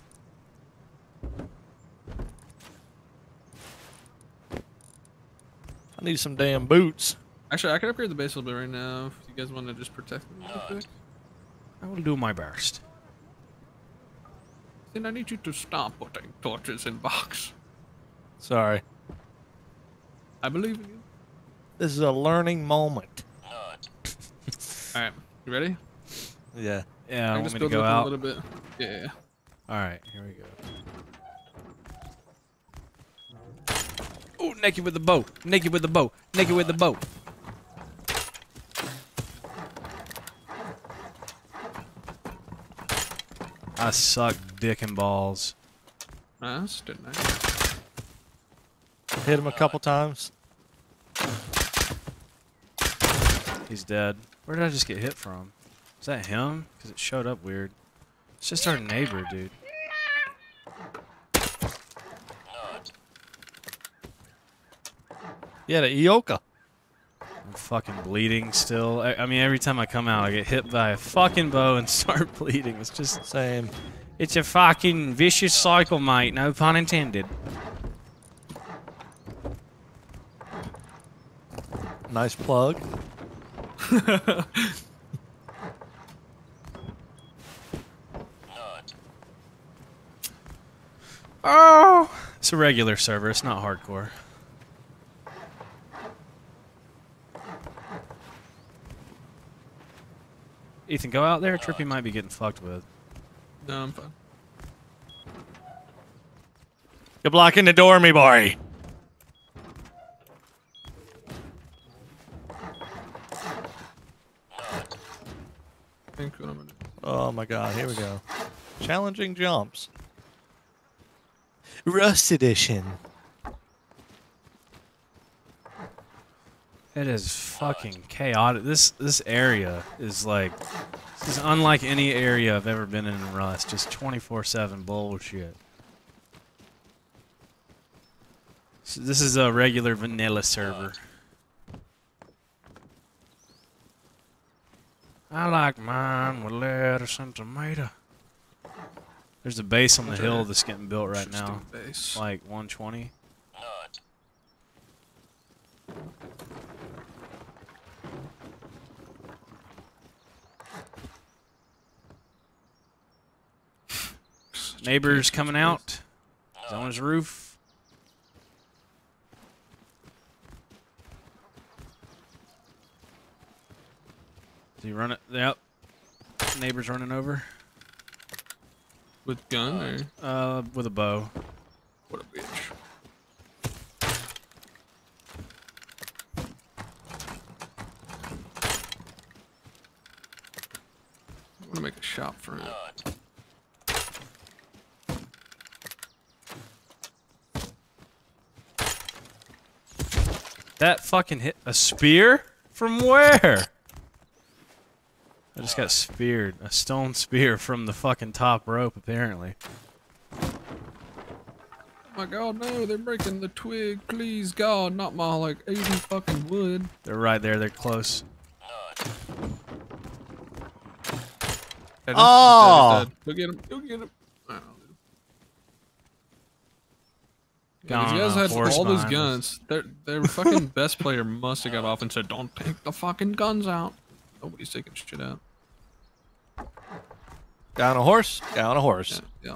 I need some damn boots. Actually, I could upgrade the base a little bit right now if you guys want to just protect me real quick. I will do my best. Then I need you to stop putting torches in box. Sorry. I believe in you. This is a learning moment. Alright, you ready? Yeah. Yeah, I I can want just me to go up out. a little bit. Yeah. Alright, here we go. Ooh, naked with the bow. Naked with the bow. Naked with the bow. I suck dick and balls. Nice, didn't I? Hit him a couple times. He's dead. Where did I just get hit from? Is that him? Because it showed up weird. It's just our neighbor, dude. Yeah, the Eoka. I'm fucking bleeding still. I, I mean, every time I come out, I get hit by a fucking bow and start bleeding. It's just the same. It's a fucking vicious cycle, mate. No pun intended. Nice plug. Oh! It's a regular server. It's not hardcore. Ethan, go out there. Trippy might be getting fucked with. No, I'm fine. You're blocking the door, me boy. Think what I'm gonna do. Oh my god, here we go. Challenging jumps. Rust edition. It is fucking chaotic. This this area is like this is unlike any area I've ever been in in Rust. Just 24/7 bullshit. So this is a regular vanilla server. I like mine with lettuce and tomato. There's a base on the hill that's getting built right now. Base. Like 120. Neighbors coming out. He's on his roof. Is he running? Yep. Neighbors running over. With gun or? Uh, with a bow. What a bitch. I'm gonna make a shop for it. That fucking hit a spear? From where? I just got speared. A stone spear from the fucking top rope, apparently. Oh my god, no, they're breaking the twig. Please, God, not my like Asian fucking wood. They're right there. They're close. Dead, Oh! dead, dead. Go get him. Go get him. I don't. Yeah, these guys on had uh, horse all those guns. Their their fucking best player must have got off and said, "Don't take the fucking guns out." Nobody's taking shit out. Down a horse. Down a horse. Yeah.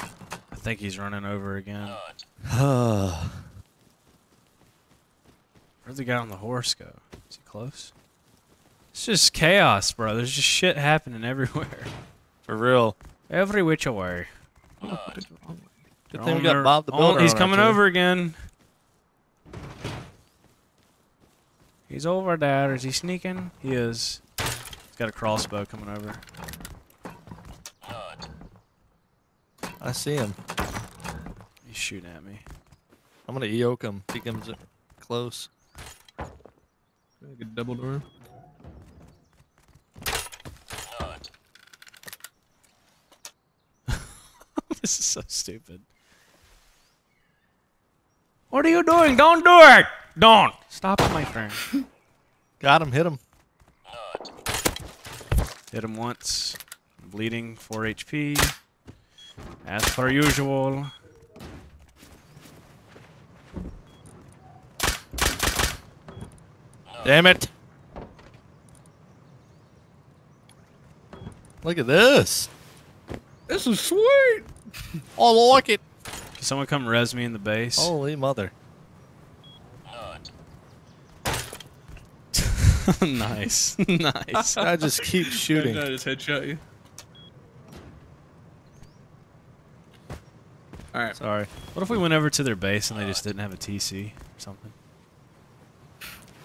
I think he's running over again. yeah. Where'd the guy on the horse go? Is he close? It's just chaos, bro. There's just shit happening everywhere. For real. Every which way. Good thing we got Bob the Oh, Builder he's on our coming team. over again. He's over there. Is he sneaking? He is. He's got a crossbow coming over. I see him. He's shooting at me. I'm gonna yoke him. If he comes in close. Make a double door. this is so stupid. What are you doing? Don't do it! Don't! Stop it, my friend. Got him. Hit him. Hit him once. Bleeding 4 HP. As per usual. Damn it. Look at this. This is sweet. I like it. Can someone come res me in the base? Holy mother. nice. nice. I just keep shooting. I just headshot you. Alright. Sorry. What if we went over to their base and they just didn't have a TC or something?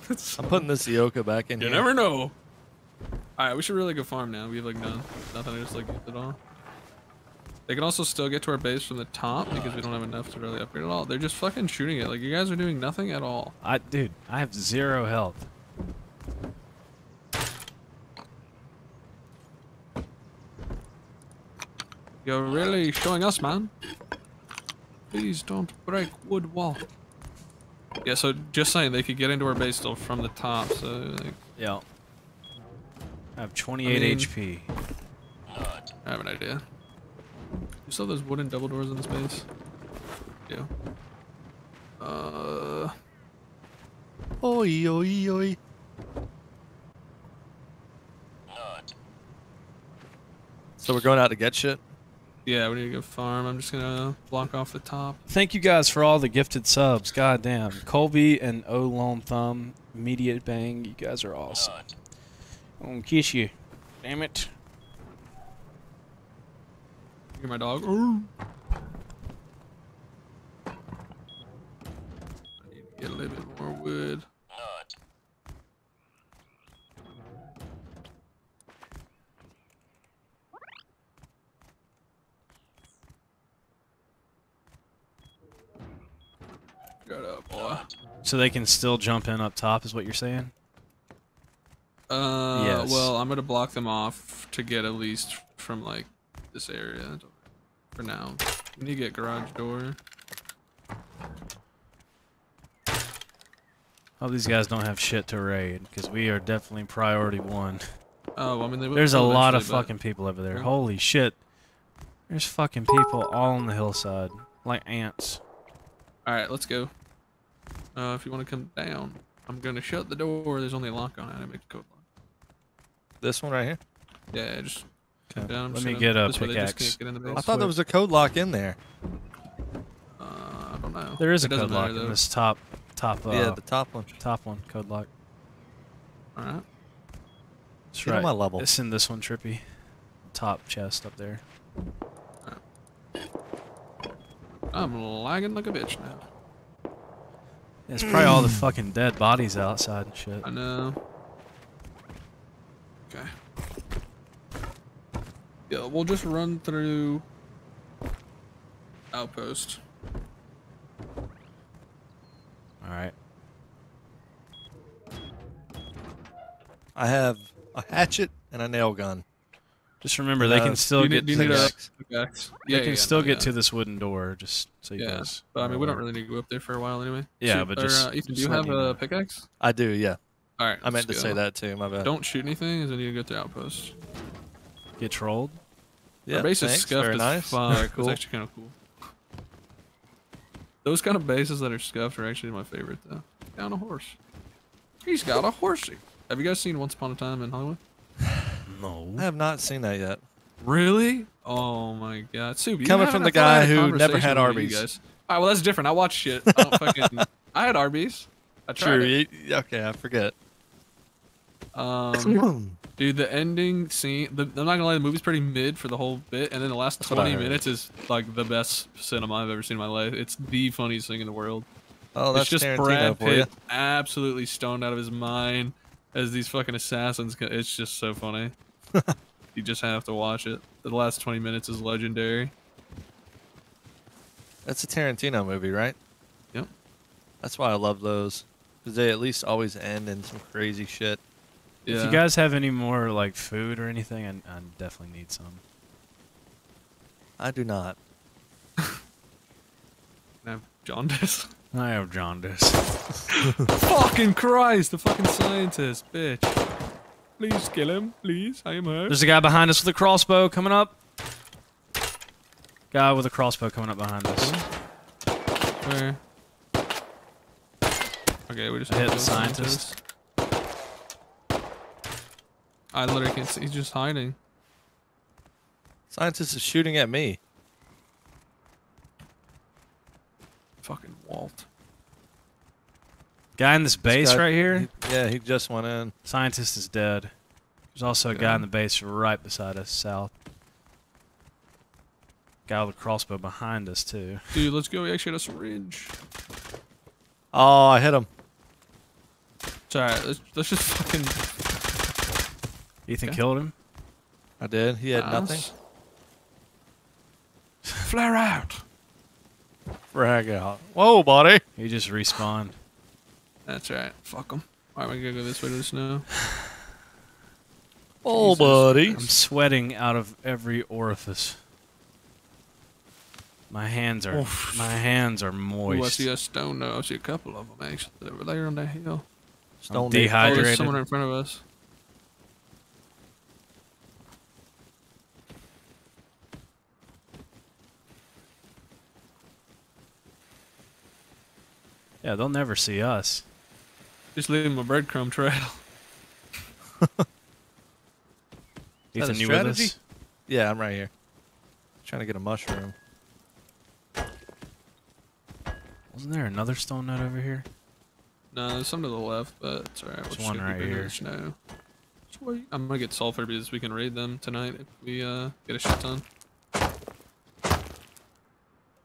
I'm putting this Eoka back in You here. never know. Alright, we should really go farm now. We have like none. Nothing to just like get it all. They can also still get to our base from the top because we don't have enough to really upgrade at all. They're just fucking shooting it. Like you guys are doing nothing at all. I dude, I have zero health. You're really showing us, man. Please don't break wood wall. Yeah, so just saying they could get into our base still from the top, so like Yeah. I have 28 I mean- HP. I have an idea. You saw those wooden double doors in this base? Yeah. Uh Oi, oi, oi. So we're going out to get shit? yeah, we need to go farm. I'm just gonna block off the top. Thank you guys for all the gifted subs. God damn. Colby and O Lone Thumb, Immediate Bang, you guys are awesome. I'm gonna kiss you. Damn it. You hear my dog. Ooh. I need to get a little bit more wood. Shut up, boy. So they can still jump in up top, is what you're saying? Uh, Yes. well, I'm gonna block them off to get at least from like this area for now. We need to get garage door. Hope these guys don't have shit to raid, because we are definitely priority one. Oh, I mean, they will There's a lot of fucking people over there. Yeah. Holy shit. There's fucking people all on the hillside. Like ants. Alright, let's go. Uh, if you want to come down, I'm gonna shut the door. There's only a lock on it. I make a code lock. This one right here? Yeah, just come down. Let me gonna- get a this way just pickaxe. get in the base. I thought there was a code lock in there. Uh, I don't know. There is It a doesn't code lock matter, in this top, top, uh, Yeah, the top one. top one, code lock. Alright. That's Get on right. my level. It's in this one, Trippy. Top chest up there. I'm lagging like a bitch now. It's probably all the fucking dead bodies outside and shit. I know. Okay. Yeah, we'll just run through outpost. Alright. I have a hatchet and a nail gun. Just remember, they Uh, can still get need, you to need this. pickaxe. They Yeah, can yeah, still no, get yeah. to this wooden door, just so you Yeah, guys. but I mean, we don't really need to go up there for a while anyway. Yeah, Shoot- but or, just- uh, Ethan, do you have know. a pickaxe? I do, yeah. All right. I meant to let's say that too, my bad. Don't shoot anything, and then you go to outpost. Get trolled? Yeah, Our base is scuffed very nice. fuck. Very It's cool. actually kind of cool. Those kind of bases that are scuffed are actually my favorite, though. Down a horse. He's got a horsey. Have you guys seen Once Upon a Time in Hollywood? No. I have not seen that yet. Really? Oh my god. Soup, Coming from the guy who never had Arby's. guys. Alright, well that's different. I watch shit. I don't fucking I had Arby's. I tried True. it. okay, I forget. Um, dude, the ending scene. The, I'm not gonna lie, the movie's pretty mid for the whole bit, and then the last That's 20 minutes is like the best cinema I've ever seen in my life. It's the funniest thing in the world. Oh, that's it's just Tarantino Brad. Pitt absolutely stoned out of his mind as these fucking assassins. It's just so funny. you just have to watch it. The last 20 minutes is legendary. That's a Tarantino movie, right? Yep. That's why I love those. Because they at least always end in some crazy shit. Yeah. If you guys have any more like food or anything, I, I definitely need some. I do not. have jaundice. I have jaundice. fucking Christ, the fucking scientist, bitch. Please kill him, please. I am hurt. There's a guy behind us with a crossbow coming up. Guy with a crossbow coming up behind us. Where? Okay, we just I hit the to scientist. I literally can't see. He's just hiding. Scientist is shooting at me. Fucking Guy in this base guy- right here. he- yeah, he just went in. Scientist is dead. There's also a guy in the base right beside us, south. Guy with a crossbow behind us too. Dude, let's go. We actually had a syringe. Oh, I hit him. It's alright. Let's, let's just fucking. Ethan Okay. killed him. I did. He had Nice. nothing. Flare out. Frag out. Whoa, buddy. He just respawned. That's right. Fuck him. Alright, we gotta go this way to the snow. Oh, Jesus buddy. I'm sweating out of every orifice. My hands are Oof. my hands are Ooh, I see a stone though. I see a couple of them actually. over there on that hill. Stone I'm Deep. Oh, there's someone in front of us. Yeah, they'll never see us. Just leaving a breadcrumb trail. Is that a Ethan, you with strategy? us? Yeah, I'm right here. Trying to get a mushroom. Wasn't there another stone nut over here? No, there's some to the left, but it's alright. We'll There's just one go right keep it here. the Snow. I'm gonna get sulfur because we can raid them tonight if we uh get a shit ton.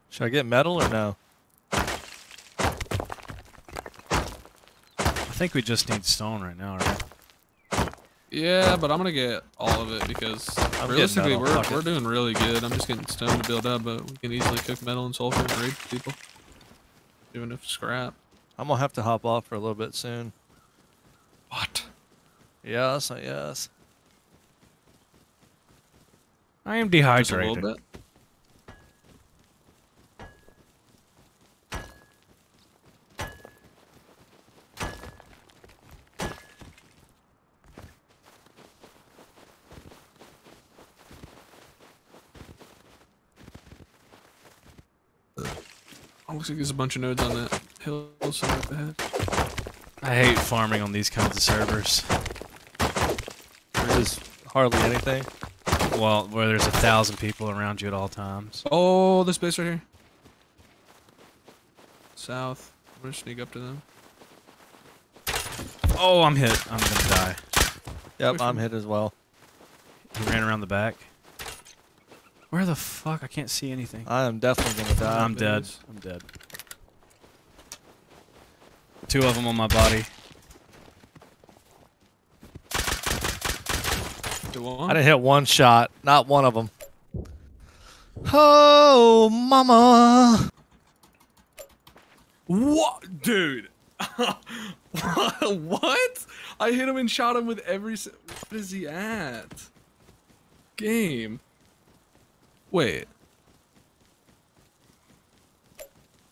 Should I get metal or no? Think we just need stone right now, right? Yeah, but I'm gonna get all of it because getting realistically metal, we're fuck we're doing really good. I'm just getting stone to build up, but we can easily cook metal and sulfur and raid people. Even if scrap. I'm gonna have to hop off for a little bit soon. What? Yes, yes. I am Just a dehydrated. Looks like there's a bunch of nodes on that hillside up ahead. I hate farming on these kinds of servers. There is hardly anything. Well, where there's a thousand people around you at all times. Oh, this base right here. South. I'm gonna sneak up to them. Oh, I'm hit. I'm gonna die. Yep, Which I'm one? hit as well. He ran around the back. Where the fuck? I can't see anything. I am definitely gonna die. I'm dead. I'm dead. Two of them on my body. The one? I didn't hit one shot. Not one of them. Oh, mama. What, dude? what? I hit him and shot him with every. What is he at? Game. Wait.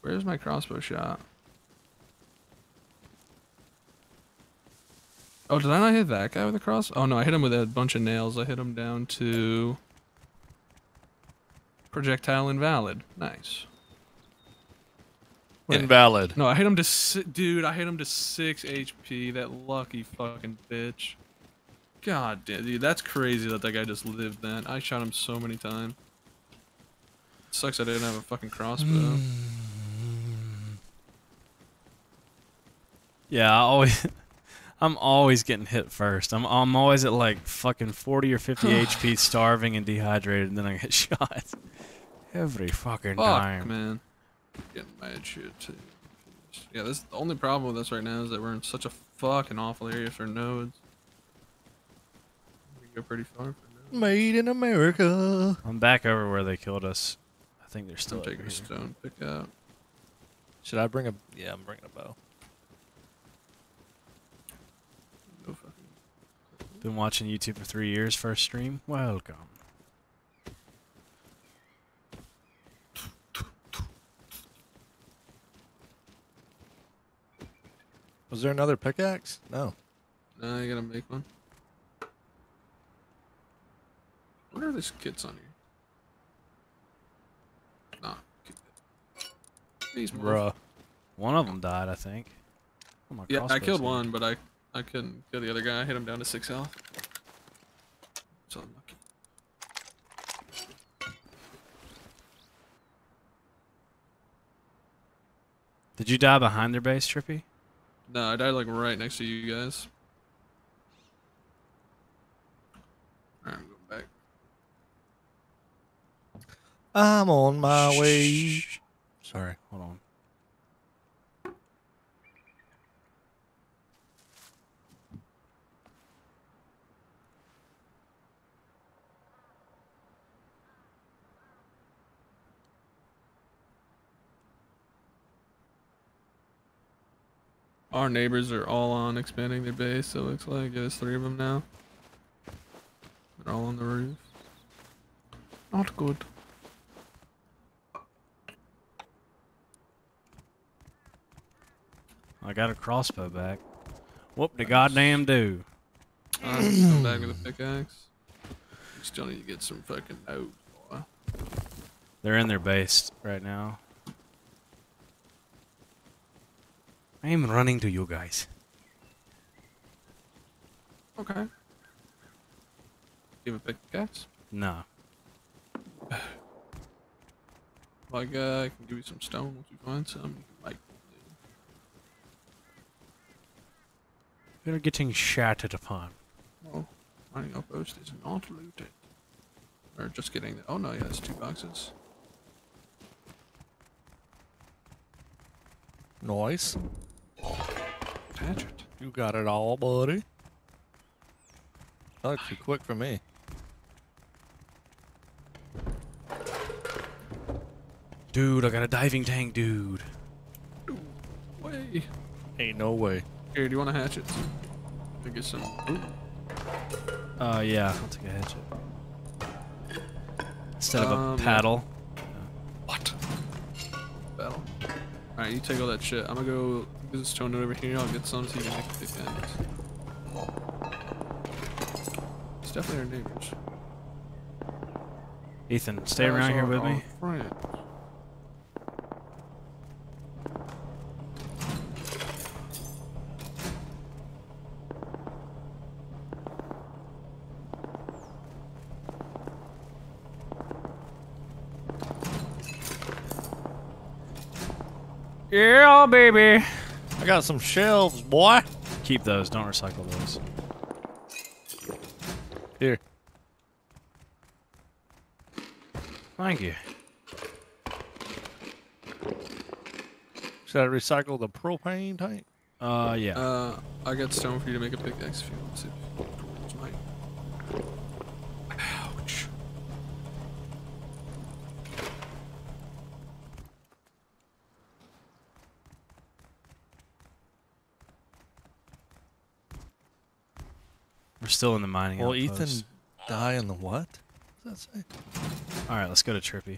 Where's my crossbow shot? Oh, did I not hit that guy with a cross? Oh no, I hit him with a bunch of nails. I hit him down to projectile invalid. Nice. Wait. Invalid. No, I hit him to si- dude. I hit him to six HP. That lucky fucking bitch. God damn, dude, that's crazy that that guy just lived that. I shot him so many times. Sucks I didn't have a fucking crossbow. Yeah, I always. I'm always getting hit first. I'm I'm always at like fucking 40 or 50 HP, starving and dehydrated, and then I get shot every fucking Fuck, time. man. Getting mad shit too. Yeah, this the only problem with us right now is that we're in such a fucking awful area for nodes. We go pretty far for nodes. Made in America. I'm back over where they killed us. I think they're still. taking a stone pick up. Should I bring a? Yeah, I'm bringing a bow. Been watching YouTube for three years. First stream. Welcome. Was there another pickaxe? No. No, you gotta make one. What are these kit's on here. These Bruh. One of them died, I think. Oh, my Yeah, I crossbow's killed here. one, but I I couldn't kill the other guy. I hit him down to six health. So unlucky. Did you die behind their base, Trippy? No, I died like right next to you guys. Alright, I'm going back. I'm on my way. Sorry. Hold on. Our neighbors are all on expanding their base, it looks like. There's three of them now. They're all on the roof. Not good. I got a crossbow back. Whoop the goddamn do. Alright, come back with a pickaxe. We still need to get some fucking note. boy. They're in their base right now. I am running to you guys. Okay. Give a pickaxe. No. Like, uh, I can give you some stone once you find some. You can make You're getting shattered upon. Oh, mining outpost is not looted. Or just getting the. Oh no, yeah, it's two boxes. Nice. Attach it. You got it all, buddy. That's too quick for me. Dude, I got a diving tank, dude. Way. Ain't no way. Here, do you want a hatchet? I get some. Ooh. Uh, yeah, I'll take a hatchet. Instead of a Um, paddle. What? Battle. Alright, you take all that shit. I'm gonna go get this stone over here. I'll get some so you can make a pickaxe. It's definitely our neighbors. Ethan, stay Those around here with me. friends. Baby. I got some shelves, boy. Keep those. Don't recycle those. Here. Thank you. Should I recycle the propane tank? Uh, yeah. Uh, I got stone for you to make a pickaxe if you want to. We're still in the mining Will outpost. Ethan die in the what? What does that say? All right, let's go to Trippy.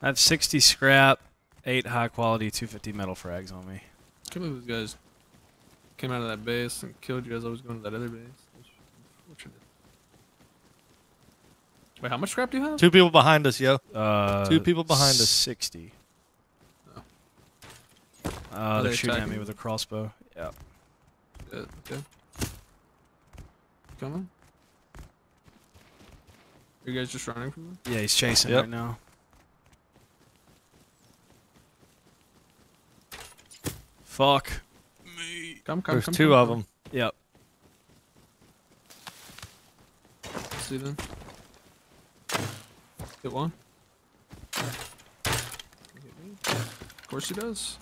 I have 60 scrap, 8 high quality 250 metal frags on me. I can't believe those guys came out of that base and killed you as I was going to that other base. Unfortunate. Wait, how much scrap do you have? Two people behind us, yo. Uh, Two people behind us. 60. Oh. Uh, Are they're they shooting at me with a crossbow. Yeah. Yeah, okay. Coming? Are you guys just running from them? Yeah, he's chasing Yep. right now. Fuck. Me. Come, come, There's come. two come, of come. them. Yep. See them. Hit one. Of course he does.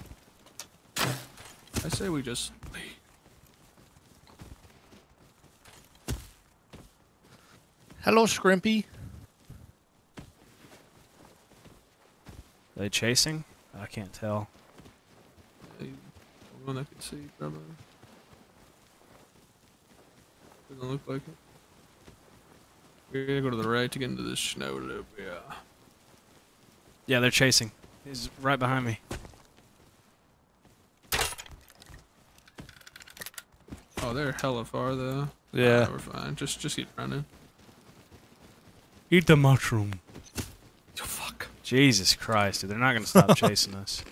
I say we just. Hello, Scrimpy. they chasing? I can't tell. Hey, one I can see, probably. Doesn't look like it. We're gonna go to the right to get into this snow loop, yeah. Yeah, they're chasing. He's right behind me. Oh, they're hella far though. Yeah. we're fine. Just just keep running. Eat the mushroom. Oh, fuck. Jesus Christ, dude. They're not going to stop chasing us.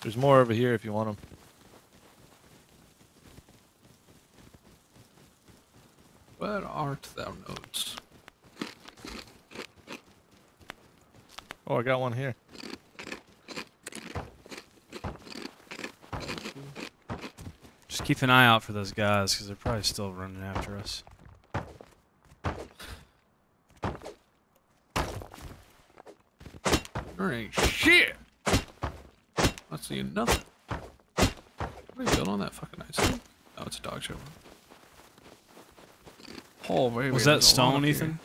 There's more over here if you want them. Where art thou nodes? Oh, I got one here. Keep an eye out for those guys because they're probably still running after us. There ain't shit. I see nothing. What are you built on that fucking nice thing? Oh, it's a dog show. Oh, baby. Was that stone, up here. Ethan?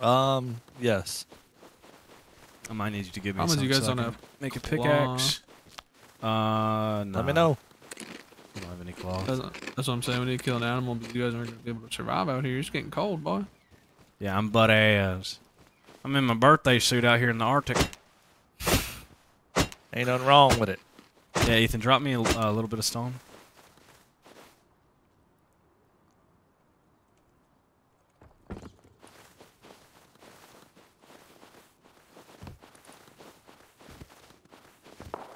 Um, yes. I might need you to give me How much some you guys so I on a make a pickaxe. Uh, no. Let me know. I don't have any cloth. That's, that's what I'm saying. We need to kill an animal, but you guys aren't gonna be able to survive out here. It's getting cold, boy. Yeah, I'm butt ass. I'm in my birthday suit out here in the Arctic. Ain't nothing wrong with it. Yeah, Ethan, drop me a, a little bit of stone.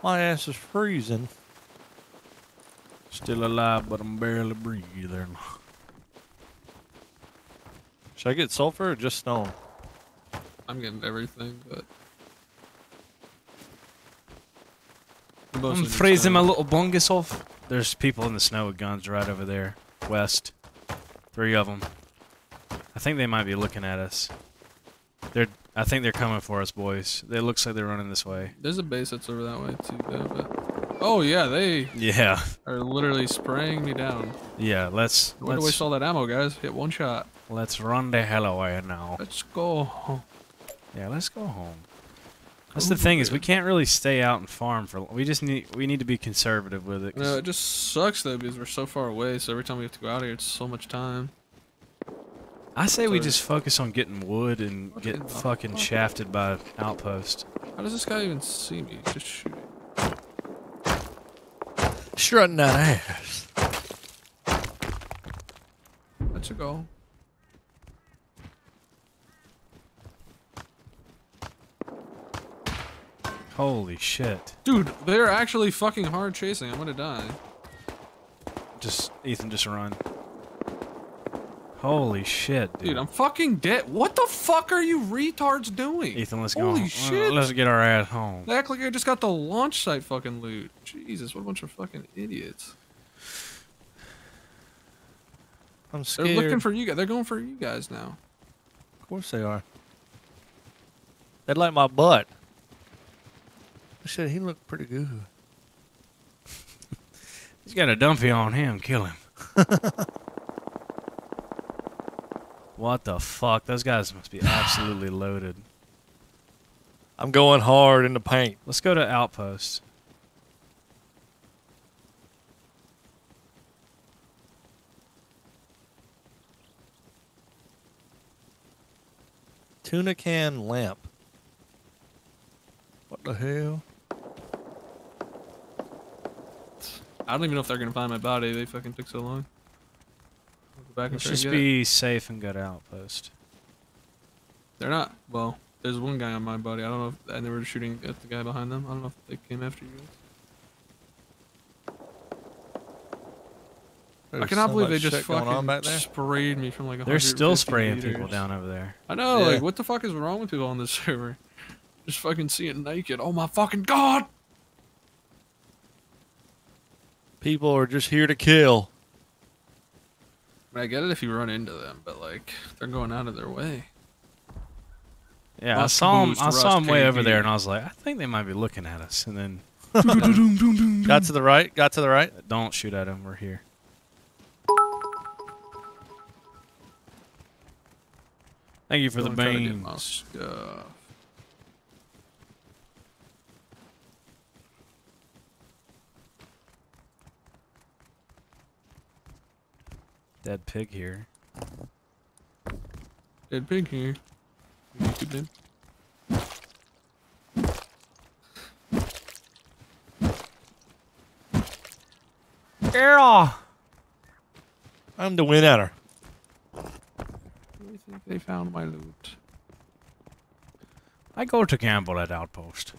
My ass is freezing. Still alive, but I'm barely breathing. Should I get sulfur or just stone? I'm getting everything, but. I'm need freezing my little bungus off. There's people in the snow with guns right over there, west. Three of them. I think they might be looking at us. They're. I think they're coming for us, boys. It looks like they're running this way. There's a base that's over that way too, though. But oh yeah, they Yeah. are literally spraying me down. Yeah. Let's. Where do we let's, saw that ammo, guys? Hit one shot. let's run the hell away now. Let's go. Yeah, let's go home. That's the thing is we can't really stay out and farm for. We just need we need to be conservative with it. No, it just sucks though because we're so far away. So every time we have to go out here, it's so much time. I say we just focus on getting wood and What get fucking fuck? shafted by outpost. How does this guy even see me? Just shoot. Strutting that ass. Let's go. Holy shit! Dude, they're actually fucking hard chasing. I'm gonna die. Just Ethan, just run. Holy shit, dude! Dude, I'm fucking dead. What the fuck are you retards doing? Ethan, let's go. Holy uh, shit. Let's get our ass home. They act like I just got the launch site fucking loot. Jesus, what a bunch of fucking idiots. I'm They're looking for you guys. They're going for you guys now. Of course they are. They'd like my butt. Shit, he looked pretty good. He's got a dumpy on him. Kill him. what the fuck? Those guys must be absolutely loaded. I'm going hard in the paint. Let's go to outpost. Tuna can lamp. What the hell? I don't even know if they're gonna find my body. They fucking took so long. I'll go back Let's try just to get it. be safe and go to outpost. They're not. Well, there's one guy on my body. I don't know if and they were shooting at the guy behind them. I don't know if they came after you. guys. I cannot so believe they just shit going on fucking back there. sprayed me from like. They're still 150 spraying people down over there. I know. Yeah. Like, what the fuck is wrong with people on this server? Just fucking seeing naked. Oh my fucking god! People are just here to kill. I, mean, I get it if you run into them, but like they're going out of their way. Yeah, I Must saw him. boost I saw Rust him way over there, and I was like, I think they might be looking at us. And then Got to the right. Got to the right. don't shoot at him. We're here. Thank you for the Go and try to beans. Dead pig here. Dead pig here. Stupid. Arrow. I'm the winner. They found my loot. I go to gamble at outpost.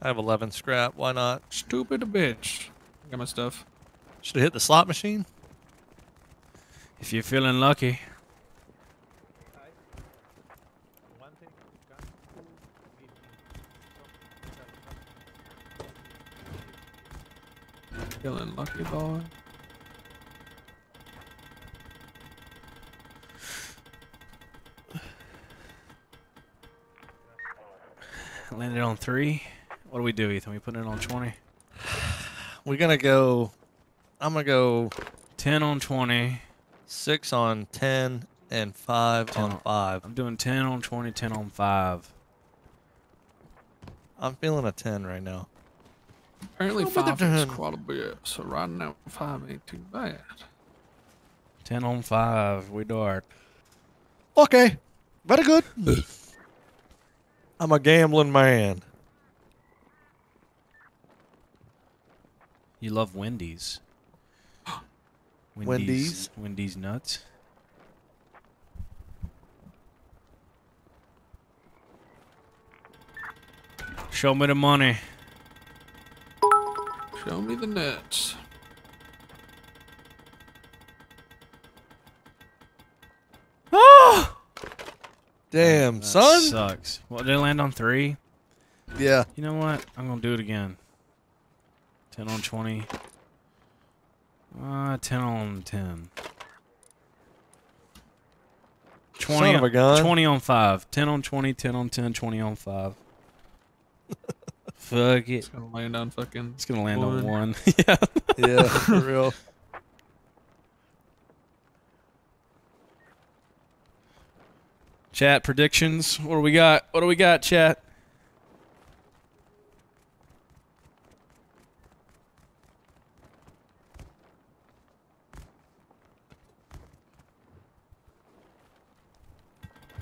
I have 11 scrap. Why not? Stupid bitch. I got my stuff. Should have hit the slot machine. If you're feeling lucky. Feeling lucky, boy. Landed on three. What do we do, Ethan? We put it on 20? We're gonna go. I'm gonna go 10 on 20. six on 10 and five 10 on five. I'm doing 10 on 20, 10 on 5. I'm feeling a 10 right now. Apparently Show me five is quite a bit, so riding out five ain't too bad. 10 on 5. We dart. Okay, very good. I'm a gambling man. You love Wendy's. Wendy's? Wendy's nuts. Show me the money. Show me the nuts. Oh! Damn, That son. Sucks. What did it land on three? Yeah. You know what? I'm gonna do it again. Ten on twenty. Uh, ten on ten. Twenty Son of a on- gun. Twenty on five. Ten on 20, 10 on 10, 20 on five. Fuck it. It's gonna land on fucking. It's gonna land one. on one. yeah. Yeah, for real. Chat predictions. What do we got? What do we got, chat?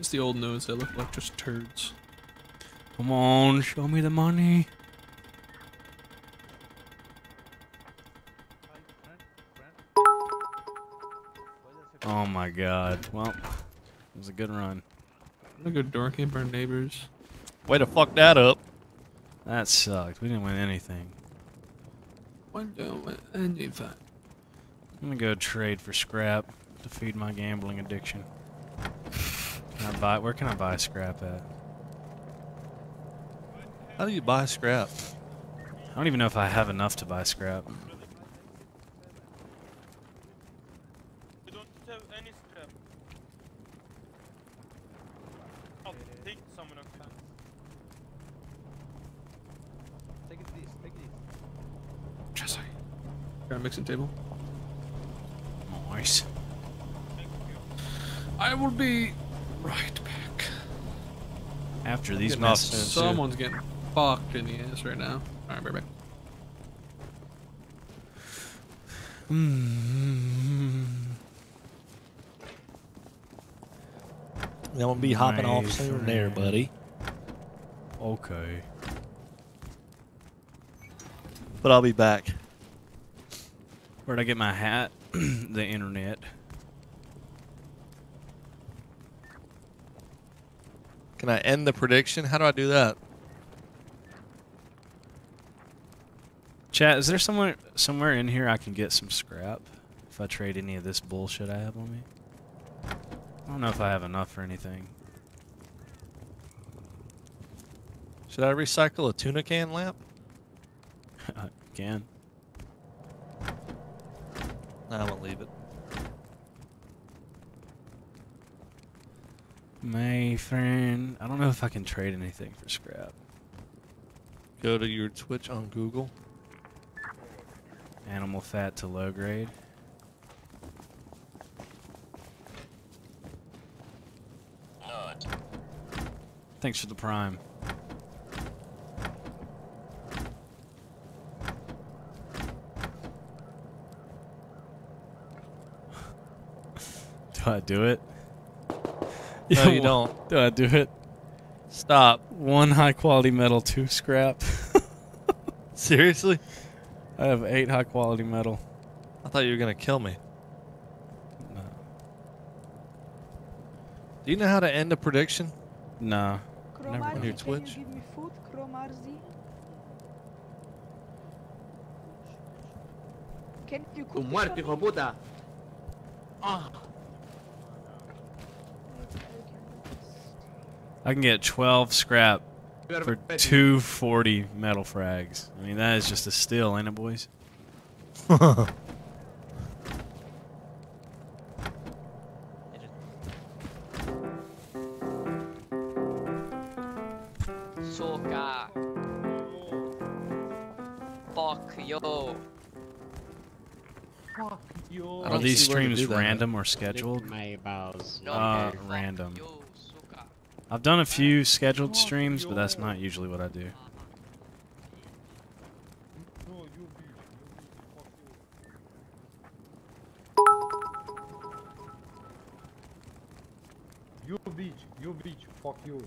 It's the old nodes that look like just turds. Come on, show me the money. Oh my god. Well, it was a good run. I'm gonna go camp our neighbors. Way to fuck that up. That sucked. We didn't win anything. Why don't we anything? I'm gonna go trade for scrap to feed my gambling addiction. Can I buy? Where can I buy scrap at? How do you buy scrap? I don't even know if I have enough to buy scrap. You don't have any scrap. I'll take some of them. Take it this, take this. Jesse. Got a mixing table. Nice. I will be right back. After these Getting messages. soon, too. Someone's getting fucked in the ass right now. Alright, right back. Hmm. I'm gonna be hopping off My soon there, buddy. Okay. But I'll be back. Where'd I get my hat? the internet. Can I end the prediction? How do I do that? Chat, is there somewhere somewhere in here I can get some scrap if I trade any of this bullshit I have on me? I don't know if I have enough for anything. Should I recycle a tuna can lamp? Can. Nah, I'm gonna leave it. My friend, I don't know if I can trade anything for scrap. Go to your Twitch on Google. Animal fat to low grade. Thanks for the prime. Do I do it? No, you don't. Do I do it? Stop. One high quality metal, two scrap. Seriously? I have eight high quality metal. I thought you were gonna kill me. No. Do you know how to end a prediction? No. Never on your Twitch. give me food, Cromarzi? Can you cook I can get 12 scrap for 240 metal frags. I mean, that is just a steal, ain't it, boys? Soca. Fuck yo. I Are these see where to streams random or scheduled? My balls. Uh, random. I've done a few scheduled streams, but that's not usually what I do. You bitch, you bitch, fuck you.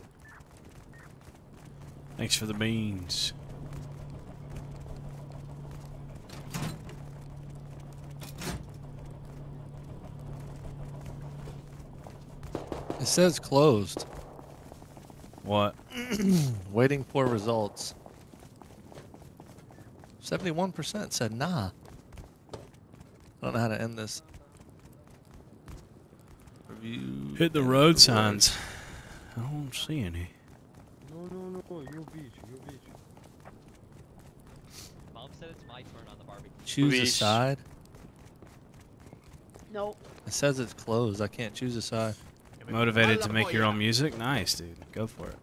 Thanks for the beans. It says closed. What? Waiting for results. 71% said nah. I don't know how to end this. Review. Hit the road signs. I don't see any. No, no, no, you bitch, you bitch. Mom said it's my turn on the barbecue. Choose a side. Nope. It says it's closed. I can't choose a side. Motivated to make your own music? Nice, dude. Go for it.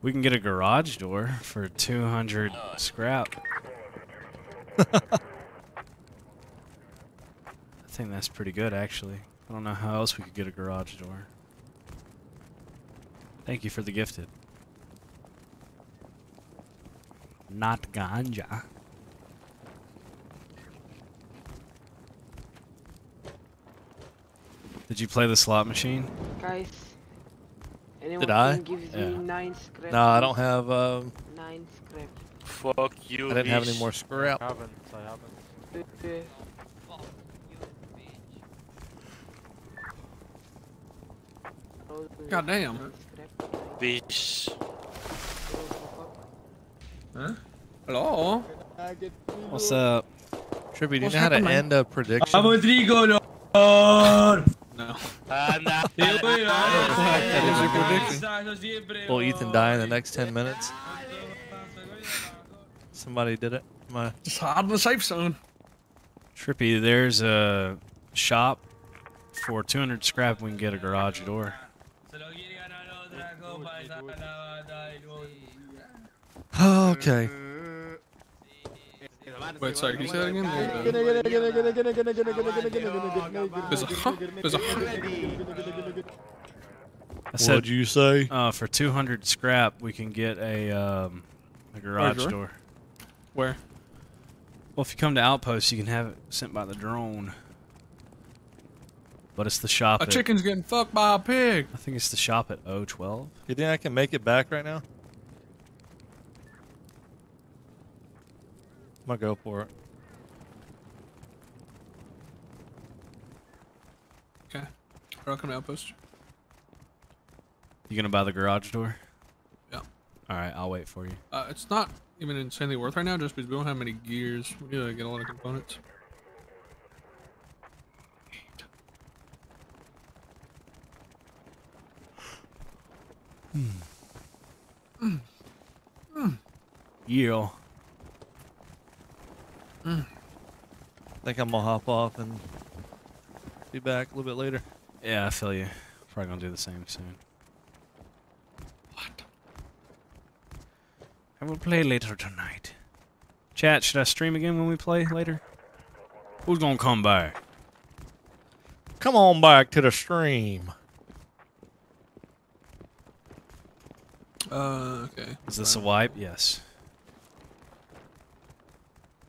We can get a garage door for 200 scrap. I think that's pretty good, actually. I don't know how else we could get a garage door. Thank you for the gifted. Not ganja. Did you play the slot machine? Guys. Anyone Did I? can Yeah. me nine scrap? No, I don't have. Um, Nine scrap. Fuck you, I didn't have any more scrap. I haven't, I haven't. God damn. Bitch. Huh? Hello? What's up? Trippy, do you What's know how to happening? end a prediction? tricolor. No. Will Ethan die in the next 10 minutes? Somebody did it. My Just hide in the safe zone. Trippy, there's a shop for 200 scrap. We can get a garage door. Okay. Wait, sorry, can you say that again? There's a huh? There's a huh? I said, What'd you say? Uh, for 200 scrap, we can get a um, a garage door? door. Where? Well, if you come to Outpost, you can have it sent by the drone. But it's the shop. A at- chicken's getting fucked by a pig. I think it's the shop at O12. You think I can make it back right now? I'm gonna go for it. Okay. I'll come to outpost. You gonna buy the garage door? Yeah. All right, I'll wait for you. Uh, it's not even insanely worth right now just because we don't have many gears. We need to get a lot of components. Yeah. I think I'm gonna hop off and be back a little bit later. Yeah, I feel you. Probably gonna do the same soon. What? I will play later tonight. Chat, should I stream again when we play later? Who's gonna come back? Come on back to the stream. Uh, okay. Is this a wipe? Yes.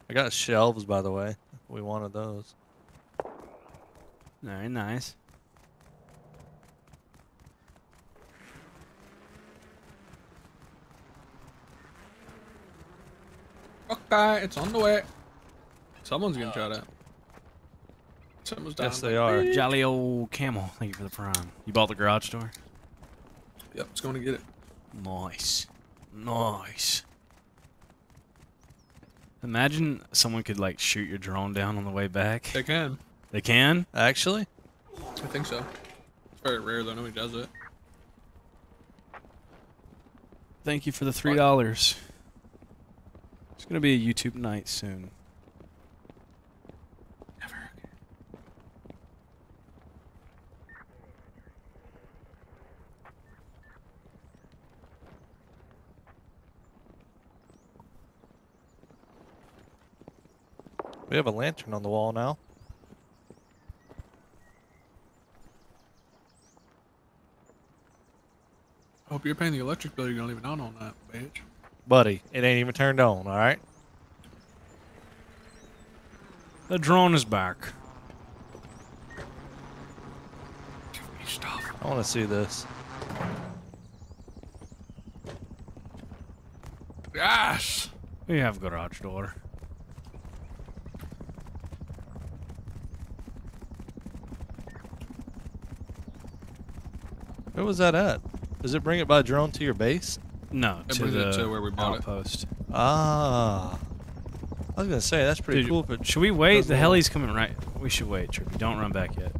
I got shelves, by the way. We wanted those. Very nice. Okay, it's on the way. Someone's getting shot at. Someone's down. Yes, they are. Jolly old camel. Thank you for the prime. You bought the garage door? Yep, it's going to get it. Nice. Nice. Imagine someone could like shoot your drone down on the way back. They can. They can? Actually? I think so. It's very rare though. Nobody does it. Thank you for the three dollars. It's gonna be a YouTube night soon. We have a lantern on the wall now. I hope you're paying the electric bill. You're not even on on that, bitch. Buddy, it ain't even turned on, alright? The drone is back. I want to see this. Yes. We have a garage door. Where was that at? Does it bring it by drone to your base? No, It to the it to where we bought it. outpost. Ah. I was gonna say that's pretty Dude, cool. but should we wait? The heli's coming right. We should wait, Trippy. Don't run back yet.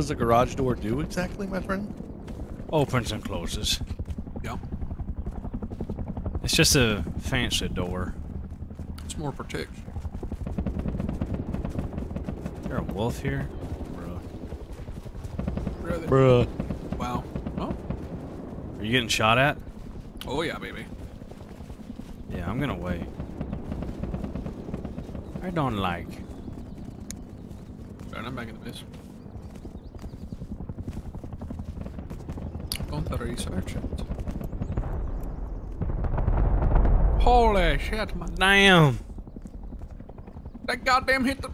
Does the garage door do exactly, my friend? Opens and closes. Yeah. It's just a fancy door. It's more protection. Is there a wolf here? Bro. Brother. Bruh. Wow. Oh. Are you getting shot at? Oh yeah, baby. Yeah, I'm gonna wait. I don't like. Alright, I'm back in the base. Research it. Holy shit, man. Damn. That goddamn hit the.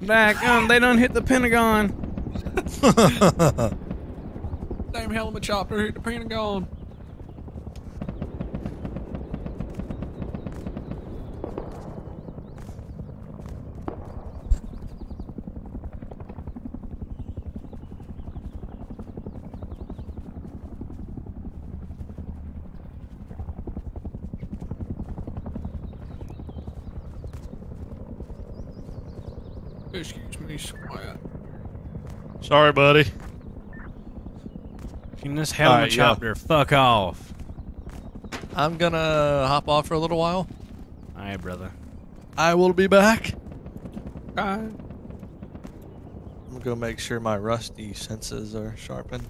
Back um, they done hit the Pentagon. Damn helicopter hit the Pentagon. Excuse me, Squire. Sorry, buddy. Can this Alright, yeah. helicopter fuck off? I'm gonna hop off for a little while. Alright, brother. I will be back. Bye. I'm gonna go make sure my rusty senses are sharpened.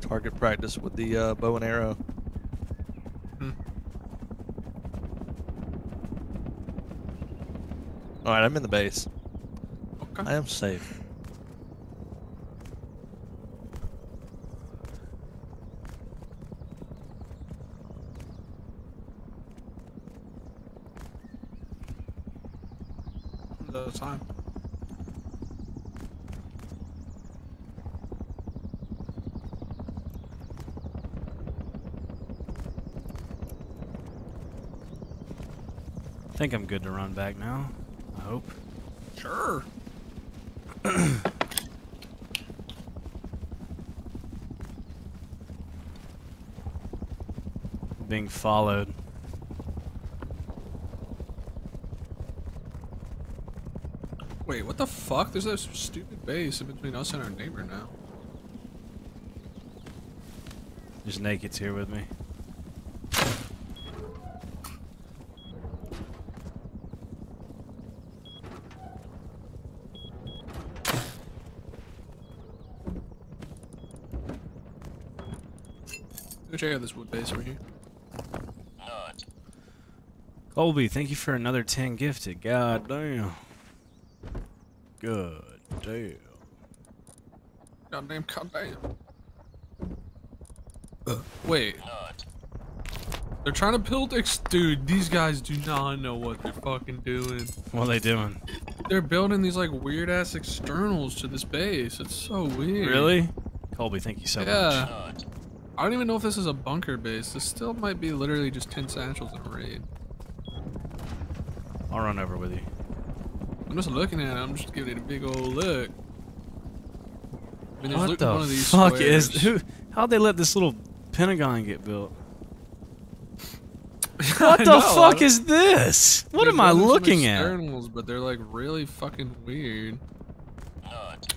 Target practice with the uh, bow and arrow. Hmm. Alright, I'm in the base. Okay. I am safe. The time. I think I'm good to run back now. I hope. Sure. Being followed. Wait, what the fuck? There's this stupid base in between us and our neighbor now. Just naked's here with me. Go check out this wood base over here. Colby, thank you for another 10 gifted. God damn. Good damn. Goddamn, goddamn. Uh, wait. They're trying to build ex- dude. These guys do not know what they're fucking doing. What are they doing? They're building these like weird ass externals to this base. It's so weird. Really? Colby, thank you so yeah. much. I don't even know if this is a bunker base. This still might be literally just 10 satchels in a raid. I'll run over with you. I'm just looking at it. I'm just giving it a big old look. I mean, What the one of these fuck is who? How'd they let this little Pentagon get built? What the know, fuck is this? What am I looking at? externals, But they're like really fucking weird.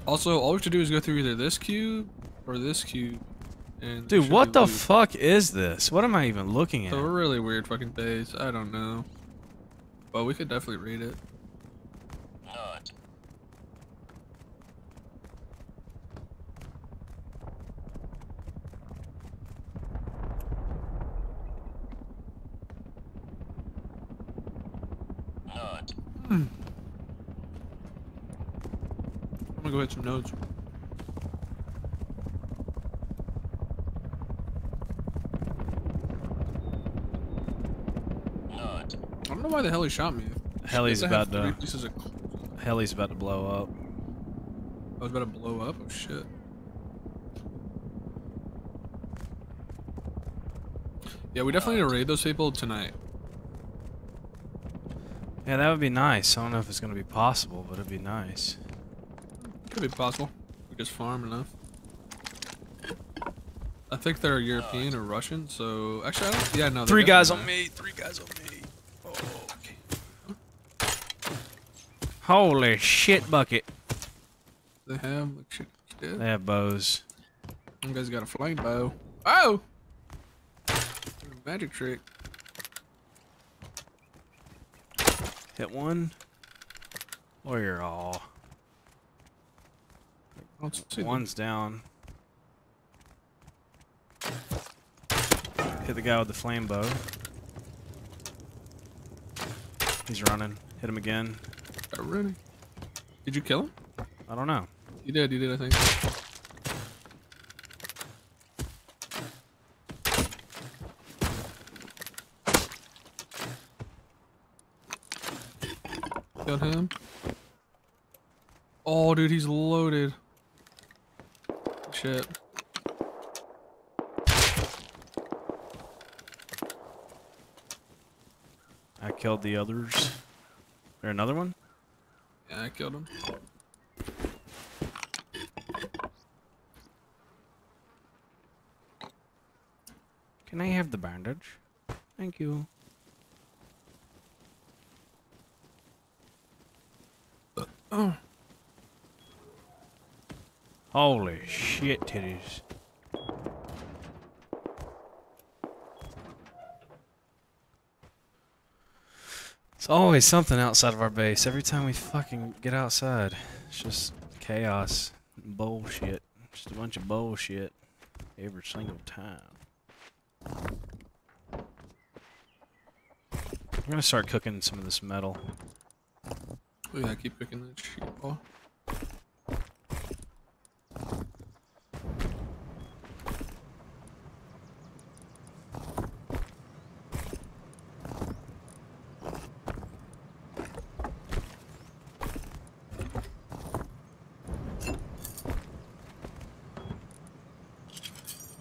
Also, all we have to do is go through either this cube or this cube. And Dude, what the loot. fuck is this? What am I even looking at? So a really weird fucking base. I don't know. But we could definitely read it. Hmm. I'm gonna go hit some nodes. I don't know why the hell he shot me. Heli's about to. pieces of- Heli's about to blow up. Oh, I was about to blow up. Oh shit. Yeah, we definitely need to raid those people tonight. Yeah, that would be nice. I don't know if it's gonna be possible, but it'd be nice. Could be possible. We just farm enough. I think they're European or Russian, so actually, I don't. Yeah, no. Three guys on me. Three guys on me. Holy shit bucket. They have like shit. They have bows. One guy's got a flame bow. Oh! Magic trick. Hit one. Warrior all. Let's see. One's down. Hit the guy with the flame bow. He's running. Hit him again. Already. Did you kill him? I don't know. You did. You did. I think. Killed him. Oh, dude, he's loaded. Shit. Killed the others. There another one? Yeah, I killed him. Can I have the bandage? Thank you. Uh, oh. Holy shit titties. It's always something outside of our base. Every time we fucking get outside, it's just chaos, bullshit. Just a bunch of bullshit every single time. I'm gonna start cooking some of this metal. Oh yeah, I keep picking that shit ball.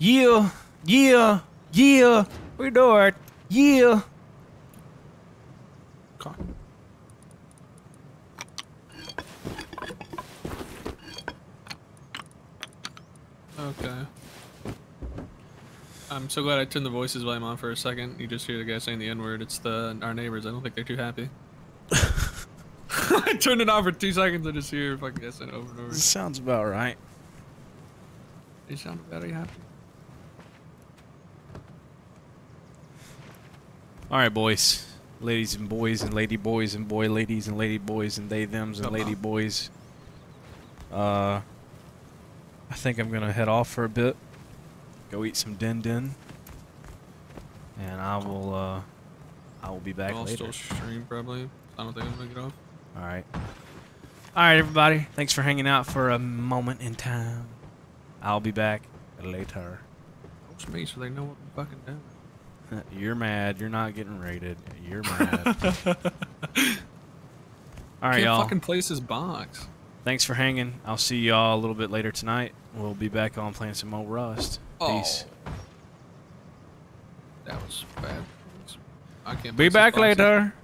Yeah, yeah, yeah, we do it. Yeah. Okay. I'm so glad I turned the voices volume on for a second. You just hear the guy saying the N word. It's the our neighbors. I don't think they're too happy. I turned it on for two seconds. I just hear fucking guy saying it over and over. Sounds about right. They sound very happy. All right, boys, ladies and boys, and lady boys and boy ladies and lady boys and they them's and lady boys. Uh, I think I'm gonna head off for a bit. Go eat some din din. and I will. Uh, I will be back I'll later. still stream probably. I don't think I'm gonna get off. All right. All right, everybody. Thanks for hanging out for a moment in time. I'll be back later. Watch me so they know what I'm fucking doing. You're mad. You're not getting rated. You're mad. All right, y'all. fucking place his box. Thanks for hanging. I'll see y'all a little bit later tonight. We'll be back on playing some more Rust. Oh. Peace. That was bad. I can't Be back later.